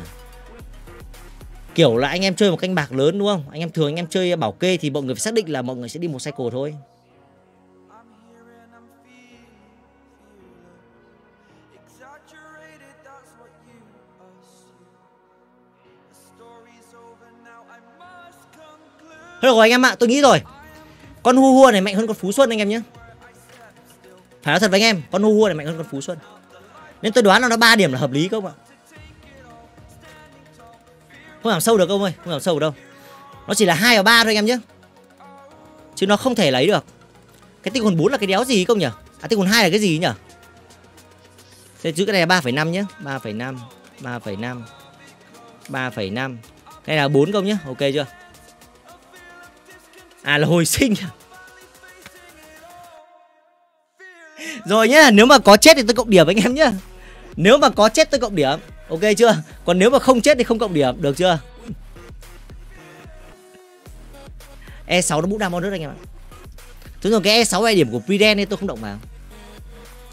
kiểu là anh em chơi một canh bạc lớn đúng không? Anh em thường anh em chơi bảo kê thì mọi người phải xác định là mọi người sẽ đi một cycle thôi. Thôi rồi anh em ạ, à, tôi nghĩ rồi. Con hu hua này mạnh hơn con Phú Xuân anh em nhé. Phải nói thật với anh em, con hu hua này mạnh hơn con Phú Xuân. Nên tôi đoán là nó 3 điểm là hợp lý không ạ? Không làm sâu được ông ơi, không làm sâu được đâu. Nó chỉ là hai và ba thôi anh em nhé. Chứ nó không thể lấy được. Cái tinh hồn 4 là cái đéo gì không nhỉ? À tinh hồn 2 là cái gì nhỉ? Thế chứ cái này là 3,5 nhé. 3,5, 3,5, 3,5. Cái này là 4 không nhá Ok chưa? À là hồi sinh? [LAUGHS] Rồi nhá, nếu mà có chết thì tôi cộng điểm anh em nhá. Nếu mà có chết tôi cộng điểm. Ok chưa? Còn nếu mà không chết thì không cộng điểm, được chưa? E6 nó bút đam bonus anh em ạ. Thế rồi cái E6 E điểm của Priden nên tôi không động vào.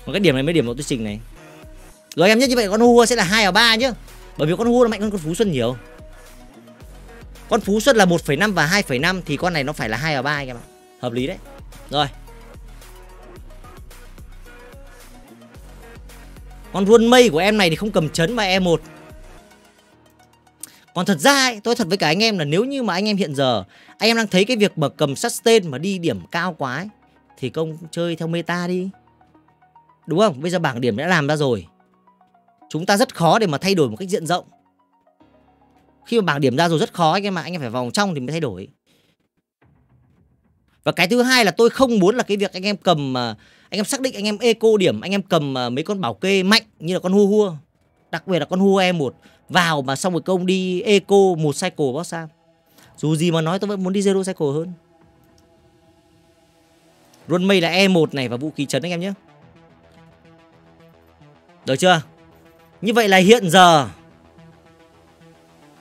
Còn cái điểm này mới điểm của tôi trình này. Rồi em nhé, như vậy con Hua sẽ là 2 ở 3 nhá. Bởi vì con Hua nó mạnh hơn con Phú Xuân nhiều. Con Phú Xuân là 1,5 và 2,5 thì con này nó phải là 2 và 3 anh em ạ. Hợp lý đấy. Rồi. Con ruôn mây của em này thì không cầm chấn mà E1. Còn thật ra ấy, tôi thật với cả anh em là nếu như mà anh em hiện giờ anh em đang thấy cái việc mà cầm sustain mà đi điểm cao quá ấy, thì công chơi theo meta đi. Đúng không? Bây giờ bảng điểm đã làm ra rồi. Chúng ta rất khó để mà thay đổi một cách diện rộng. Khi mà bảng điểm ra rồi rất khó anh em mà anh em phải vào vòng trong thì mới thay đổi. Và cái thứ hai là tôi không muốn là cái việc anh em cầm à, anh em xác định anh em eco điểm, anh em cầm à, mấy con bảo kê mạnh như là con hua hua, đặc biệt là con hua e một, vào mà xong rồi công đi eco một cycle boss sao? Dù gì mà nói tôi vẫn muốn đi zero cycle hơn. Run là E1 này và vũ khí chấn anh em nhé. Được chưa? Như vậy là hiện giờ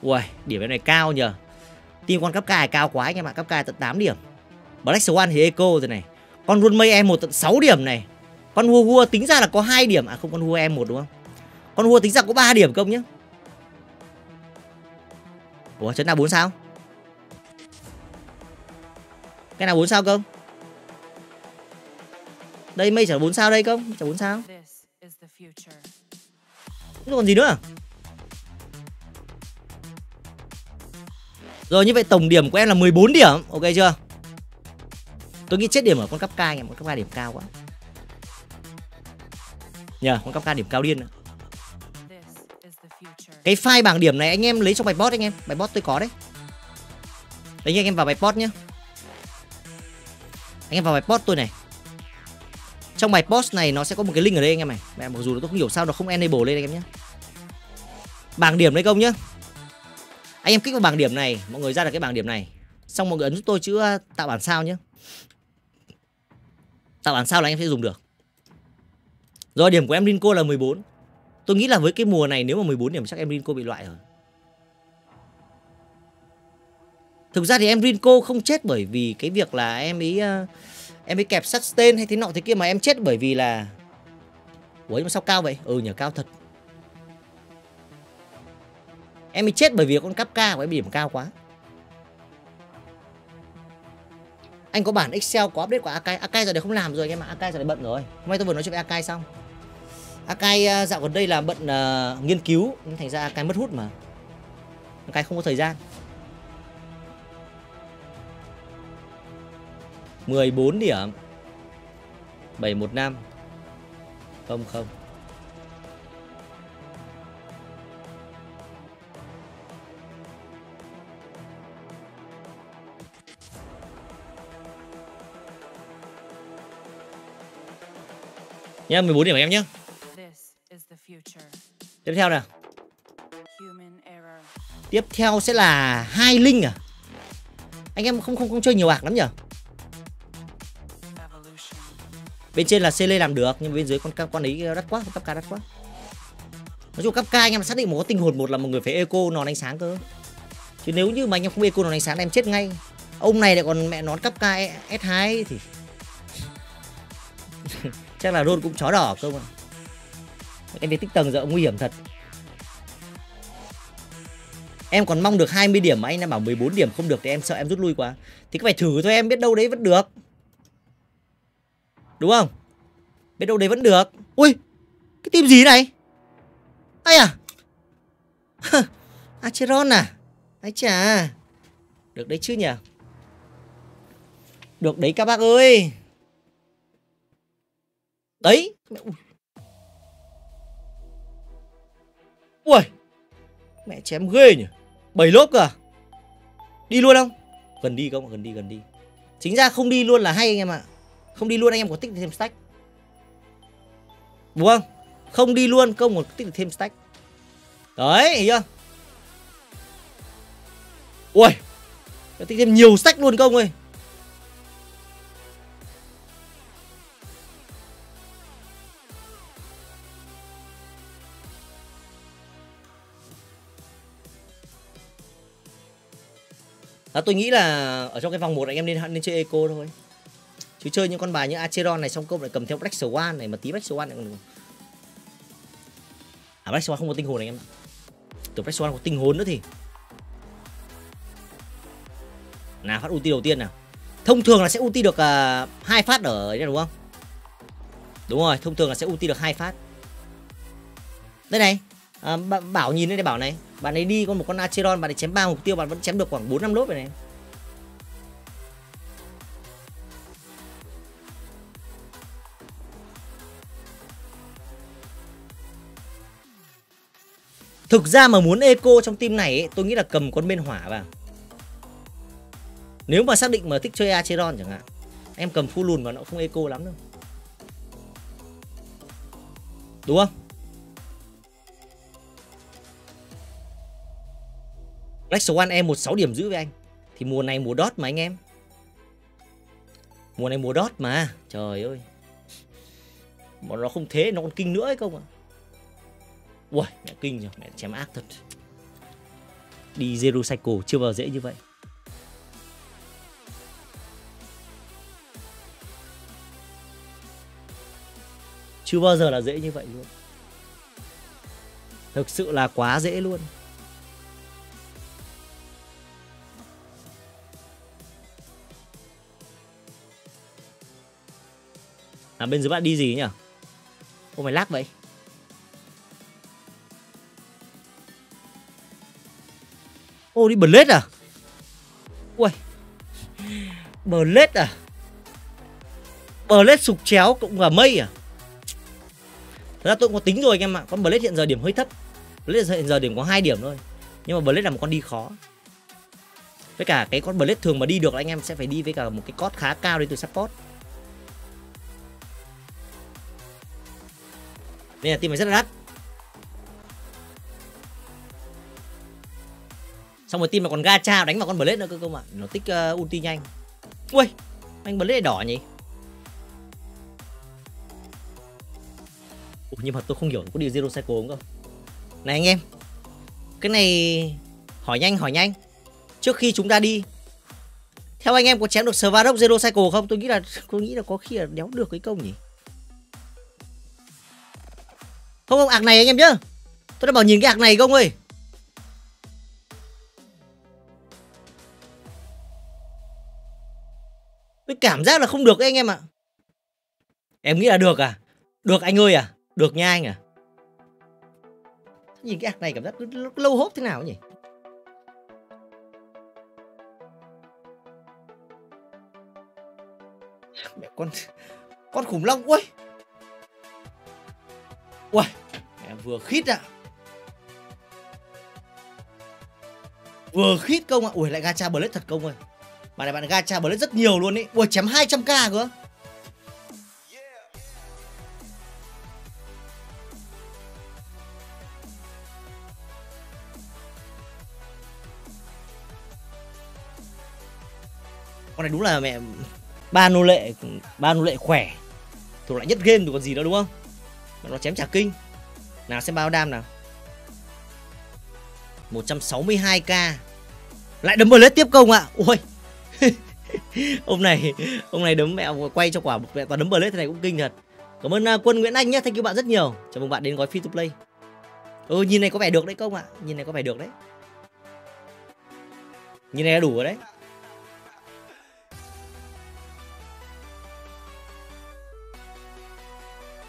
Ui, điểm em này cao nhờ. Team con cấp cài cao quá anh em ạ, cấp cài tận 8 điểm. Black Swan thì eco rồi này. Con Run e Mây em 1 tận 6 điểm này. Con Hua Hua tính ra là có 2 điểm. À không, con Hua em 1 đúng không? Con Hua tính ra có 3 điểm không nhá. Ủa, chấn nào 4 sao? Cái nào 4 sao không? Đây mây chả 4 sao đây không? Chả 4 sao. Còn gì nữa. Rồi như vậy tổng điểm của em là 14 điểm, ok chưa? Tôi nghĩ chết điểm ở con cấp ca anh em, con cấp ca điểm cao quá. Nhờ, con cấp ca điểm cao điên. nữa. Cái file bảng điểm này anh em lấy trong bài post anh em, bài post tôi có đấy. Đấy anh em vào bài post nhá. Anh em vào bài post tôi này. Trong bài post này nó sẽ có một cái link ở đây anh em này. Mẹ mặc dù tôi không hiểu sao nó không enable lên anh em nhé. Bảng điểm đấy công nhá. Anh em kích vào bảng điểm này, mọi người ra được cái bảng điểm này. Xong mọi người ấn giúp tôi chữ uh, tạo bản sao nhé. Tạo bản sao là anh em sẽ dùng được. Rồi điểm của em Rinco là 14. Tôi nghĩ là với cái mùa này nếu mà 14 điểm chắc em Rinco bị loại rồi. Thực ra thì em Rinco không chết bởi vì cái việc là em ý uh, em ấy kẹp sustain hay thế nọ thế kia mà em chết bởi vì là Ủa nhưng mà sao cao vậy? Ừ nhờ cao thật. Em ấy chết bởi vì con cắp ca của em bị điểm cao quá. Anh có bản Excel có update của Akai. Akai giờ này không làm rồi anh em ạ. Akai giờ này bận rồi. Hôm nay tôi vừa nói chuyện với Akai xong. Akai à, dạo gần đây là bận uh, nghiên cứu nên thành ra Akai mất hút mà. Akai không có thời gian. 14 điểm. 715 Không không. Nhá 14 điểm em nhé. Tiếp theo nào. Tiếp theo sẽ là hai linh à? Anh em không không không chơi nhiều ạc lắm nhỉ bên trên là CL làm được, nhưng bên dưới con con ấy đắt quá cấp ca đắt quá. Nói chung cấp ca anh em xác định một có tinh hồn một là một người phải eco nón ánh sáng cơ. Chứ nếu như mà anh em không eco nón ánh sáng em chết ngay. Ông này lại còn mẹ nón cấp ca s 2 thì [LAUGHS] chắc là rôn cũng chó đỏ cơ mà. Em về tích tầng giờ nguy hiểm thật. Em còn mong được 20 điểm mà anh đã bảo 14 điểm không được thì em sợ em rút lui quá. Thì cứ phải thử thôi, em biết đâu đấy vẫn được. Đúng không? Biết đâu đấy vẫn được. Ui, cái team gì này? Ai à? Acheron à? Ái chà. Được đấy chứ nhỉ? Được đấy các bác ơi. Đấy. Ui. Mẹ chém ghê nhỉ. Bảy lốp cơ à? Đi luôn không? Gần đi không? Gần đi, gần đi. Chính ra không đi luôn là hay anh em ạ. Không đi luôn anh em có tích thêm stack. Đúng không? Không đi luôn công còn tích được thêm stack. Đấy, hiểu chưa? Ui. Tích thêm nhiều stack luôn công ơi. À, tôi nghĩ là ở trong cái vòng 1 anh em nên nên chơi eco thôi. Chứ chơi những con bài như Acheron này xong công lại cầm theo Black Swan này mà tí Black Swan này còn À Black Swan không có tinh hồn này em ạ. Tưởng Black Swan có tinh hồn nữa thì. Nào phát ulti đầu tiên nào. Thông thường là sẽ ulti được uh, hai phát ở đây đúng không? Đúng rồi, thông thường là sẽ ulti được hai phát. Đây này, à, bảo nhìn đây này bảo này, bạn ấy đi con một con Acheron bạn ấy chém ba mục tiêu bạn vẫn chém được khoảng 4 5 lốp này này. Thực ra mà muốn eco trong team này ấy, tôi nghĩ là cầm con bên hỏa vào. Nếu mà xác định mà thích chơi Acheron chẳng hạn, em cầm full lùn vào nó không eco lắm đâu. Đúng không? Black Swan em 16 điểm giữ với anh. Thì mùa này mùa đót mà anh em. Mùa này mùa đót mà. Trời ơi. mà nó không thế, nó còn kinh nữa hay không ạ? Ui, mẹ kinh nhỉ, mẹ chém ác thật. Đi Zero Cycle chưa bao dễ như vậy. Chưa bao giờ là dễ như vậy luôn. Thực sự là quá dễ luôn. À bên dưới bạn đi gì nhỉ? Ô mày lag vậy? Ô, đi Blade à? Ui. Blade à? Blade sục chéo cũng cả mây à? Thật ra tôi cũng có tính rồi anh em ạ. Con Blade hiện giờ điểm hơi thấp. Blade hiện giờ điểm có hai điểm thôi. Nhưng mà Blade là một con đi khó. Với cả cái con Blade thường mà đi được là anh em sẽ phải đi với cả một cái cốt khá cao đi từ support. Nên là team này rất là đắt. Xong rồi team mà còn gacha đánh vào con Blade nữa cơ không ạ, Nó tích uh, ulti nhanh. Ui, anh Blade đỏ nhỉ? Ủa, nhưng mà tôi không hiểu có điều zero cycle không cơ. Này anh em. Cái này hỏi nhanh hỏi nhanh. Trước khi chúng ta đi theo anh em có chém được Svarok Zero Cycle không? Tôi nghĩ là tôi nghĩ là có khi là đéo được cái công nhỉ. Không không, ạc này anh em nhá. Tôi đã bảo nhìn cái ạc này không ơi. Tôi cảm giác là không được đấy anh em ạ. Em nghĩ là được à? Được anh ơi à? Được nha anh à? Nhìn cái ạc này cảm giác lâu hốt thế nào nhỉ? Mẹ con con khủng long ui. Ui, mẹ vừa khít ạ. À. Vừa khít công ạ. À. Ui lại gacha blade thật công ơi. Bạn này bạn gacha blitz rất nhiều luôn ý. Ui, chém 200k cơ. con này đúng là mẹ ba nô lệ, ba nô lệ khỏe thuộc lại nhất game thì còn gì nữa đúng không nó chém trả kinh nào xem bao đam nào 162k lại đấm bờ lết tiếp công ạ à. ui ông này ông này đấm mẹ quay cho quả mẹ toàn đấm bờ lết thế này cũng kinh thật. Cảm ơn à, quân nguyễn anh nhé. Thank you bạn rất nhiều. Chào mừng bạn đến gói free to play. Ừ nhìn này có vẻ được đấy công ạ. À. nhìn này có vẻ được đấy. Nhìn này là đủ rồi đấy.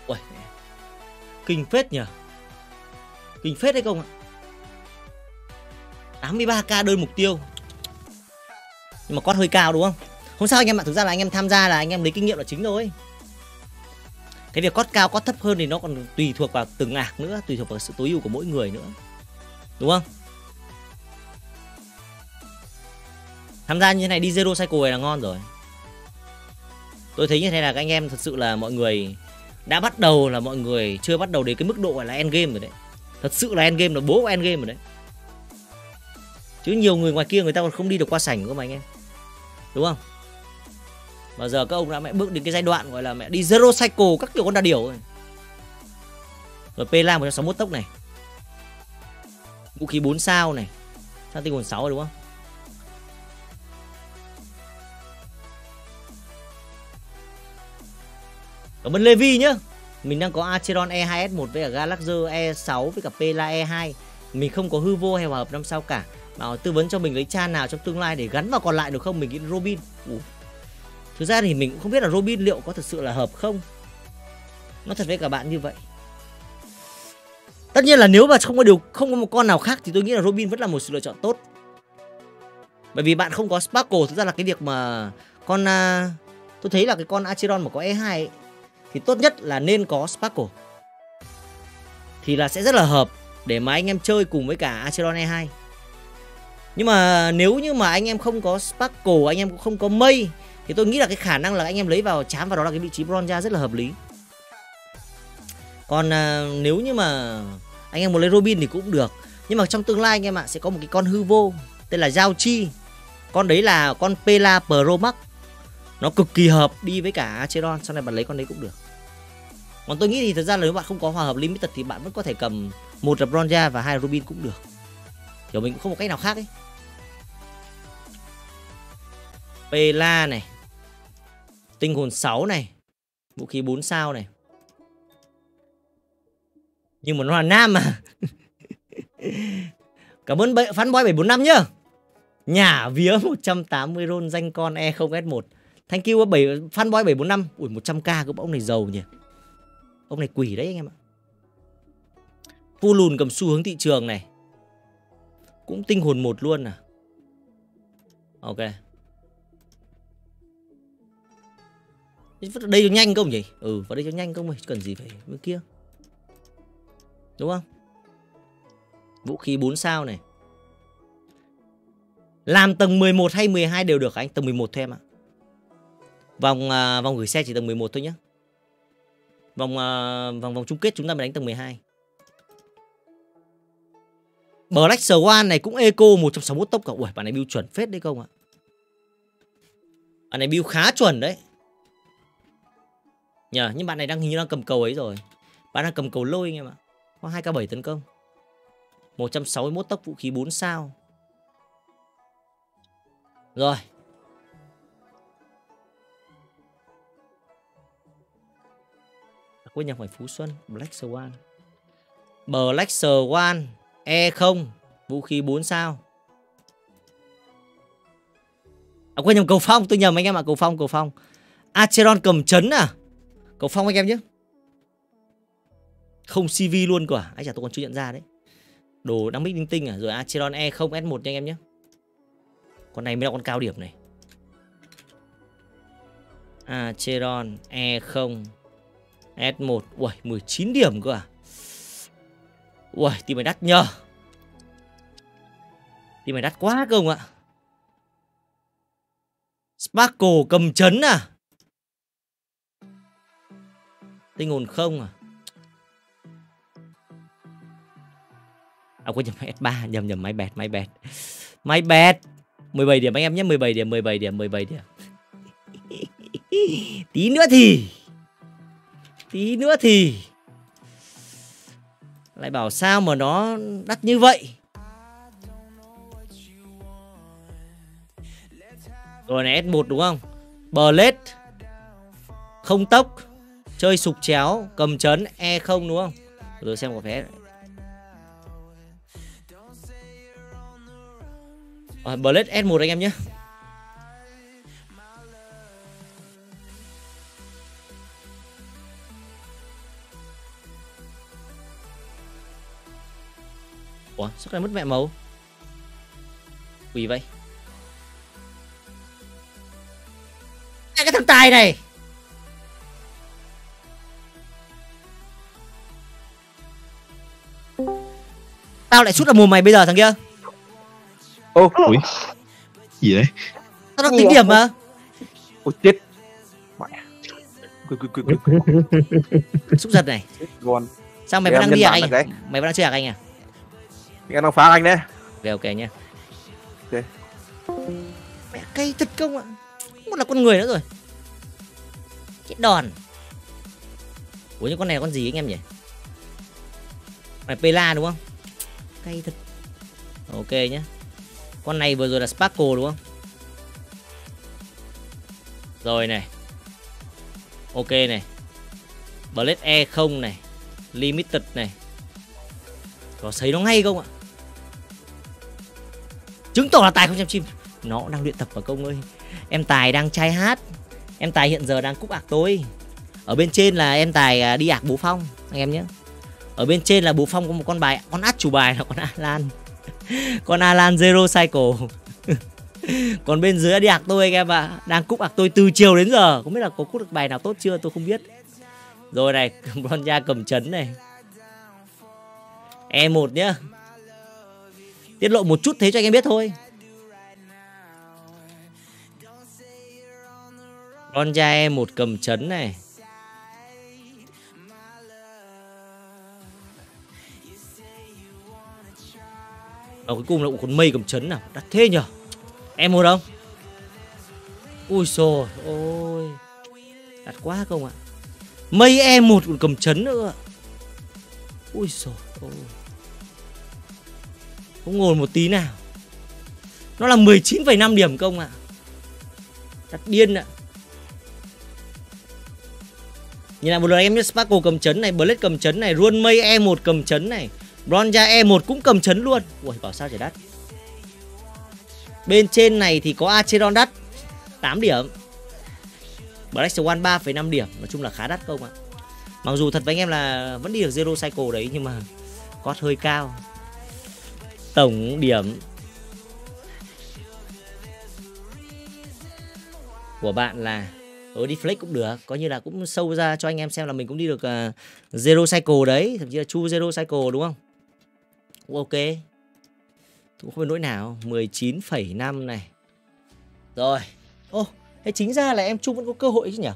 Ui, kinh phết nhỉ Kinh phết đấy không ạ. 83k đơn mục tiêu. Nhưng mà cót hơi cao đúng không? Không sao anh em ạ, Thực ra là anh em tham gia là anh em lấy kinh nghiệm là chính thôi Cái việc cót cao cót thấp hơn thì nó còn tùy thuộc vào từng ạc nữa, Tùy thuộc vào sự tối ưu của mỗi người nữa. Đúng không? Tham gia như thế này đi Zero Cycle này là ngon rồi. Tôi thấy như thế là các anh em thật sự là mọi người đã bắt đầu là mọi người chưa bắt đầu đến cái mức độ gọi là end game rồi đấy. Thật sự là end game là bố của end game rồi đấy. Chứ nhiều người ngoài kia người ta còn không đi được qua sảnh cơ mà anh em đúng không mà giờ các ông đã mẹ bước đến cái giai đoạn gọi là mẹ đi zero cycle các kiểu con đà điểu rồi rồi Pela 161 tốc này vũ khí 4 sao này sang tinh hồn 6 rồi đúng không Cảm ơn Levi nhá. Mình đang có Acheron E2S1 với cả Galaxy E6 với cả Pela E2. Mình không có hư vô hay hòa hợp 5 sao cả bảo tư vấn cho mình lấy cha nào trong tương lai để gắn vào còn lại được không? Mình nghĩ Robin. Ủa. Thực ra thì mình cũng không biết là Robin liệu có thật sự là hợp không. Nó thật với cả bạn như vậy. Tất nhiên là nếu mà không có điều không có một con nào khác thì tôi nghĩ là Robin vẫn là một sự lựa chọn tốt. Bởi vì bạn không có Sparkle thực ra là cái việc mà con uh, tôi thấy là cái con Acheron mà có E2 ấy, thì tốt nhất là nên có Sparkle thì là sẽ rất là hợp để mà anh em chơi cùng với cả Acheron E2 nhưng mà nếu như mà anh em không có Sparkle anh em cũng không có mây thì tôi nghĩ là cái khả năng là anh em lấy vào chám vào đó là cái vị trí bronze rất là hợp lý. Còn à, nếu như mà anh em muốn lấy Robin thì cũng được. Nhưng mà trong tương lai anh em ạ sẽ có một cái con hư vô tên là Giao Chi. Con đấy là con Pela Pro Max. Nó cực kỳ hợp đi với cả Acheron sau này bạn lấy con đấy cũng được. Còn tôi nghĩ thì thật ra là nếu bạn không có hòa hợp limited thì bạn vẫn có thể cầm một là bronze và hai là rubin cũng được. Kiểu mình cũng không có cách nào khác ấy. Pela này Tinh hồn 6 này Vũ khí 4 sao này Nhưng mà nó là nam mà [LAUGHS] Cảm ơn phán boy 745 nhá Nhả vía 180 roll danh con E0S1 Thank you 7 fanboy 745. Ui 100k cũng ông này giàu nhỉ. Ông này quỷ đấy anh em ạ. Phu lùn cầm xu hướng thị trường này. Cũng tinh hồn một luôn à. Ok. Đây cho nhanh không nhỉ? Ừ, vào đây cho nhanh không mày, cần gì phải bên kia. Đúng không? Vũ khí 4 sao này. Làm tầng 11 hay 12 đều được anh, tầng 11 thôi em ạ. Vòng à, vòng gửi xe chỉ tầng 11 thôi nhé. Vòng à, vòng vòng chung kết chúng ta mới đánh tầng 12. Black Swan này cũng eco 161 tốc cả. Ui, bạn này build chuẩn phết đấy không ạ? Bạn này build khá chuẩn đấy. Nhờ, nhưng bạn này đang hình như đang cầm cầu ấy rồi. Bạn đang cầm cầu lôi anh em ạ. Có 2k7 tấn công. 161 tốc vũ khí 4 sao. Rồi. À, quên nhầm phải Phú Xuân, Black Swan. Black Swan E0 vũ khí 4 sao. À quên nhầm cầu phong, tôi nhầm anh em ạ, à, cầu phong, cầu phong. Acheron cầm chấn à? Cầu phong anh em nhé. Không CV luôn cơ à? Anh chả tôi còn chưa nhận ra đấy. Đồ đang mít linh tinh à? Rồi Acheron E0 S1 nha anh em nhé. Con này mới là con cao điểm này. Acheron E0 S1. Uầy 19 điểm cơ à? Uầy tìm mày đắt nhờ. Tìm mày đắt quá cơ không ạ? Sparkle cầm chấn à? Linh hồn không à? À quên nhầm S3, nhầm nhầm máy bẹt, máy bẹt. Máy bẹt. 17 điểm anh em nhé, 17 điểm, 17 điểm, 17 điểm. [LAUGHS] Tí nữa thì Tí nữa thì Lại bảo sao mà nó đắt như vậy Rồi này S1 đúng không Blade Không tốc Chơi sục chéo Cầm chấn E0 đúng không? Rồi xem có phải à, ờ, Blade S1 anh em nhé. Ủa sao lại mất mẹ màu? Quỷ vậy. À, Cái thằng tài này. Tao lại sút vào mồm mày bây giờ thằng kia. Ô, ui. Gì đấy? Tao đang tính điểm mà. Ôi chết. Quỳ [LAUGHS] Xúc giật này. Gon Sao mày Để vẫn đang đi à anh. Mày vẫn đang chơi à anh à? Em đang phá anh đấy. Ok ok nhá. Ok. Mẹ cây thật công ạ? Không còn là con người nữa rồi. Chết đòn. Ủa nhưng con này là con gì anh em nhỉ? Này Pela đúng không Cây thật. Ok nhá. Con này vừa rồi là Sparkle đúng không? Rồi này. Ok này. Blade E không này. Limited này. Có thấy nó ngay không ạ? Chứng tỏ là Tài không xem chim. Nó đang luyện tập ở công ơi. Em Tài đang trai hát. Em Tài hiện giờ đang cúc ạc tôi. Ở bên trên là em Tài à, đi ạc bố Phong. Anh em nhé ở bên trên là bố Phong có một con bài Con át chủ bài là con Alan. [LAUGHS] Con Alan Zero Cycle. [LAUGHS] Còn bên dưới đi ạc tôi anh em ạ. Đang cúc ạc tôi từ chiều đến giờ. Không biết là có cúc được bài nào tốt chưa, tôi không biết. Rồi này [LAUGHS] Bronja cầm chấn này. E1 nhá. Tiết lộ một chút thế cho anh em biết thôi. Con trai em một cầm chấn này. Và cuối cùng là con mây cầm chấn nào Đắt thế nhở Em mua không Ui rồi ôi Đắt quá không ạ? Mây em một còn cầm chấn nữa Ui rồi ôi. Không ngồi một tí nào. Nó là 19,5 điểm công ạ? Đắt điên ạ. Nhìn lại một lần em nhé Sparkle cầm chấn này Blade cầm chấn này Run mây E1 cầm chấn này. Bronja E1 cũng cầm chấn luôn. Ui bảo sao trời đắt Bên trên này thì có Acheron đắt 8 điểm. Black Swan 3,5 điểm. Nói chung là khá đắt không ạ. Mặc dù thật với anh em là vẫn đi được zero cycle đấy nhưng mà cost hơi cao. Tổng điểm của bạn là ở đi flex cũng được. Coi như là cũng sâu ra cho anh em xem là mình cũng đi được uh, zero cycle đấy thậm chí là chu zero cycle đúng không? Cũng ok. Cũng không biết nỗi nào 19,5 này. Rồi. Ô thế chính ra là em Trung vẫn có cơ hội chứ nhỉ?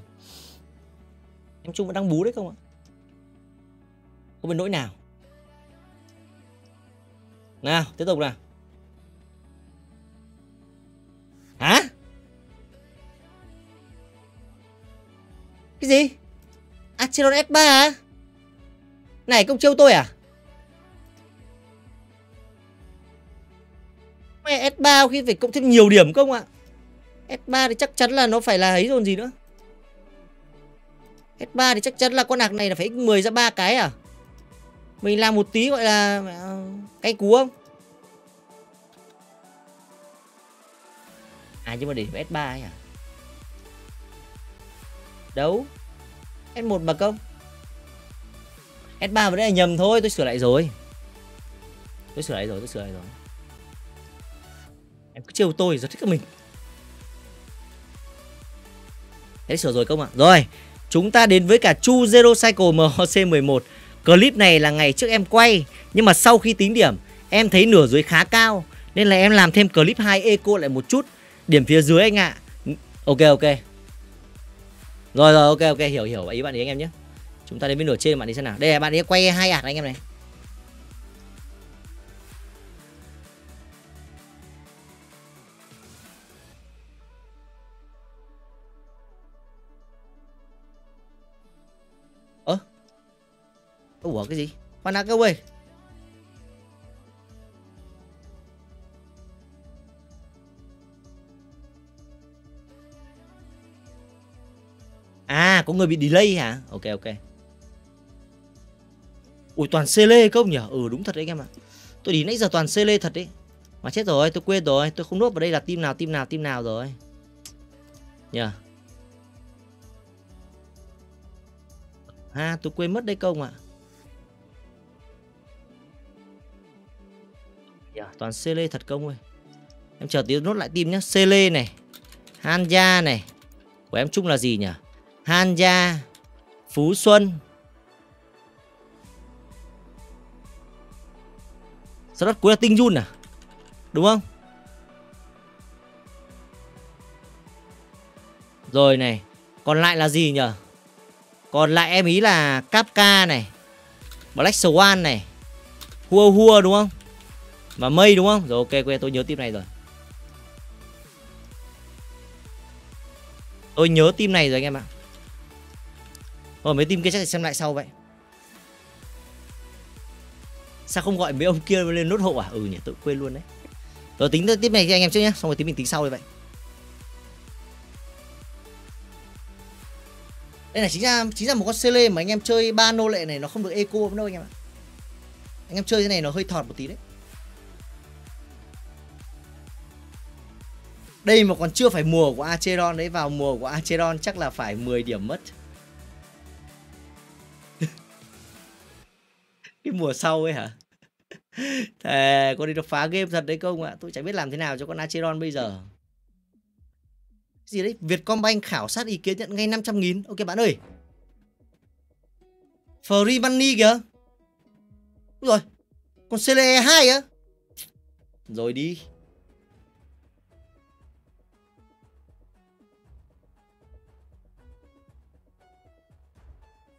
Em Trung vẫn đang bú đấy không ạ? Không biết nỗi nào. Nào tiếp tục nào. Hả? Cái gì? Acheron S3 à? Này công chiêu tôi à? S3 khi phải cộng thêm nhiều điểm không ạ? S3 thì chắc chắn là nó phải là ấy rồi gì nữa. S3 thì chắc chắn là con hạc này là phải x10 ra ba cái à? Mình làm một tí gọi là à, cay cú không? À nhưng mà để S3 ấy à? Đấu. S1 mà công S3 vẫn là nhầm thôi, tôi sửa lại rồi. Tôi sửa lại rồi, tôi sửa lại rồi. Em cứ trêu tôi rất thích mình. Thế sửa rồi không ạ? Rồi, Chúng ta đến với cả Chu Zero Cycle MHC 11 Clip này là ngày trước em quay, Nhưng mà sau khi tính điểm, Em thấy nửa dưới khá cao, Nên là em làm thêm clip 2 eco lại một chút. Điểm phía dưới anh ạ. Ok ok. Rồi rồi, ok ok, hiểu hiểu. Ý bạn ý anh em nhé. Chúng ta đến với nửa trên, bạn đi xem nào. Đây là bạn ấy quay hai ạt anh em này. Ủa cái gì? Khoan đã câu ơi À có người bị delay hả? Ok ok. Ui, toàn CL không nhỉ? Ừ đúng thật đấy anh em ạ. Tôi đi nãy giờ toàn CL thật đấy. Mà chết rồi, tôi quên rồi. Tôi không nốt vào đây là team nào team nào team nào rồi. Nhờ Ha à, tôi quên mất đây công ạ. Yeah, Toàn CL thật công ơi. Em chờ tí nốt lại team nhé CL này Hanja này. Của em chung là gì nhỉ? Hanja Phú Xuân. Sao đất cuối là Tinh Jun à? Đúng không? Rồi này Còn lại là gì nhỉ? Còn lại em ý là Kapka này Black Swan này Hua Hua đúng không? Và Mây đúng không? Rồi, ok quên tôi nhớ team này rồi. Tôi nhớ team này rồi anh em ạ. Rồi mấy team kia chắc phải xem lại sau vậy. Sao không gọi mấy ông kia lên nốt hộ à? Ừ nhỉ tôi quên luôn đấy. Rồi tính tiếp này cho anh em trước nhé Xong rồi tí mình tính sau như vậy. Đây là chính ra chính là một con CL mà anh em chơi ba nô lệ này nó không được eco đâu anh em ạ. Anh em chơi thế này nó hơi thọt một tí đấy. Đây mà còn chưa phải mùa của Acheron đấy, vào mùa của Acheron chắc là phải 10 điểm mất. [LAUGHS] cái mùa sau ấy hả? [LAUGHS] Thề, con đi nó phá game thật đấy công ạ. Tôi chẳng biết làm thế nào cho con Acheron bây giờ. Gì đấy? Vietcombank khảo sát ý kiến nhận ngay 500 nghìn. Ok, bạn ơi. Free money kìa. Đúng rồi. Còn CLE 2 á. Rồi đi.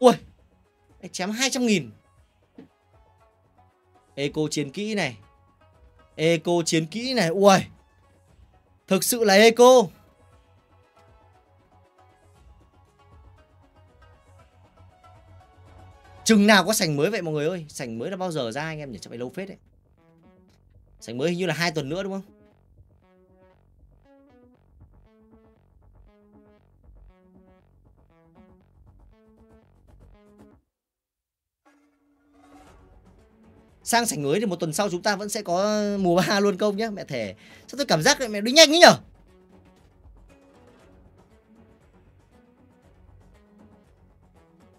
Ui Chém 200 nghìn. Eco chiến kỹ này. Eco chiến kỹ này, Ui. Thực sự là Eco. Chừng nào có sảnh mới vậy mọi người ơi? Sảnh mới là bao giờ ra anh em nhỉ? Chắc phải lâu phết đấy. Sảnh mới hình như là hai tuần nữa đúng không? sang sảnh mới thì một tuần sau chúng ta vẫn sẽ có mùa ba luôn công nhá, mẹ thề. Sao tôi cảm giác mẹ đi nhanh ấy nhở?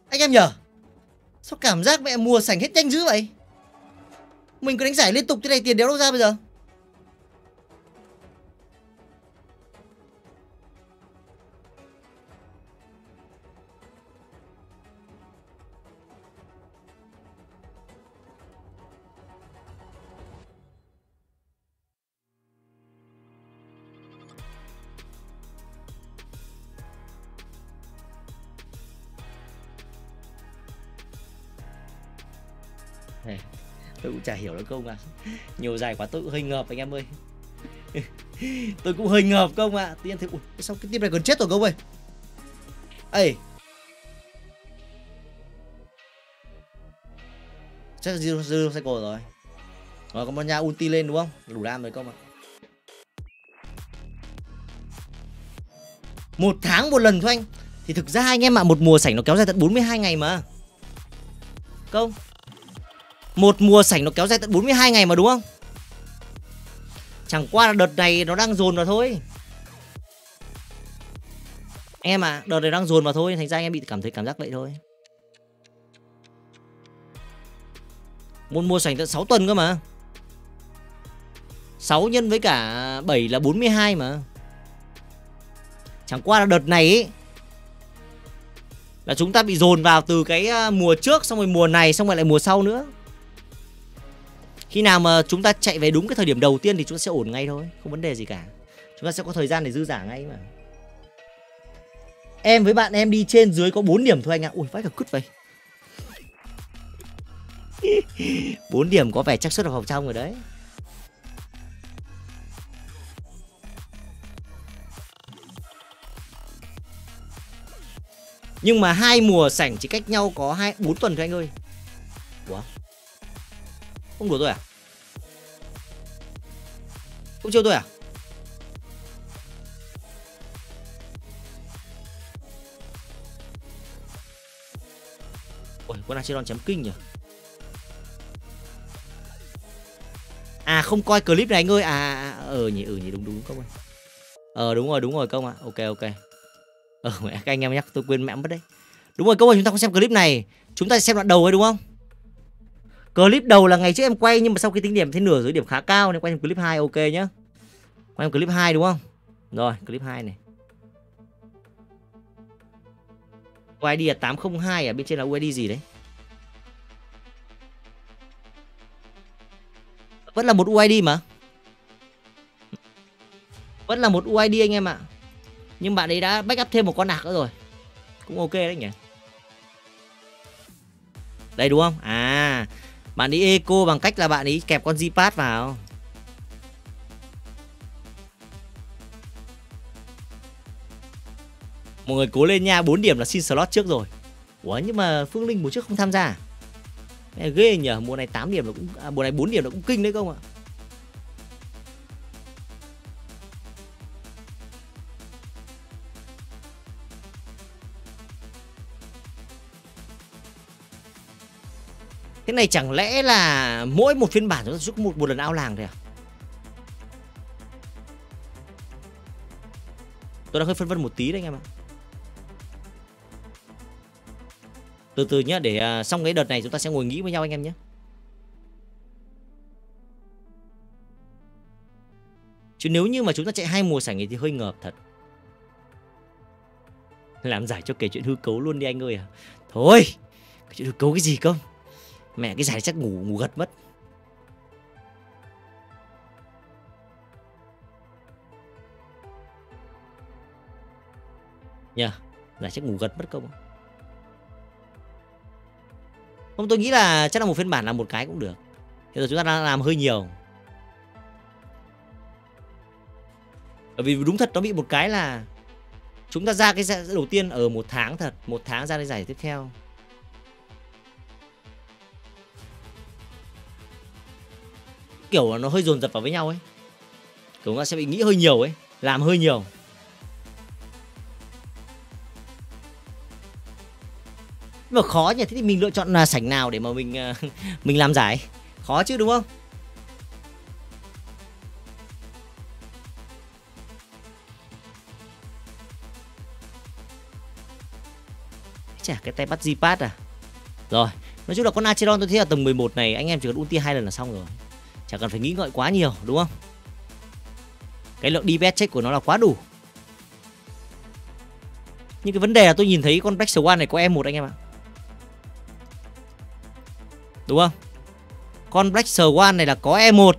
Anh em nhở? Sao cảm giác mẹ mùa sảnh hết nhanh dữ vậy? Mình cứ đánh giải liên tục thế này, tiền đéo đâu ra bây giờ? Hiểu được công ạ? Nhiều giải quá tôi cũng hơi ngợp anh em ơi. [LAUGHS] Tôi cũng hơi ngợp công ạ? Tự nhiên thấy ui sao cái team này còn chết rồi công ơi? Ê! Chắc là zero, zero cycle rồi. Rồi có một nhà ulti lên đúng không? Đủ đam rồi công ạ. Một tháng một lần thôi anh. Thì thực ra anh em ạ một mùa sảnh nó kéo dài tận 42 ngày mà. Công một mùa sảnh nó kéo dài tận 42 ngày mà đúng không? Chẳng qua là đợt này nó đang dồn vào thôi. Em à, đợt này đang dồn vào thôi, thành ra anh em bị cảm thấy cảm giác vậy thôi. Một mùa sảnh tận 6 tuần cơ mà. 6 nhân với cả 7 là 42 mà. Chẳng qua là đợt này ấy, là chúng ta bị dồn vào từ cái à, mùa trước xong rồi mùa này xong rồi lại mùa sau nữa. Khi nào mà chúng ta chạy về đúng cái thời điểm đầu tiên thì chúng ta sẽ ổn ngay thôi, không vấn đề gì cả. Chúng ta sẽ có thời gian để dư giả ngay mà. Em với bạn em đi trên dưới có 4 điểm thôi anh ạ. Ui vãi cả cứt vậy. [LAUGHS] 4 điểm có vẻ chắc suất vào vòng trong rồi đấy. Nhưng mà hai mùa sảnh chỉ cách nhau có hai bốn tuần thôi anh ơi. Ủa? Không đùa tôi à? Không chiêu tôi à? Ôi, con Acheron chém kinh nhỉ? À không coi clip này anh ơi. À, à, à ờ nhỉ, ừ nhỉ đúng đúng không? ơi. Ờ đúng rồi, đúng rồi công ạ. À. Ok ok. Ờ mẹ các anh em nhắc tôi quên mẹ mất đấy. Đúng rồi công ơi, chúng ta không xem clip này. Chúng ta xem đoạn đầu ấy đúng không? Clip đầu là ngày trước em quay nhưng mà sau khi tính điểm thấy nửa dưới điểm khá cao nên quay thêm clip 2 ok nhá. Quay thêm clip 2 đúng không? Rồi, clip 2 này. UID là 802 à, bên trên là UID gì đấy? Vẫn là một UID mà. Vẫn là một UID anh em ạ. Nhưng bạn ấy đã backup thêm một con nạc nữa rồi. Cũng ok đấy nhỉ. Đây đúng không? À, bạn ấy eco bằng cách là bạn ấy kẹp con zipad vào. Mọi người cố lên nha, 4 điểm là xin slot trước rồi. Ủa nhưng mà Phương Linh mùa trước không tham gia à? ghê nhờ, mùa này 8 điểm là cũng à, mùa này 4 điểm là cũng kinh đấy không ạ? Thế này chẳng lẽ là mỗi một phiên bản chúng ta giúp một một lần ao làng thôi à? Tôi đang hơi phân vân một tí đấy anh em ạ. Từ từ nhá, để à, xong cái đợt này chúng ta sẽ ngồi nghĩ với nhau anh em nhé. Chứ nếu như mà chúng ta chạy hai mùa sảnh thì hơi ngợp thật. Làm giải cho kể chuyện hư cấu luôn đi anh ơi à. Thôi, cái chuyện hư cấu cái gì không? Mẹ cái giải chắc ngủ ngủ gật mất. Nhờ, yeah, giải chắc ngủ gật mất công. Không tôi nghĩ là chắc là một phiên bản là một cái cũng được. Hiện giờ chúng ta đang làm hơi nhiều. Bởi vì đúng thật nó bị một cái là chúng ta ra cái giải đầu tiên ở một tháng thật, một tháng ra cái giải tiếp theo. Kiểu nó hơi dồn dập vào với nhau ấy. Kiểu nó sẽ bị nghĩ hơi nhiều ấy, làm hơi nhiều. mà khó nhỉ thế thì mình lựa chọn là sảnh nào để mà mình ờ, [LAUGHS] mình làm giải khó chứ đúng không Chả cái tay bắt Zipat à Rồi Nói chung là con Acheron tôi thấy là tầng 11 này Anh em chỉ cần ulti hai lần là xong rồi Chẳng cần phải nghĩ ngợi quá nhiều, đúng không? Cái lượng DPS check của nó là quá đủ. Nhưng cái vấn đề là tôi nhìn thấy con Black Swan này có e một anh em ạ. Đúng không? Con Black Swan này là có E1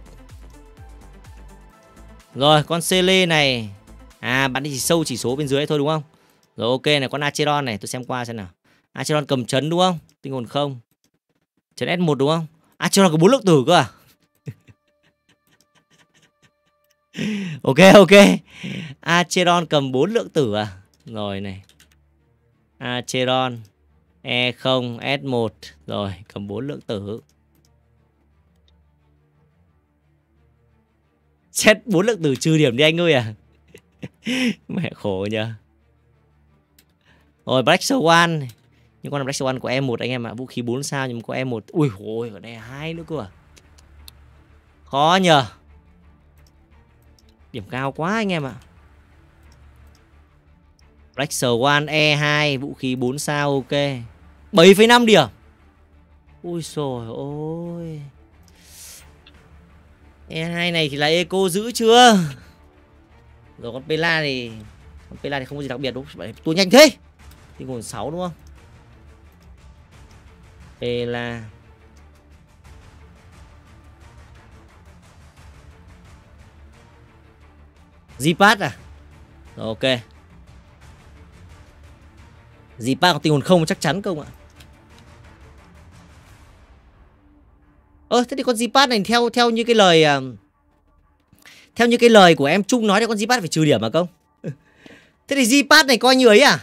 Rồi, con Cele này. À bạn chỉ sâu chỉ số bên dưới thôi đúng không? Rồi, ok, này con Acheron này, tôi xem qua xem nào. Acheron cầm chấn đúng không? Tinh hồn không. Chấn S1 đúng không? Acheron có bốn lượng tử cơ à? [LAUGHS] Ok ok. Acheron cầm 4 lượng tử à? Rồi này. Acheron E0 S1 Rồi, cầm 4 lượng tử. Xét 4 lượng tử trừ điểm đi anh ơi à? [LAUGHS] Mẹ khổ nhờ. Rồi Black Swan Nhưng con Black Swan của E1 anh em ạ. À. Vũ khí 4 sao nhưng có E1 Ui hồi ở đây 2 nữa cơ à? Khó nhờ. Điểm cao quá anh em ạ Black One E2 Vũ khí 4 sao ok 7,5 điểm Ui trời ơi. E2 này thì là eco giữ chưa rồi con Pela thì con Pela thì không có gì đặc biệt đúng không? Tua nhanh thế. Tinh hồn 6 đúng không? Pela Zipat à? Rồi ok. Zipat có tình hồn không chắc chắn không ạ? Ơ thế thì con Zipat này theo theo như cái lời à, theo như cái lời của em Trung nói thì con Zipat phải trừ điểm mà công Thế thì Zipat này coi như ấy à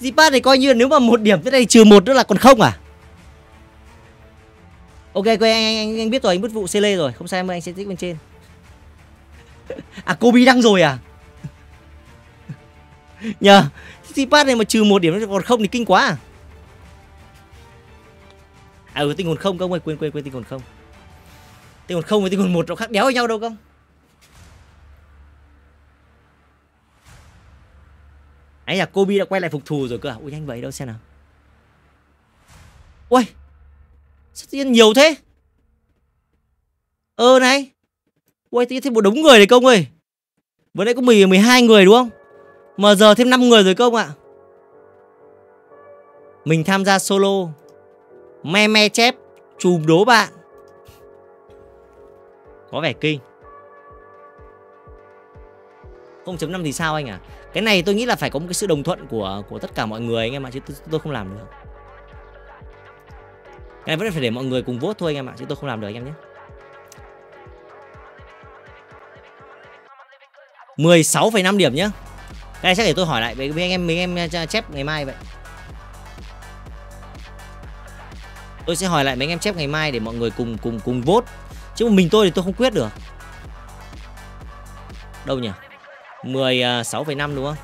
Zipat này coi như nếu mà một điểm thế này trừ một nữa là còn không à Ok ok anh, anh, anh biết rồi anh bứt vụ CL rồi Không sao em ơi anh sẽ tích bên trên À Kobe đăng rồi à? Nhờ Zipat này mà trừ một điểm còn không thì kinh quá à? À ừ tinh hồn không không ơi, quên quên quên tinh hồn không. Tinh hồn không với tinh hồn một nó khác đéo với nhau đâu không ấy là Kobe đã quay lại phục thù rồi cơ à? Ui, nhanh vậy đâu, xem nào. Ui, sao tự nhiên nhiều thế? Ơ này ui tự thêm một đống người này công ơi. Vừa nãy có 10, 12 người đúng không? Mà giờ thêm 5 người rồi công ạ. Mình tham gia solo. Me me chép chùm đố bạn. Có vẻ kinh. 0.5 thì sao anh à cái này tôi nghĩ là phải có một cái sự đồng thuận của của tất cả mọi người anh em ạ chứ tôi, tôi không làm được. Cái này vẫn phải để mọi người cùng vote thôi anh em ạ chứ tôi không làm được anh em nhé. 16,5 điểm nhá. Cái này chắc để tôi hỏi lại với anh em mấy em à, chép ngày mai vậy. Tôi sẽ hỏi lại mấy anh em chép ngày mai để mọi người cùng cùng cùng vote. Chứ mình tôi thì tôi không quyết được. Đâu nhỉ? 16,5 đúng không?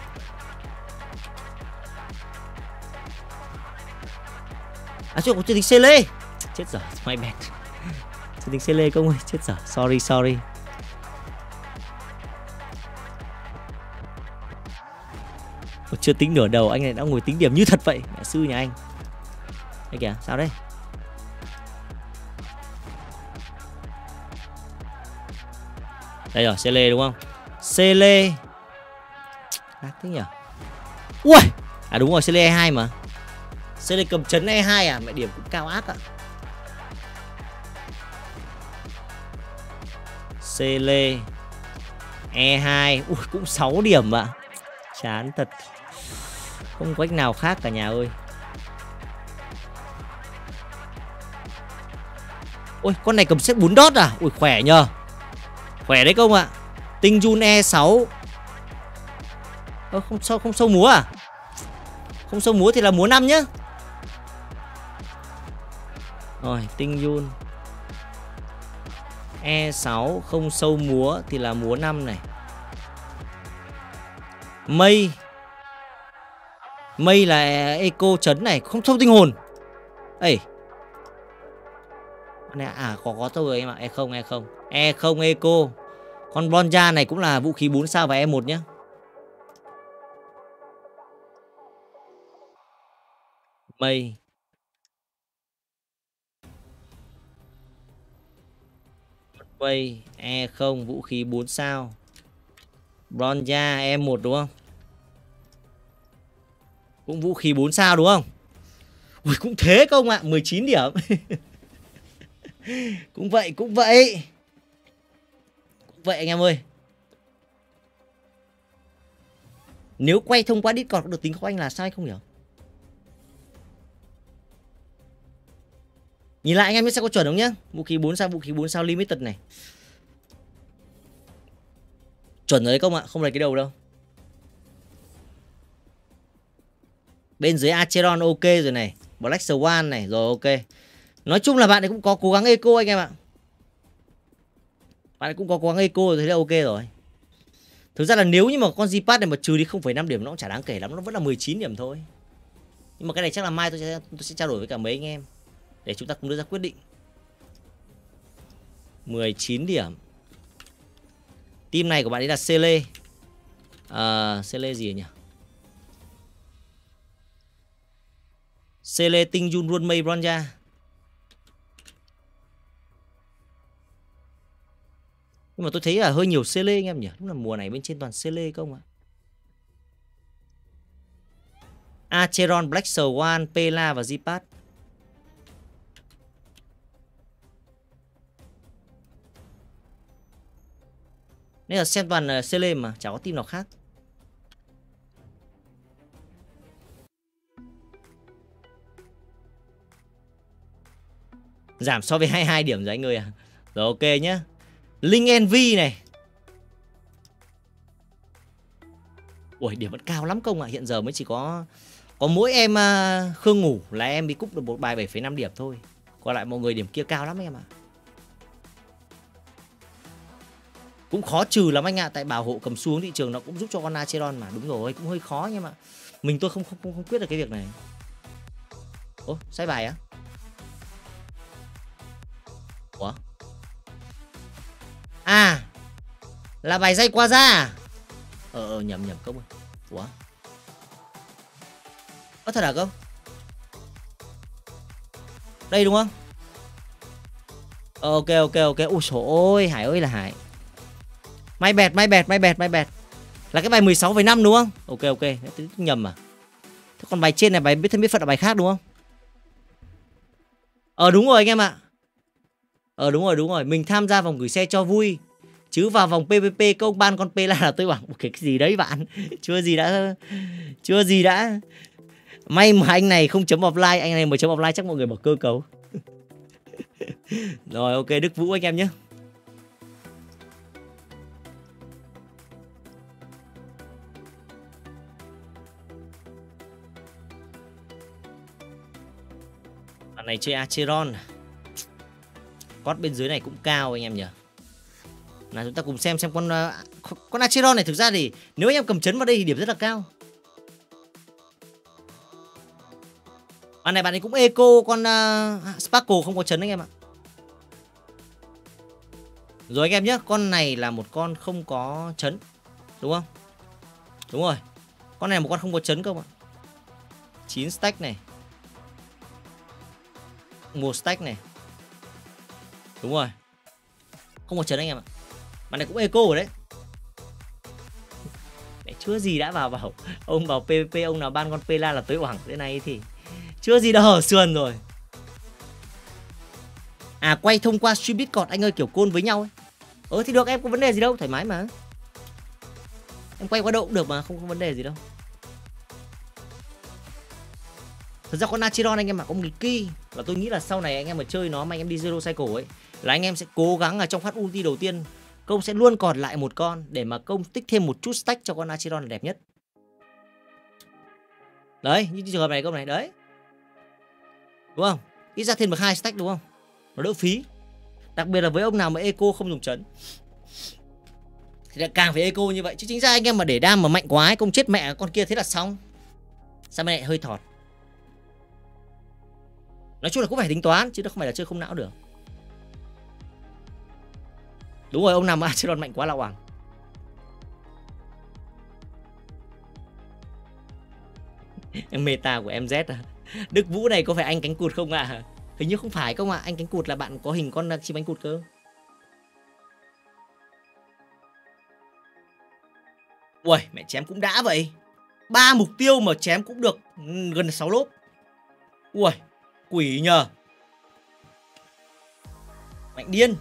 À chưa có chương trình Sele Chết giờ, [LAUGHS] my bad. Chương trình Sele công ơi, chết giờ sorry sorry. Còn Chưa tính nửa đầu, anh này đã ngồi tính điểm như thật vậy. Mẹ sư nhà anh. Đây kìa, sao đây Đây rồi, Cele đúng không? Cele Lát thế nhỉ? Ui À đúng rồi Cele E2 mà. Cele cầm chấn E2 à? Mẹ điểm cũng cao ác ạ. Cele E2 Ui cũng 6 điểm ạ. À. Chán thật. Không có cách nào khác cả nhà ơi. Ôi, con này cầm set 4 đốt à? Ui, khỏe nhờ. Khỏe đấy không ạ. Tinh Jun E6 Ơ, không sâu không sâu múa à? Không sâu múa thì là múa năm nhá. Rồi, Tinh Jun. E6 không sâu múa thì là múa 5 này. Mây. Mây là eco chấn này Không sâu tinh hồn Ê này à có có tôi rồi em ạ e không e không e không eco con Bonja này cũng là vũ khí 4 sao và E1 nhé. Mây. Mây, E0, vũ khí 4 sao. Bronja, E1 đúng không? Cũng vũ khí 4 sao đúng không? Ui, cũng thế không ạ, à? 19 điểm. [LAUGHS] cũng vậy, cũng vậy. Cũng vậy anh em ơi. Nếu quay thông qua Discord được tính của anh là sai không nhỉ? Nhìn lại anh em biết sẽ có chuẩn không nhá Vũ khí 4 sao, vũ khí 4 sao limited này Chuẩn rồi đấy không ạ, không lấy cái đầu đâu Bên dưới Acheron ok rồi này. Black Swan này, rồi ok. Nói chung là bạn ấy cũng có cố gắng eco anh em ạ. Bạn ấy cũng có cố gắng eco rồi, thế là ok rồi. Thực ra là nếu như mà con Zipat này mà trừ đi 0,5 điểm nó cũng chả đáng kể lắm Nó vẫn là 19 điểm thôi. Nhưng mà cái này chắc là mai tôi sẽ, tôi sẽ trao đổi với cả mấy anh em để chúng ta cùng đưa ra quyết định. 19 điểm. Team này của bạn ấy là Sele à, Sele gì nhỉ? Sele Tinh Jun Run Mây Bronja Nhưng mà tôi thấy là hơi nhiều Sele anh em nhỉ? Đúng là mùa này bên trên toàn Sele không ạ? Acheron, Black Swan, Pela và Zipat. Nên là xem toàn ờ, Sele mà Chả có team nào khác. Giảm so với 22 điểm rồi anh ơi à? Rồi ok nhá. Linh nv này. Ui điểm vẫn cao lắm công ạ. À. Hiện giờ mới chỉ có Có mỗi em uh, Khương Ngủ là em bị cúp được một bài 7,5 điểm thôi. Còn lại mọi người điểm kia cao lắm em ạ. À. cũng khó trừ lắm anh ạ. Tại bảo hộ cầm xuống thị trường nó cũng giúp cho con Acheron mà. Đúng rồi cũng hơi khó nhưng mà mình tôi không không không, không quyết được cái việc này. Ô sai bài á? Ủa à là bài dây qua ra à ờ, ờ nhầm nhầm công ơi ủa có thật à, hả không đây đúng không ok ok ok ui trời ơi hải ơi là hải May bẹt, may bẹt, may bẹt, may bẹt. Là cái bài 16,5 đúng không? Ok ok, tôi nhầm à. Thế còn bài trên này bài biết thân biết phận là bài khác đúng không? Ờ đúng rồi anh em ạ. Ờ đúng rồi, đúng rồi, mình tham gia vòng gửi xe cho vui. Chứ vào vòng PVP công ban con P là tôi bảo cái gì đấy bạn. [LAUGHS] chưa gì đã chưa gì đã. May mà anh này không chấm offline, anh này mà chấm offline chắc mọi người bỏ cơ cấu. [LAUGHS] rồi ok Đức Vũ anh em nhé. Bạn này chơi Acheron à? Cót bên dưới này cũng cao anh em nhỉ? Nào chúng ta cùng xem xem ờ, con Con Acheron này. Thực ra thì Nếu anh em cầm chấn vào đây thì điểm rất là cao. Bạn này bạn ấy cũng eco con uh, Sparkle không có chấn anh em ạ. Rồi anh em nhé Con này là một con không có chấn Đúng không? Đúng rồi. Con này là một con không có chấn không ạ 9 stack này. Một stack này đúng rồi. Không có chấn anh em ạ. Bạn này cũng eco rồi đấy. Mẹ, chưa gì đã vào bảo [LAUGHS] ông bảo pvp ông nào ban con pela là tới hoảng thế này thì chưa gì đã hở [LAUGHS] sườn rồi. À quay thông qua stream discord, anh ơi, kiểu côn với nhau ấy. Ờ thì được, em có vấn đề gì đâu, thoải mái mà. Em quay qua độ cũng được mà, không có vấn đề gì đâu. Thật ra con Acheron anh em mà có một cái key là tôi nghĩ là sau này anh em mà chơi nó mà anh em đi Zero Cycle ấy là anh em sẽ cố gắng ở trong phát ulti đầu tiên công sẽ luôn còn lại một con để mà công tích thêm một chút stack cho con Acheron là đẹp nhất. Đấy, như trường hợp này công này đấy. Đúng không? Ít ra thêm được hai stack đúng không? Nó đỡ phí. Đặc biệt là với ông nào mà eco không dùng chấn thì lại càng phải eco như vậy chứ chính ra anh em mà để đam mà mạnh quá ấy, công chết mẹ con kia thế là xong. Sao mẹ hơi thọt nói chung là cũng phải tính toán chứ nó không phải là chơi không não được đúng rồi ông nào mà Arsenal mạnh quá là hoàng [LAUGHS] meta của MZ à Đức Vũ này có phải anh cánh cụt không ạ? À? Hình như không phải không ạ. À? Anh cánh cụt là bạn có hình con chim cánh cụt cơ. Ui, mẹ chém cũng đã vậy. ba mục tiêu mà chém cũng được ừ, gần 6 lốp. Ui, quỷ nhờ. Mạnh điên.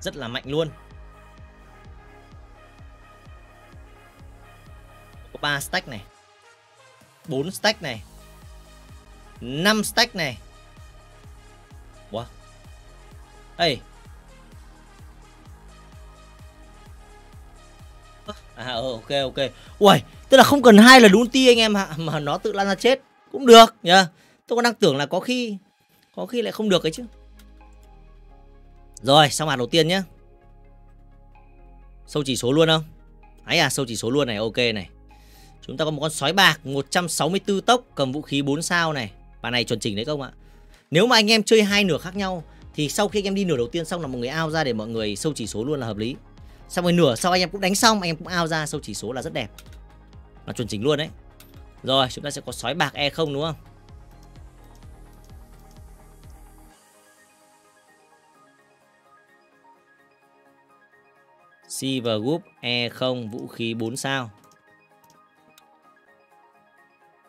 Rất là mạnh luôn. Có 3 stack này. 4 stack này. 5 stack này. Wow. Ê, À ờ, ok ok. Ui, tức là không cần hai lần ulti anh em ạ mà nó tự lan ra chết cũng được nhá. Tôi còn đang tưởng là có khi có khi lại không được ấy chứ. Rồi, xong màn đầu tiên nhé, Sâu chỉ số luôn không? Ấy à, sâu chỉ số luôn này, ok này. Chúng ta có một con sói bạc 164 tốc cầm vũ khí 4 sao này. Bà này chuẩn chỉnh đấy không ạ? Nếu mà anh em chơi hai nửa khác nhau thì sau khi anh em đi nửa đầu tiên xong là một người ao ra để mọi người sâu chỉ số luôn là hợp lý xong rồi nửa sau anh em cũng đánh xong anh em cũng ao ra sâu chỉ số là rất đẹp là chuẩn chỉnh luôn đấy rồi chúng ta sẽ có sói bạc e không đúng không Silver Group E0 vũ khí 4 sao.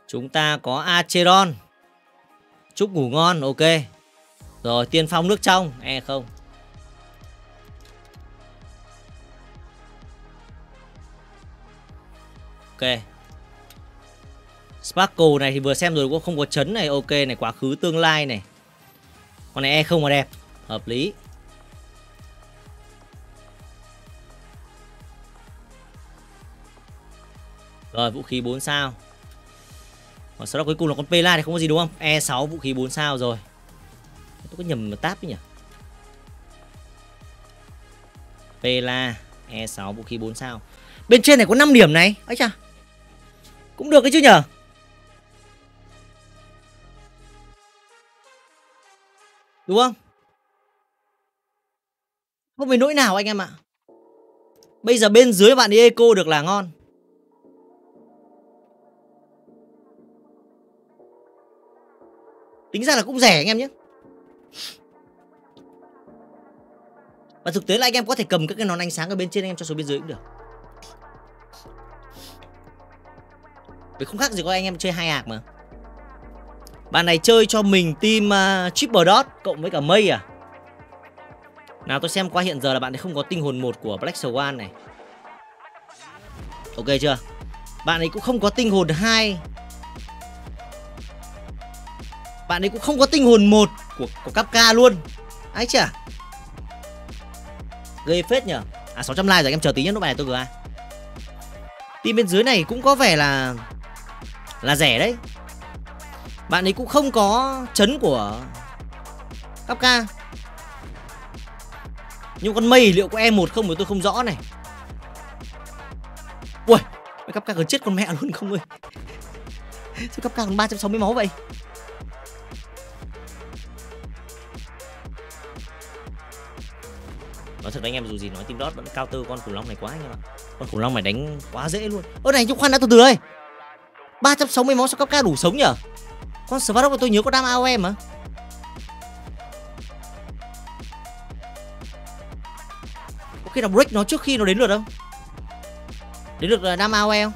Chúng ta có Acheron. Chúc ngủ ngon, ok. Rồi, tiên phong nước trong E0. ok Sparkle này thì vừa xem rồi cũng không có chấn này ok này quá khứ tương lai này con này e không mà đẹp hợp lý rồi, vũ khí 4 sao. Và sau đó cuối cùng là con Pela thì không có gì đúng không? E6 vũ khí 4 sao rồi. Tôi có nhầm tab ấy nhỉ? Pela E6 vũ khí 4 sao. Bên trên này có 5 điểm này. Ấy chà. Cũng được đấy chứ nhở? Đúng không? Không phải nỗi nào anh em ạ. Bây giờ bên dưới bạn đi eco được là ngon. Tính ra là cũng rẻ anh em nhé. Và thực tế là anh em có thể cầm các cái nón ánh sáng ở bên trên anh em cho số bên dưới cũng được. Vì không khác gì có anh em chơi hai ạc mà. Bạn này chơi cho mình team uh, triple dot cộng với cả mây à? Nào tôi xem qua hiện giờ là bạn ấy không có tinh hồn một của Black Swan này. Ok chưa? Bạn ấy cũng không có tinh hồn 2 bạn ấy cũng không có tinh hồn một của, của Kapka luôn. Ái chà. Gây phết nhở À 600 like rồi em chờ tí nhé lúc này tôi GA Team bên dưới này cũng có vẻ là là rẻ đấy. Bạn ấy cũng không có chấn của Kapka nhưng con mây liệu có e một không thì tôi không rõ này. Ui Kapka gần chết con mẹ luôn không ơi. [LAUGHS] Sao Kapka còn 360 máu vậy? Nói thật với anh em dù gì nói team dot vẫn cao tư, con khủng long này quá anh em ạ. Con khủng long này đánh quá dễ luôn. Ơ này chúng khoan đã từ từ đây. 360 máu sao cấp ca đủ sống nhở? Con Svarog tôi nhớ có đam AOE mà Có khi nào break nó trước khi nó đến lượt không? Đến lượt là đam AOE không?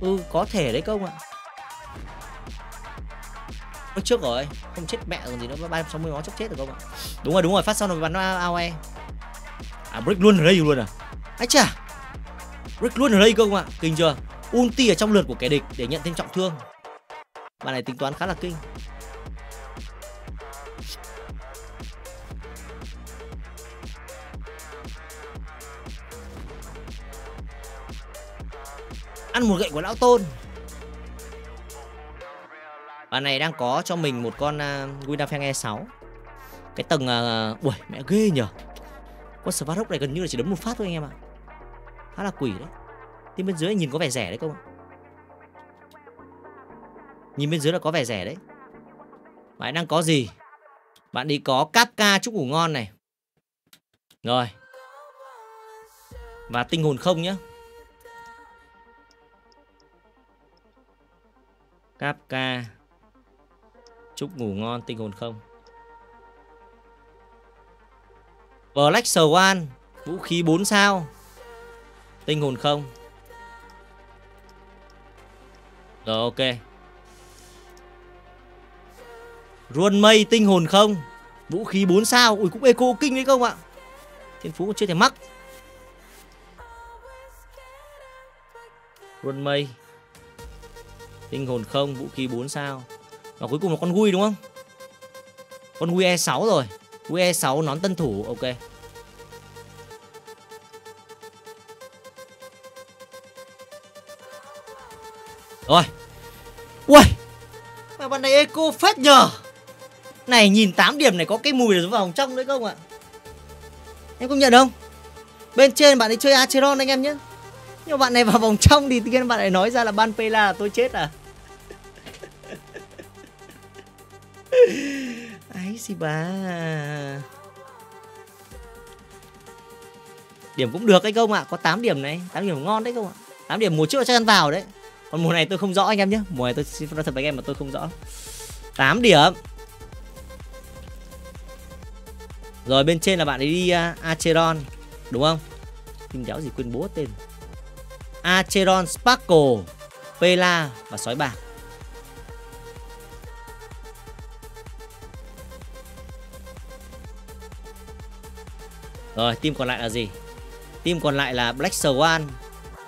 Ừ có thể đấy công ạ. Ôi, trước rồi. Không chết mẹ còn gì nữa 360 máu chắc chết được không ạ? Đúng rồi đúng rồi, phát xong rồi bắn nó AOE À break luôn ở đây luôn à? Ái chà. Break luôn ở đây không ạ? Kinh chưa? Ulti ở trong lượt của kẻ địch để nhận thêm trọng thương. Bạn này tính toán khá là kinh. Ăn một gậy của lão tôn bạn này đang có cho mình một con uh, Winafeng E6 cái tầng uh, ui mẹ ghê nhở con Svarok này gần như là chỉ đấm một phát thôi anh em ạ. Khá là quỷ đấy. Team bên dưới nhìn có vẻ rẻ đấy không ạ? Nhìn bên dưới là có vẻ rẻ đấy. Bạn đang có gì? Bạn đi có Kapka chúc ngủ ngon này. Rồi. Và tinh hồn không nhá. Kapka Chúc ngủ ngon, tinh hồn không? Black Swan, Vũ khí 4 sao. Tinh hồn không? Rồi, ok. Ruôn mây, tinh hồn không? Vũ khí 4 sao. Ui, cũng eco kinh đấy không ạ? Thiên phú chưa thể mắc. Ruôn mây, Tinh hồn không? Vũ khí 4 sao. Và cuối cùng là con Gui đúng không? Con Gui E6 rồi. Gui E6 nón tân thủ, Ok. Rồi. Ui Mà bạn này eco phết nhờ. Này, nhìn 8 điểm này có cái mùi ở vào vòng trong đấy không ạ? Em công nhận không? Bên trên bạn ấy chơi Acheron anh em nhé. Nhưng mà bạn này vào vòng trong thì tiên bạn này nói ra là ban Pela là tôi chết à? Ấy gì bà. Điểm cũng được đấy không ạ Có 8 điểm này 8 điểm ngon đấy không ạ. 8 điểm mùa trước chắc ăn vào đấy. Còn mùa này tôi không rõ anh em nhé. Mùa này tôi xin nói thật với anh em mà tôi không rõ. 8 điểm. Rồi bên trên là bạn ấy đi uh, Acheron đúng không? Kinh đéo gì quên bố tên. Acheron Sparkle Pela và sói bạc. Rồi team còn lại là gì? Team còn lại là Black Swan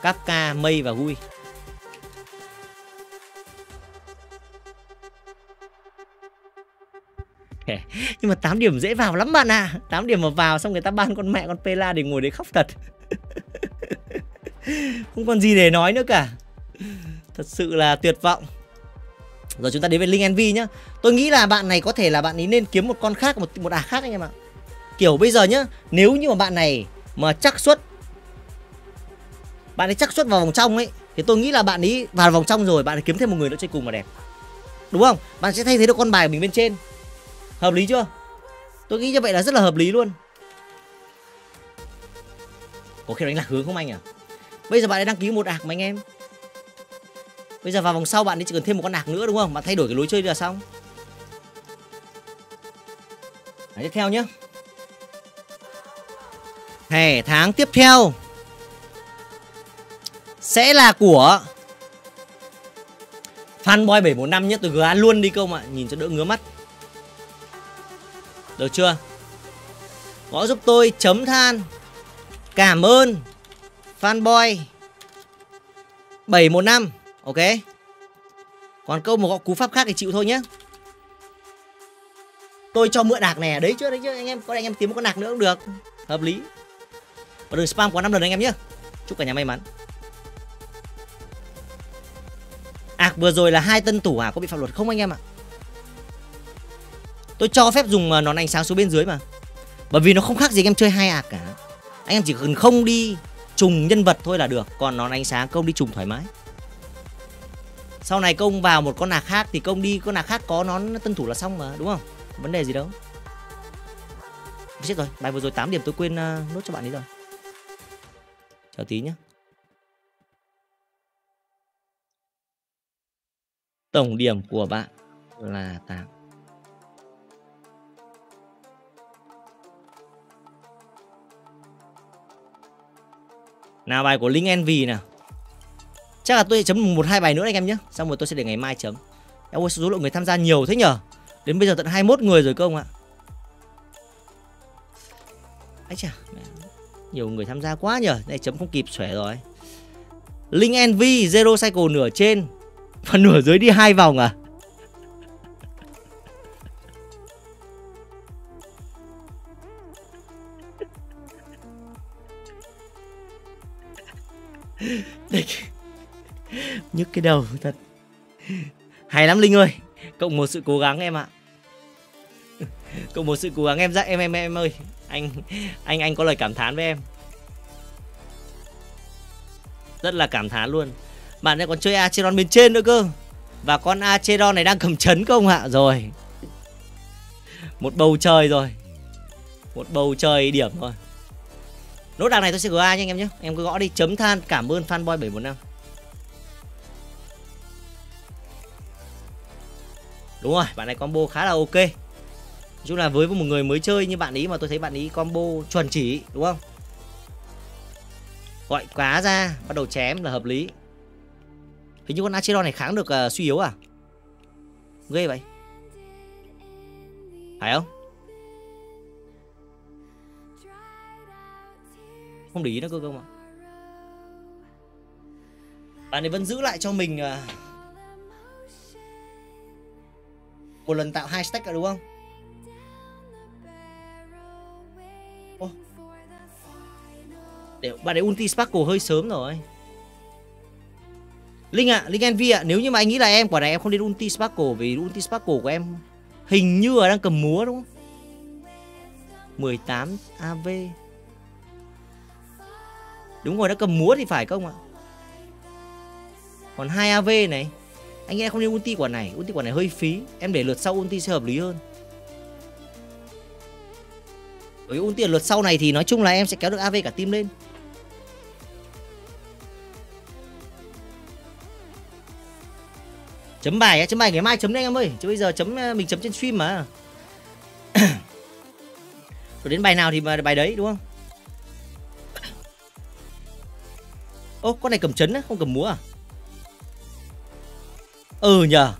Kafka, Mây và Gui nhưng mà 8 điểm dễ vào lắm bạn ạ. À. 8 điểm mà vào xong người ta ban con mẹ con Pela để ngồi đấy khóc thật. [LAUGHS] Không còn gì để nói nữa cả. Thật sự là tuyệt vọng. Rồi chúng ta đến với Linh Envy nhá. Tôi nghĩ là bạn này có thể là bạn ấy nên kiếm một con khác một một ạc khác anh em ạ kiểu bây giờ nhá nếu như mà bạn này mà chắc suất bạn ấy chắc suất vào vòng trong ấy thì tôi nghĩ là bạn ấy vào vòng trong rồi bạn ấy kiếm thêm một người nữa chơi cùng mà đẹp đúng không bạn sẽ thay thế được con bài của mình bên trên Hợp lý chưa? Tôi nghĩ như vậy là rất là hợp lý luôn. Có khi đánh lạc hướng không anh à? Bây giờ bạn ấy đăng ký một ạc mà anh em. Bây giờ vào vòng sau bạn ấy chỉ cần thêm một con ạc nữa đúng không? Bạn thay đổi cái lối chơi là xong. Đấy, tiếp theo nhé. Hè tháng tiếp theo sẽ là của Fanboy 715 nhé, tôi gá luôn đi câu ạ, nhìn cho đỡ ngứa mắt. Được chưa? Gõ giúp tôi chấm than. Cảm ơn fanboy 715. Ok. Còn câu một gõ cú pháp khác thì chịu thôi nhé. Tôi cho mượn đạc này đấy chứ đấy chứ anh em có anh em tìm một con đạc nữa cũng được. Hợp lý. Và đừng spam quá 5 lần anh em nhé. Chúc cả nhà may mắn. à vừa rồi là hai tân thủ à? Có bị phạm luật không anh em ạ? tôi cho phép dùng ờ, nón ánh sáng xuống bên dưới mà. Bởi vì nó không khác gì anh em chơi hai ạc cả. Anh em chỉ cần không đi trùng nhân vật thôi là được. Còn nón ánh sáng công đi trùng thoải mái. Sau này công vào một con ạc khác thì công đi con ạc khác có nón tân thủ là xong mà đúng không? Vấn đề gì đâu. Chết rồi bài vừa rồi 8 điểm tôi quên uh, nốt cho bạn ấy rồi chờ tí nhé tổng điểm của bạn là 8 Nào, bài của Linh Envy nào Chắc là tôi sẽ chấm một hai bài nữa anh em nhé. Xong rồi tôi sẽ để ngày mai chấm. Em ơi số lượng người tham gia nhiều thế nhở? Đến bây giờ tận 21 người rồi cơ không ạ. Ấy chà nhiều người tham gia quá nhở này chấm không kịp xòe rồi. Linh NV Zero Cycle nửa trên. Và nửa dưới đi hai vòng à? [LAUGHS] Nhức cái đầu thật. Hay lắm linh ơi, cộng một sự cố gắng em ạ. [LAUGHS] cộng một sự cố gắng, em dạy em em em ơi. Anh anh anh có lời cảm thán với em. Rất là cảm thán luôn. Bạn ấy còn chơi Acheron bên trên nữa cơ. Và con Acheron này đang cầm chấn không ạ. Rồi. Một bầu trời rồi. Một bầu trời điểm rồi. Nốt đằng này tôi sẽ gửi nha anh em nhé. Em cứ gõ đi. Chấm than, cảm ơn fanboy 745 đúng rồi, bạn này combo khá là ok chung là với một người mới chơi như bạn ý mà tôi thấy bạn ý combo chuẩn chỉ đúng không? Gọi cá ra bắt đầu chém là hợp lý. Hình như con Acheron này kháng được uh, suy yếu à? Ghê vậy. Phải không? Không để ý nó cơ không ạ bạn ấy vẫn giữ lại cho mình uh, một lần tạo hai stack rồi đúng không? Để bạn ấy ulti sparkle hơi sớm rồi. Linh ạ à, linh envy ạ à, nếu như mà anh nghĩ là em quả này em không nên ulti sparkle vì ulti sparkle của em hình như là đang cầm múa đúng không? 18 AV Đúng rồi, đã cầm múa thì phải không ạ? Còn 2 AV này Anh nghĩ em không nên ulti quả này Ulti quả này hơi phí. Em để lượt sau ulti sẽ hợp lý hơn. Với vì ulti lượt sau này thì nói chung là em sẽ kéo được AV cả team lên. Chấm bài á, chấm bài ngày mai chấm đấy anh em ơi Chứ bây giờ chấm ờ, mình chấm trên stream mà. [COUGHS] Rồi đến bài nào thì bài đấy đúng không? Ô con này cầm chấn á, không cầm múa à? Ừ nhờ.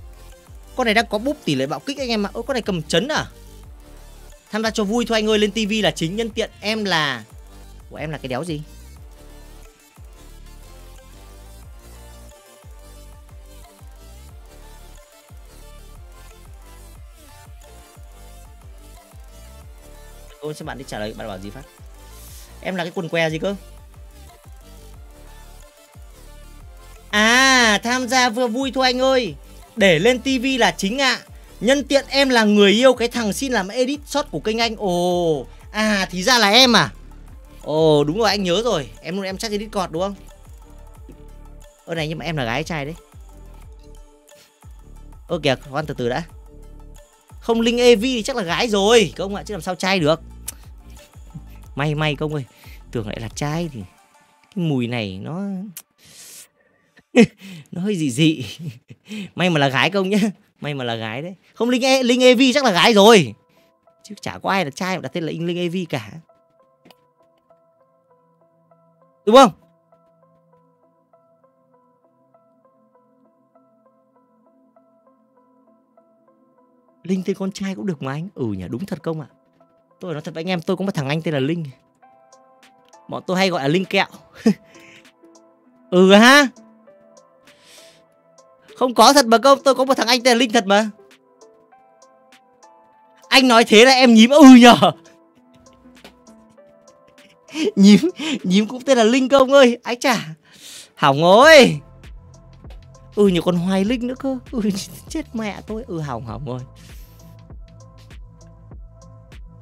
Con này đang có búp tỷ lệ bạo kích anh em ạ. Ô con này cầm chấn à? Tham gia cho vui thôi anh ơi lên tivi là chính nhân tiện Em là Của em là cái đéo gì? Ôi, sao bạn đi trả lời? Bạn bảo gì phát? Em là cái quần què gì cơ? À tham gia vừa vui thôi anh ơi. Để lên tivi là chính ạ. À. Nhân tiện em là người yêu cái thằng xin làm edit shot của kênh anh. Ồ À thì ra là em à? Ồ, đúng rồi, anh nhớ rồi. Em luôn, em chắc edit cọt, đúng không? Ơ, này, nhưng mà em là gái trai đấy. Ơ, kìa, khoan từ từ đã. Không Linh EV thì chắc là gái rồi. Công ạ, chứ làm sao trai được? May may công ơi. Tưởng lại là trai thì Cái mùi này nó [LAUGHS] nó hơi dị dị. [LAUGHS] May mà là gái công nhá. May mà là gái đấy. Không linh e, linh ev chắc là gái rồi. Chứ chả có ai là trai mà đặt tên là linh ev cả. Đúng không? Linh tên con trai cũng được mà anh. Ừ nhỉ đúng thật công ạ? à tôi nói thật với anh em, tôi có một thằng anh tên là linh. Bọn tôi hay gọi là linh kẹo. [LAUGHS] Ừ ha? Không có thật mà không, tôi có một thằng anh tên là linh thật mà. Anh nói thế là em nhím ừ nhở [LAUGHS] nhím nhím cũng tên là linh công ơi, ái chả hỏng ơi ừ nhiều con hoài linh nữa cơ. Ừ [LAUGHS] chết mẹ tôi. Ừ hỏng hỏng rồi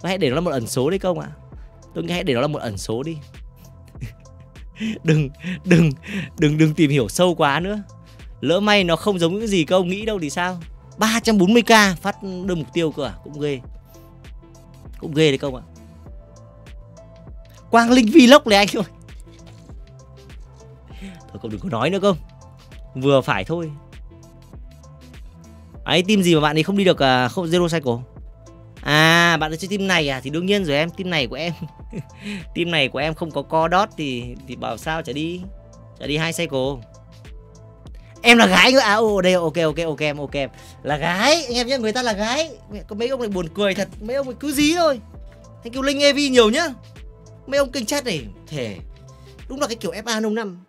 hãy để nó là một ẩn số đi công ạ. À? tôi nghĩ hãy để nó là một ẩn số đi. [LAUGHS] Đừng đừng đừng đừng tìm hiểu sâu quá nữa. Lỡ may nó không giống những gì các ông nghĩ đâu thì sao? 340k phát đơn mục tiêu cơ à? Cũng ghê. Cũng ghê đấy công ạ. Quang linh vlog này anh ơi. Thôi cậu đừng có nói nữa không vừa phải thôi. Ấy team gì mà bạn ấy không đi được à, không zero cycle? À bạn đã chơi team này à? Thì đương nhiên rồi em, team này của em. [LAUGHS] Team này của em không có co dot thì thì bảo sao chả đi chả đi hai cycle. Em là gái nữa à ô, đây, ok ok ok em ok em. Là gái, anh em nhé, người ta là gái. Có mấy ông này buồn cười thật, mấy ông này cứ dí thôi. Anh kêu linh evi nhiều nhá. Mấy ông kênh chat này thể đúng là cái kiểu fa nông năm.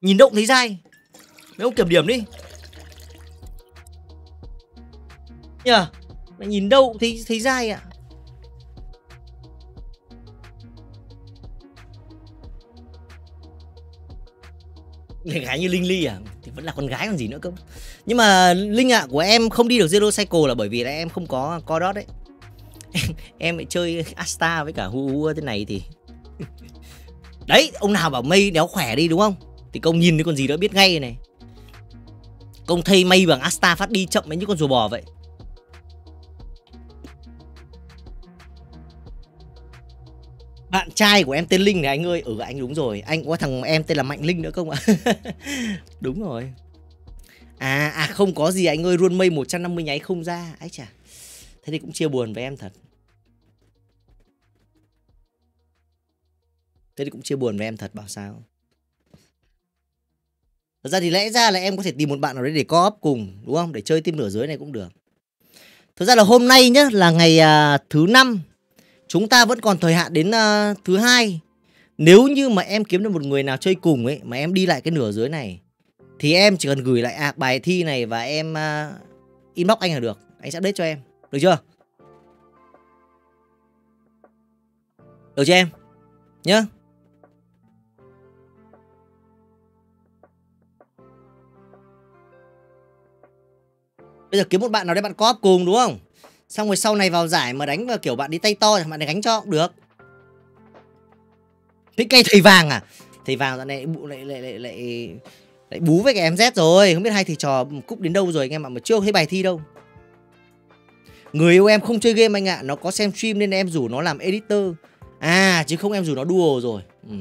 Nhìn động thấy dai. Mấy ông kiểm điểm đi. Nhờ nhìn đâu thấy thấy dai ạ. À. Người gái như Linh Ly à? Thì vẫn là con gái còn gì nữa cơ. Nhưng mà Linh ạ à, của em không đi được Zero Cycle là bởi vì là em không có co đó đấy. Em, [LAUGHS] em lại chơi Asta với cả Hu Hu thế này thì. [LAUGHS] Đấy ông nào bảo mây đéo khỏe đi đúng không? Thì công nhìn thấy con gì đó biết ngay này. Công thây mây bằng Asta phát đi chậm như con rùa bò vậy. Bạn trai của em tên Linh này anh ơi. Ừ anh đúng rồi. Anh có thằng em tên là Mạnh Linh nữa không ạ? [LAUGHS] Đúng rồi. À à không có gì anh ơi. Run mây 150 nháy không ra. Ấy chà. Thế thì cũng chia buồn với em thật. Thế thì cũng chia buồn với em thật bảo sao? Thật ra thì lẽ ra là em có thể tìm một bạn nào đấy để co-op cùng Đúng không? Để chơi team nửa dưới này cũng được. Thật ra là hôm nay nhá Là ngày à, thứ năm. Chúng ta vẫn còn thời hạn đến uh, thứ hai. Nếu như mà em kiếm được một người nào chơi cùng ấy Mà em đi lại cái nửa dưới này Thì em chỉ cần gửi lại à, bài thi này Và em uh, inbox anh là được. Anh sẽ update cho em. Được chưa? Được chưa em? Nhá. Bây giờ kiếm một bạn nào đấy bạn có cùng đúng không? Xong rồi sau này vào giải mà đánh vào kiểu bạn đi tay to thì bạn này gánh cho cũng được. Thích cây thầy vàng à? Thầy vàng dạo này lại lại lại lại lại bú với cái MZ rồi, không biết hai thầy trò cúp đến đâu rồi anh em ạ mà chưa thấy bài thi đâu. Người yêu em không chơi game anh ạ, nó có xem stream nên em rủ nó làm editor. À chứ không em rủ nó đùa rồi. Ừ.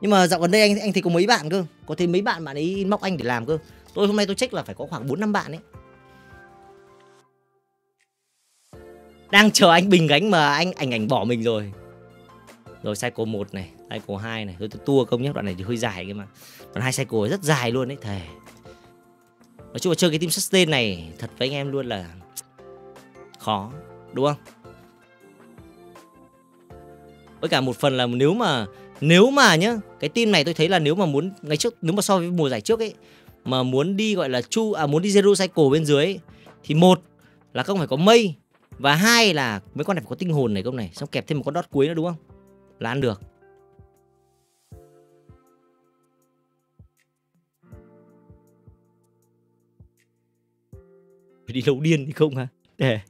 nhưng mà dạo gần đây anh anh thấy có mấy bạn cơ có thấy mấy bạn bạn ấy inbox anh để làm cơ tôi hôm nay tôi check là phải có khoảng bốn năm bạn ấy. Đang chờ anh bình gánh mà anh ảnh ảnh bỏ mình rồi. Rồi cycle một này, cycle hai này. Tôi tua công nhé, đoạn này thì hơi dài cơ mà. Đoạn hai cycle rất dài luôn đấy thề. Nói chung là chơi cái team sustain này, thật với anh em luôn là khó, đúng không? Với cả một phần là nếu mà nếu mà nhá, cái team này tôi thấy là nếu mà muốn, ngày trước, nếu mà so với mùa giải trước ấy mà muốn đi gọi là chu à muốn đi zero cycle bên dưới ấy, thì một là không phải có mây và hai là mấy con này phải có tinh hồn này công này xong kẹp thêm một con đót cuối nữa đúng không? Là ăn được. Phải đi lâu điên thì không hả? Để.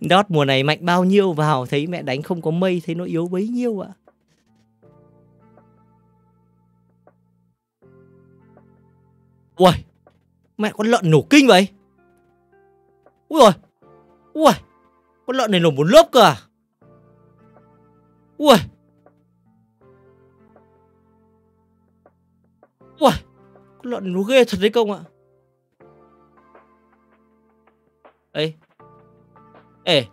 [LAUGHS] Đót mùa này mạnh bao nhiêu vào thấy mẹ đánh không có mây thấy nó yếu bấy nhiêu ạ. à? Ui Mẹ con lợn nổ kinh vậy. Ui rồi Ui, Con lợn này nổ một lớp cơ à? Ui. Ui Con lợn này nó ghê thật đấy công ạ. Ê. Ê.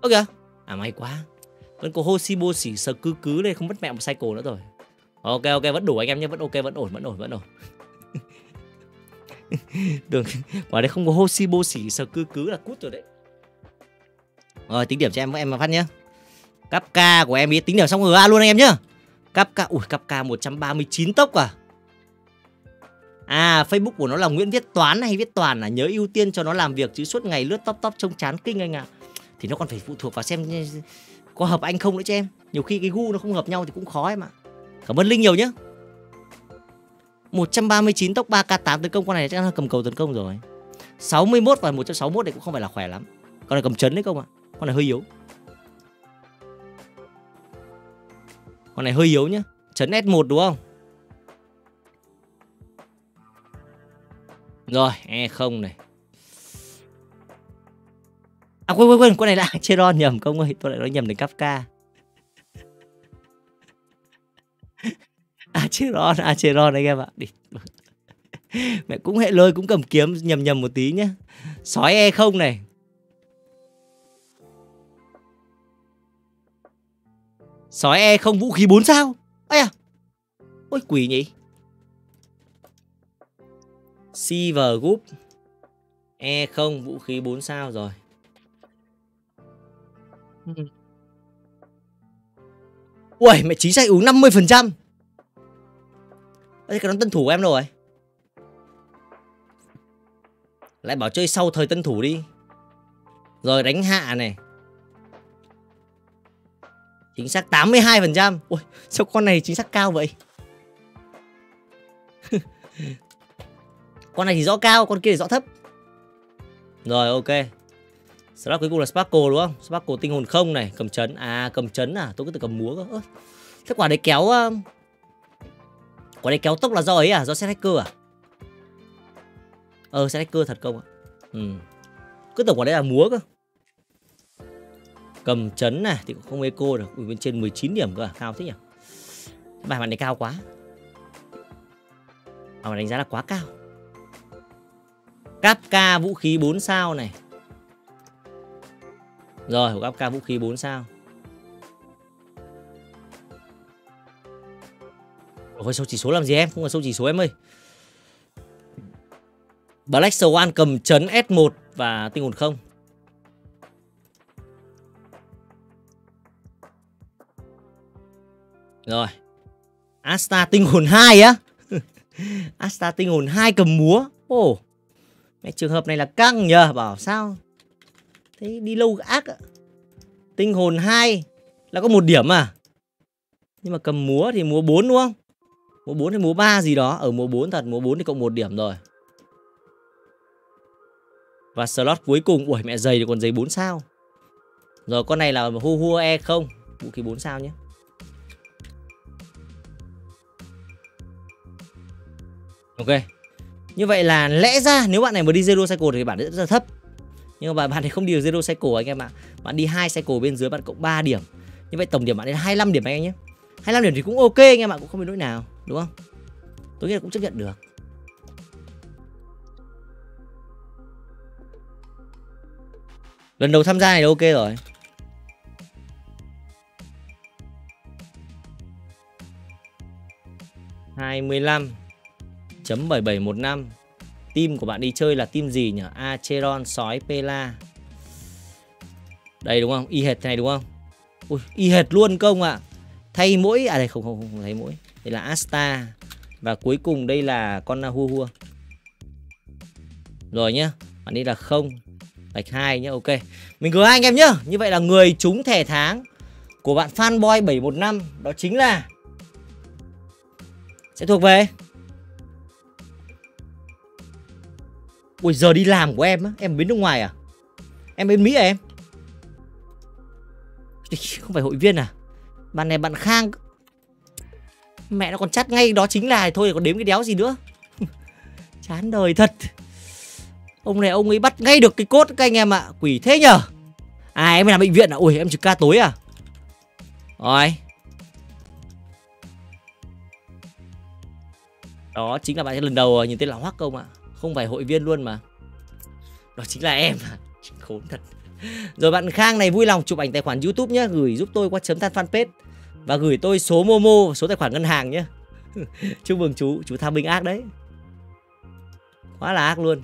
Ơ kìa. À may quá vẫn có Hoshibo xỉ sờ cứ cứ đây, không mất mẹ một cycle nữa rồi. Ok ok, vẫn đủ anh em nhé, vẫn ok, vẫn ổn vẫn ổn vẫn ổn. [LAUGHS] Đường quả đây không có Hoshibo xỉ sờ cứ cứ là cút rồi đấy. Rồi, tính điểm cho em em mà phát nhá. Cắp ca của em ý, tính điểm xong rồi a luôn anh em nhá. Cắp ca ui cắp ca 139 tốc à. À Facebook của nó là Nguyễn Viết Toán hay Viết Toàn à? Nhớ ưu tiên cho nó làm việc chứ suốt ngày lướt top top trông chán kinh anh ạ. À. Thì nó còn phải phụ thuộc vào xem có hợp anh không nữa cho em? Nhiều khi cái gu nó không hợp nhau thì cũng khó em ạ. Cảm ơn linh nhiều nhé 139 tốc 3k8 tấn công, con này chắc là cầm cầu tấn công rồi. 61 và 161 này cũng không phải là khỏe lắm. Con này cầm chấn đấy không ạ. Con này hơi yếu. Con này hơi yếu nhá. Chấn S1 đúng không? Rồi e không này. À quên quên quên, con này là Acheron nhầm công ơi, tôi lại nói nhầm đến Kafka. Acheron, Acheron anh em ạ. Đi. Mẹ cũng hệ lôi cũng cầm kiếm nhầm nhầm một tí nhá. Sói e không này. Sói e không vũ khí 4 sao. Ây à. Ôi quỷ nhỉ. Silver Group E không vũ khí 4 sao rồi. Ừ. Ui mẹ chính sách uống 50% Ê, cái đón tân thủ của em rồi? Lại bảo chơi sau thời tân thủ đi. Rồi đánh hạ này. Chính xác 82% Ui sao con này chính xác cao vậy? [LAUGHS] Con này thì rõ cao Con kia thì rõ thấp. Rồi ok. Slot cuối cùng là Sparkle đúng không? Sparkle tinh hồn không này, cầm chấn. À cầm chấn à, tôi cứ tưởng cầm múa cơ. Ơ, thế quả đấy kéo quả đấy kéo tốc là do ấy à, do set hacker à? Ờ set hacker thật công ạ. Ừ. Cứ tưởng quả đấy là múa cơ. Cầm chấn này thì cũng không eco được. Ui, bên trên 19 điểm cơ à? Cao thế nhỉ? Bài bạn này cao quá. Bài mà đánh giá là quá cao. Kapka vũ khí 4 sao này. Rồi, hộp áp cao vũ khí 4 sao. Ôi số chỉ số làm gì em? Không có số chỉ số em ơi. Black Swan cầm chấn S1 và tinh hồn không. Rồi. Asta tinh hồn 2 á. [LAUGHS] Asta tinh hồn 2 cầm múa. Ồ. Oh. Mẹ trường hợp này là căng nhờ, bảo sao? Thấy đi lâu ác ạ. Tinh hồn 2 là có một điểm à? Nhưng mà cầm múa thì múa 4 đúng không? Múa 4 hay múa 3 gì đó. Ở múa 4 thật, múa 4 thì cộng một điểm rồi. Và slot cuối cùng, ui mẹ giày thì còn giày 4 sao. Rồi con này là hu hu e không, vũ khí 4 sao nhé. Ok. Như vậy là lẽ ra nếu bạn này mà đi zero cycle thì bản rất là thấp. Nhưng mà bạn thì không đi được zero cycle anh em ạ. Bạn đi hai cycle bên dưới bạn cộng 3 điểm. Như vậy tổng điểm bạn đến 25 điểm anh em nhé. 25 điểm thì cũng ok anh em ạ, cũng không bị lỗi nào, đúng không? Tôi nghĩ là cũng chấp nhận được. Lần đầu tham gia này là ok rồi. hai mươi lăm chấm bảy bảy một năm Team của bạn đi chơi là team gì nhỉ? Acheron, sói, Pela Đây đúng không? Y hệt này đúng không? Ui, y hệt luôn công ạ à. Thay mỗi... À đây không, không, không thay mỗi Đây là Asta Và cuối cùng đây là con Hua Hua Rồi nhá Bạn đi là không Bạch 2 nhá, ok Mình gửi anh em nhá Như vậy là người trúng thẻ tháng Của bạn Fanboy 715 Đó chính là Sẽ thuộc về Ui, giờ đi làm của em á, Em bên nước ngoài à? Em bên Mỹ à em? Không phải hội viên à? Bạn này, bạn Khang. Mẹ nó còn chắt ngay, đó chính là Thôi, còn đếm cái đéo gì nữa? [LAUGHS] Chán đời thật. Ông này, ông ấy bắt ngay được cái cốt các anh em ạ. Quỷ thế nhở À em làm bệnh viện à? Ui, em trực ca tối à? Rồi. Đó chính là bạn lần đầu à, nhìn tên là Hoắc công ạ? Không phải hội viên luôn mà. Đó chính là em. À Khốn thật. Rồi bạn Khang này vui lòng chụp ảnh tài khoản Youtube nhé Gửi giúp tôi qua chấm than fanpage Và gửi tôi số Momo, Số tài khoản ngân hàng nhé [LAUGHS] Chúc mừng chú Chú tham binh ác đấy. Quá là ác luôn.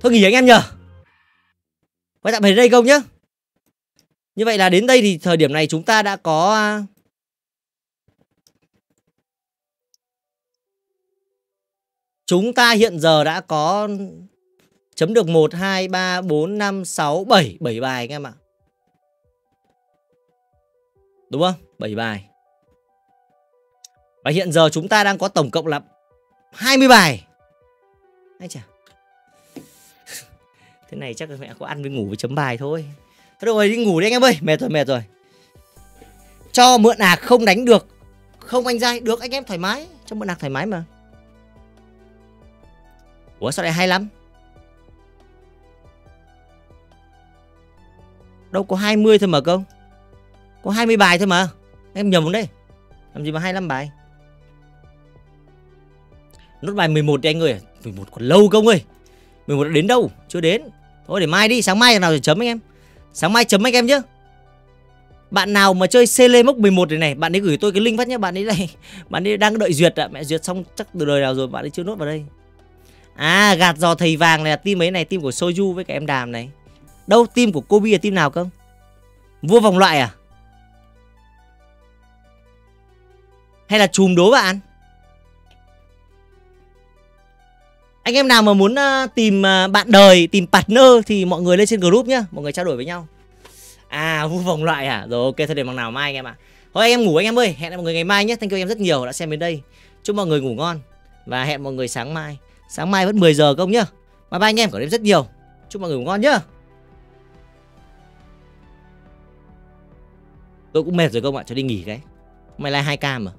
Thôi nghỉ anh em nhờ. Quay tạm về đây công nhá. Như vậy là đến đây thì thời điểm này chúng ta đã có Chúng ta hiện giờ đã có chấm được 1, 2, 3, 4, 5, 6, 7 7 bài anh em ạ. Đúng không? 7 bài. Và hiện giờ chúng ta đang có tổng cộng là 20 bài. Anh chà. [LAUGHS] Thế này chắc là mẹ có ăn với ngủ với chấm bài thôi. Thôi rồi đi ngủ đi anh em ơi. Mệt rồi mệt rồi. Cho mượn ạc không đánh được. Không anh dai Được anh em thoải mái. Cho mượn ạc thoải mái mà. Ủa sao lại 25 Đâu có 20 thôi mà công Có 20 bài thôi mà. Em nhầm đấy. Làm gì mà 25 bài? Nốt bài 11 đi anh ơi. 11 còn lâu công ơi. 11 đã đến đâu? Chưa đến. Thôi để mai đi. Sáng mai nào rồi chấm anh em. Sáng mai chấm anh em chứ bạn nào mà chơi Cele mốc 11 này này, bạn ấy gửi tôi cái link phát nhé, bạn ấy này, [LAUGHS] bạn ấy đang đợi duyệt ạ, à. mẹ duyệt xong chắc từ đời nào rồi bạn ấy chưa nốt vào đây. À gạt giò thầy vàng này là team ấy này Team của Soju với cả em đàm này. Đâu team của Kobe là team nào không Vua vòng loại à? Hay là chùm đố bạn? Anh em nào mà muốn uh, tìm uh, bạn đời Tìm partner thì mọi người lên trên group nhá Mọi người trao đổi với nhau. À vua vòng loại à? Rồi ok thôi để bằng nào mai anh em ạ. Thôi anh em ngủ anh em ơi Hẹn mọi người ngày mai nhé. Thank you em rất nhiều đã xem đến đây. Chúc mọi người ngủ ngon Và hẹn mọi người sáng mai. Sáng mai vẫn 10 giờ các ông nhá. Bye bye anh em, cảm ơn rất nhiều. Chúc mọi người ngủ ngon nhá. Tôi cũng mệt rồi công ạ, cho đi nghỉ cái. Mày nay live 2 cam mà.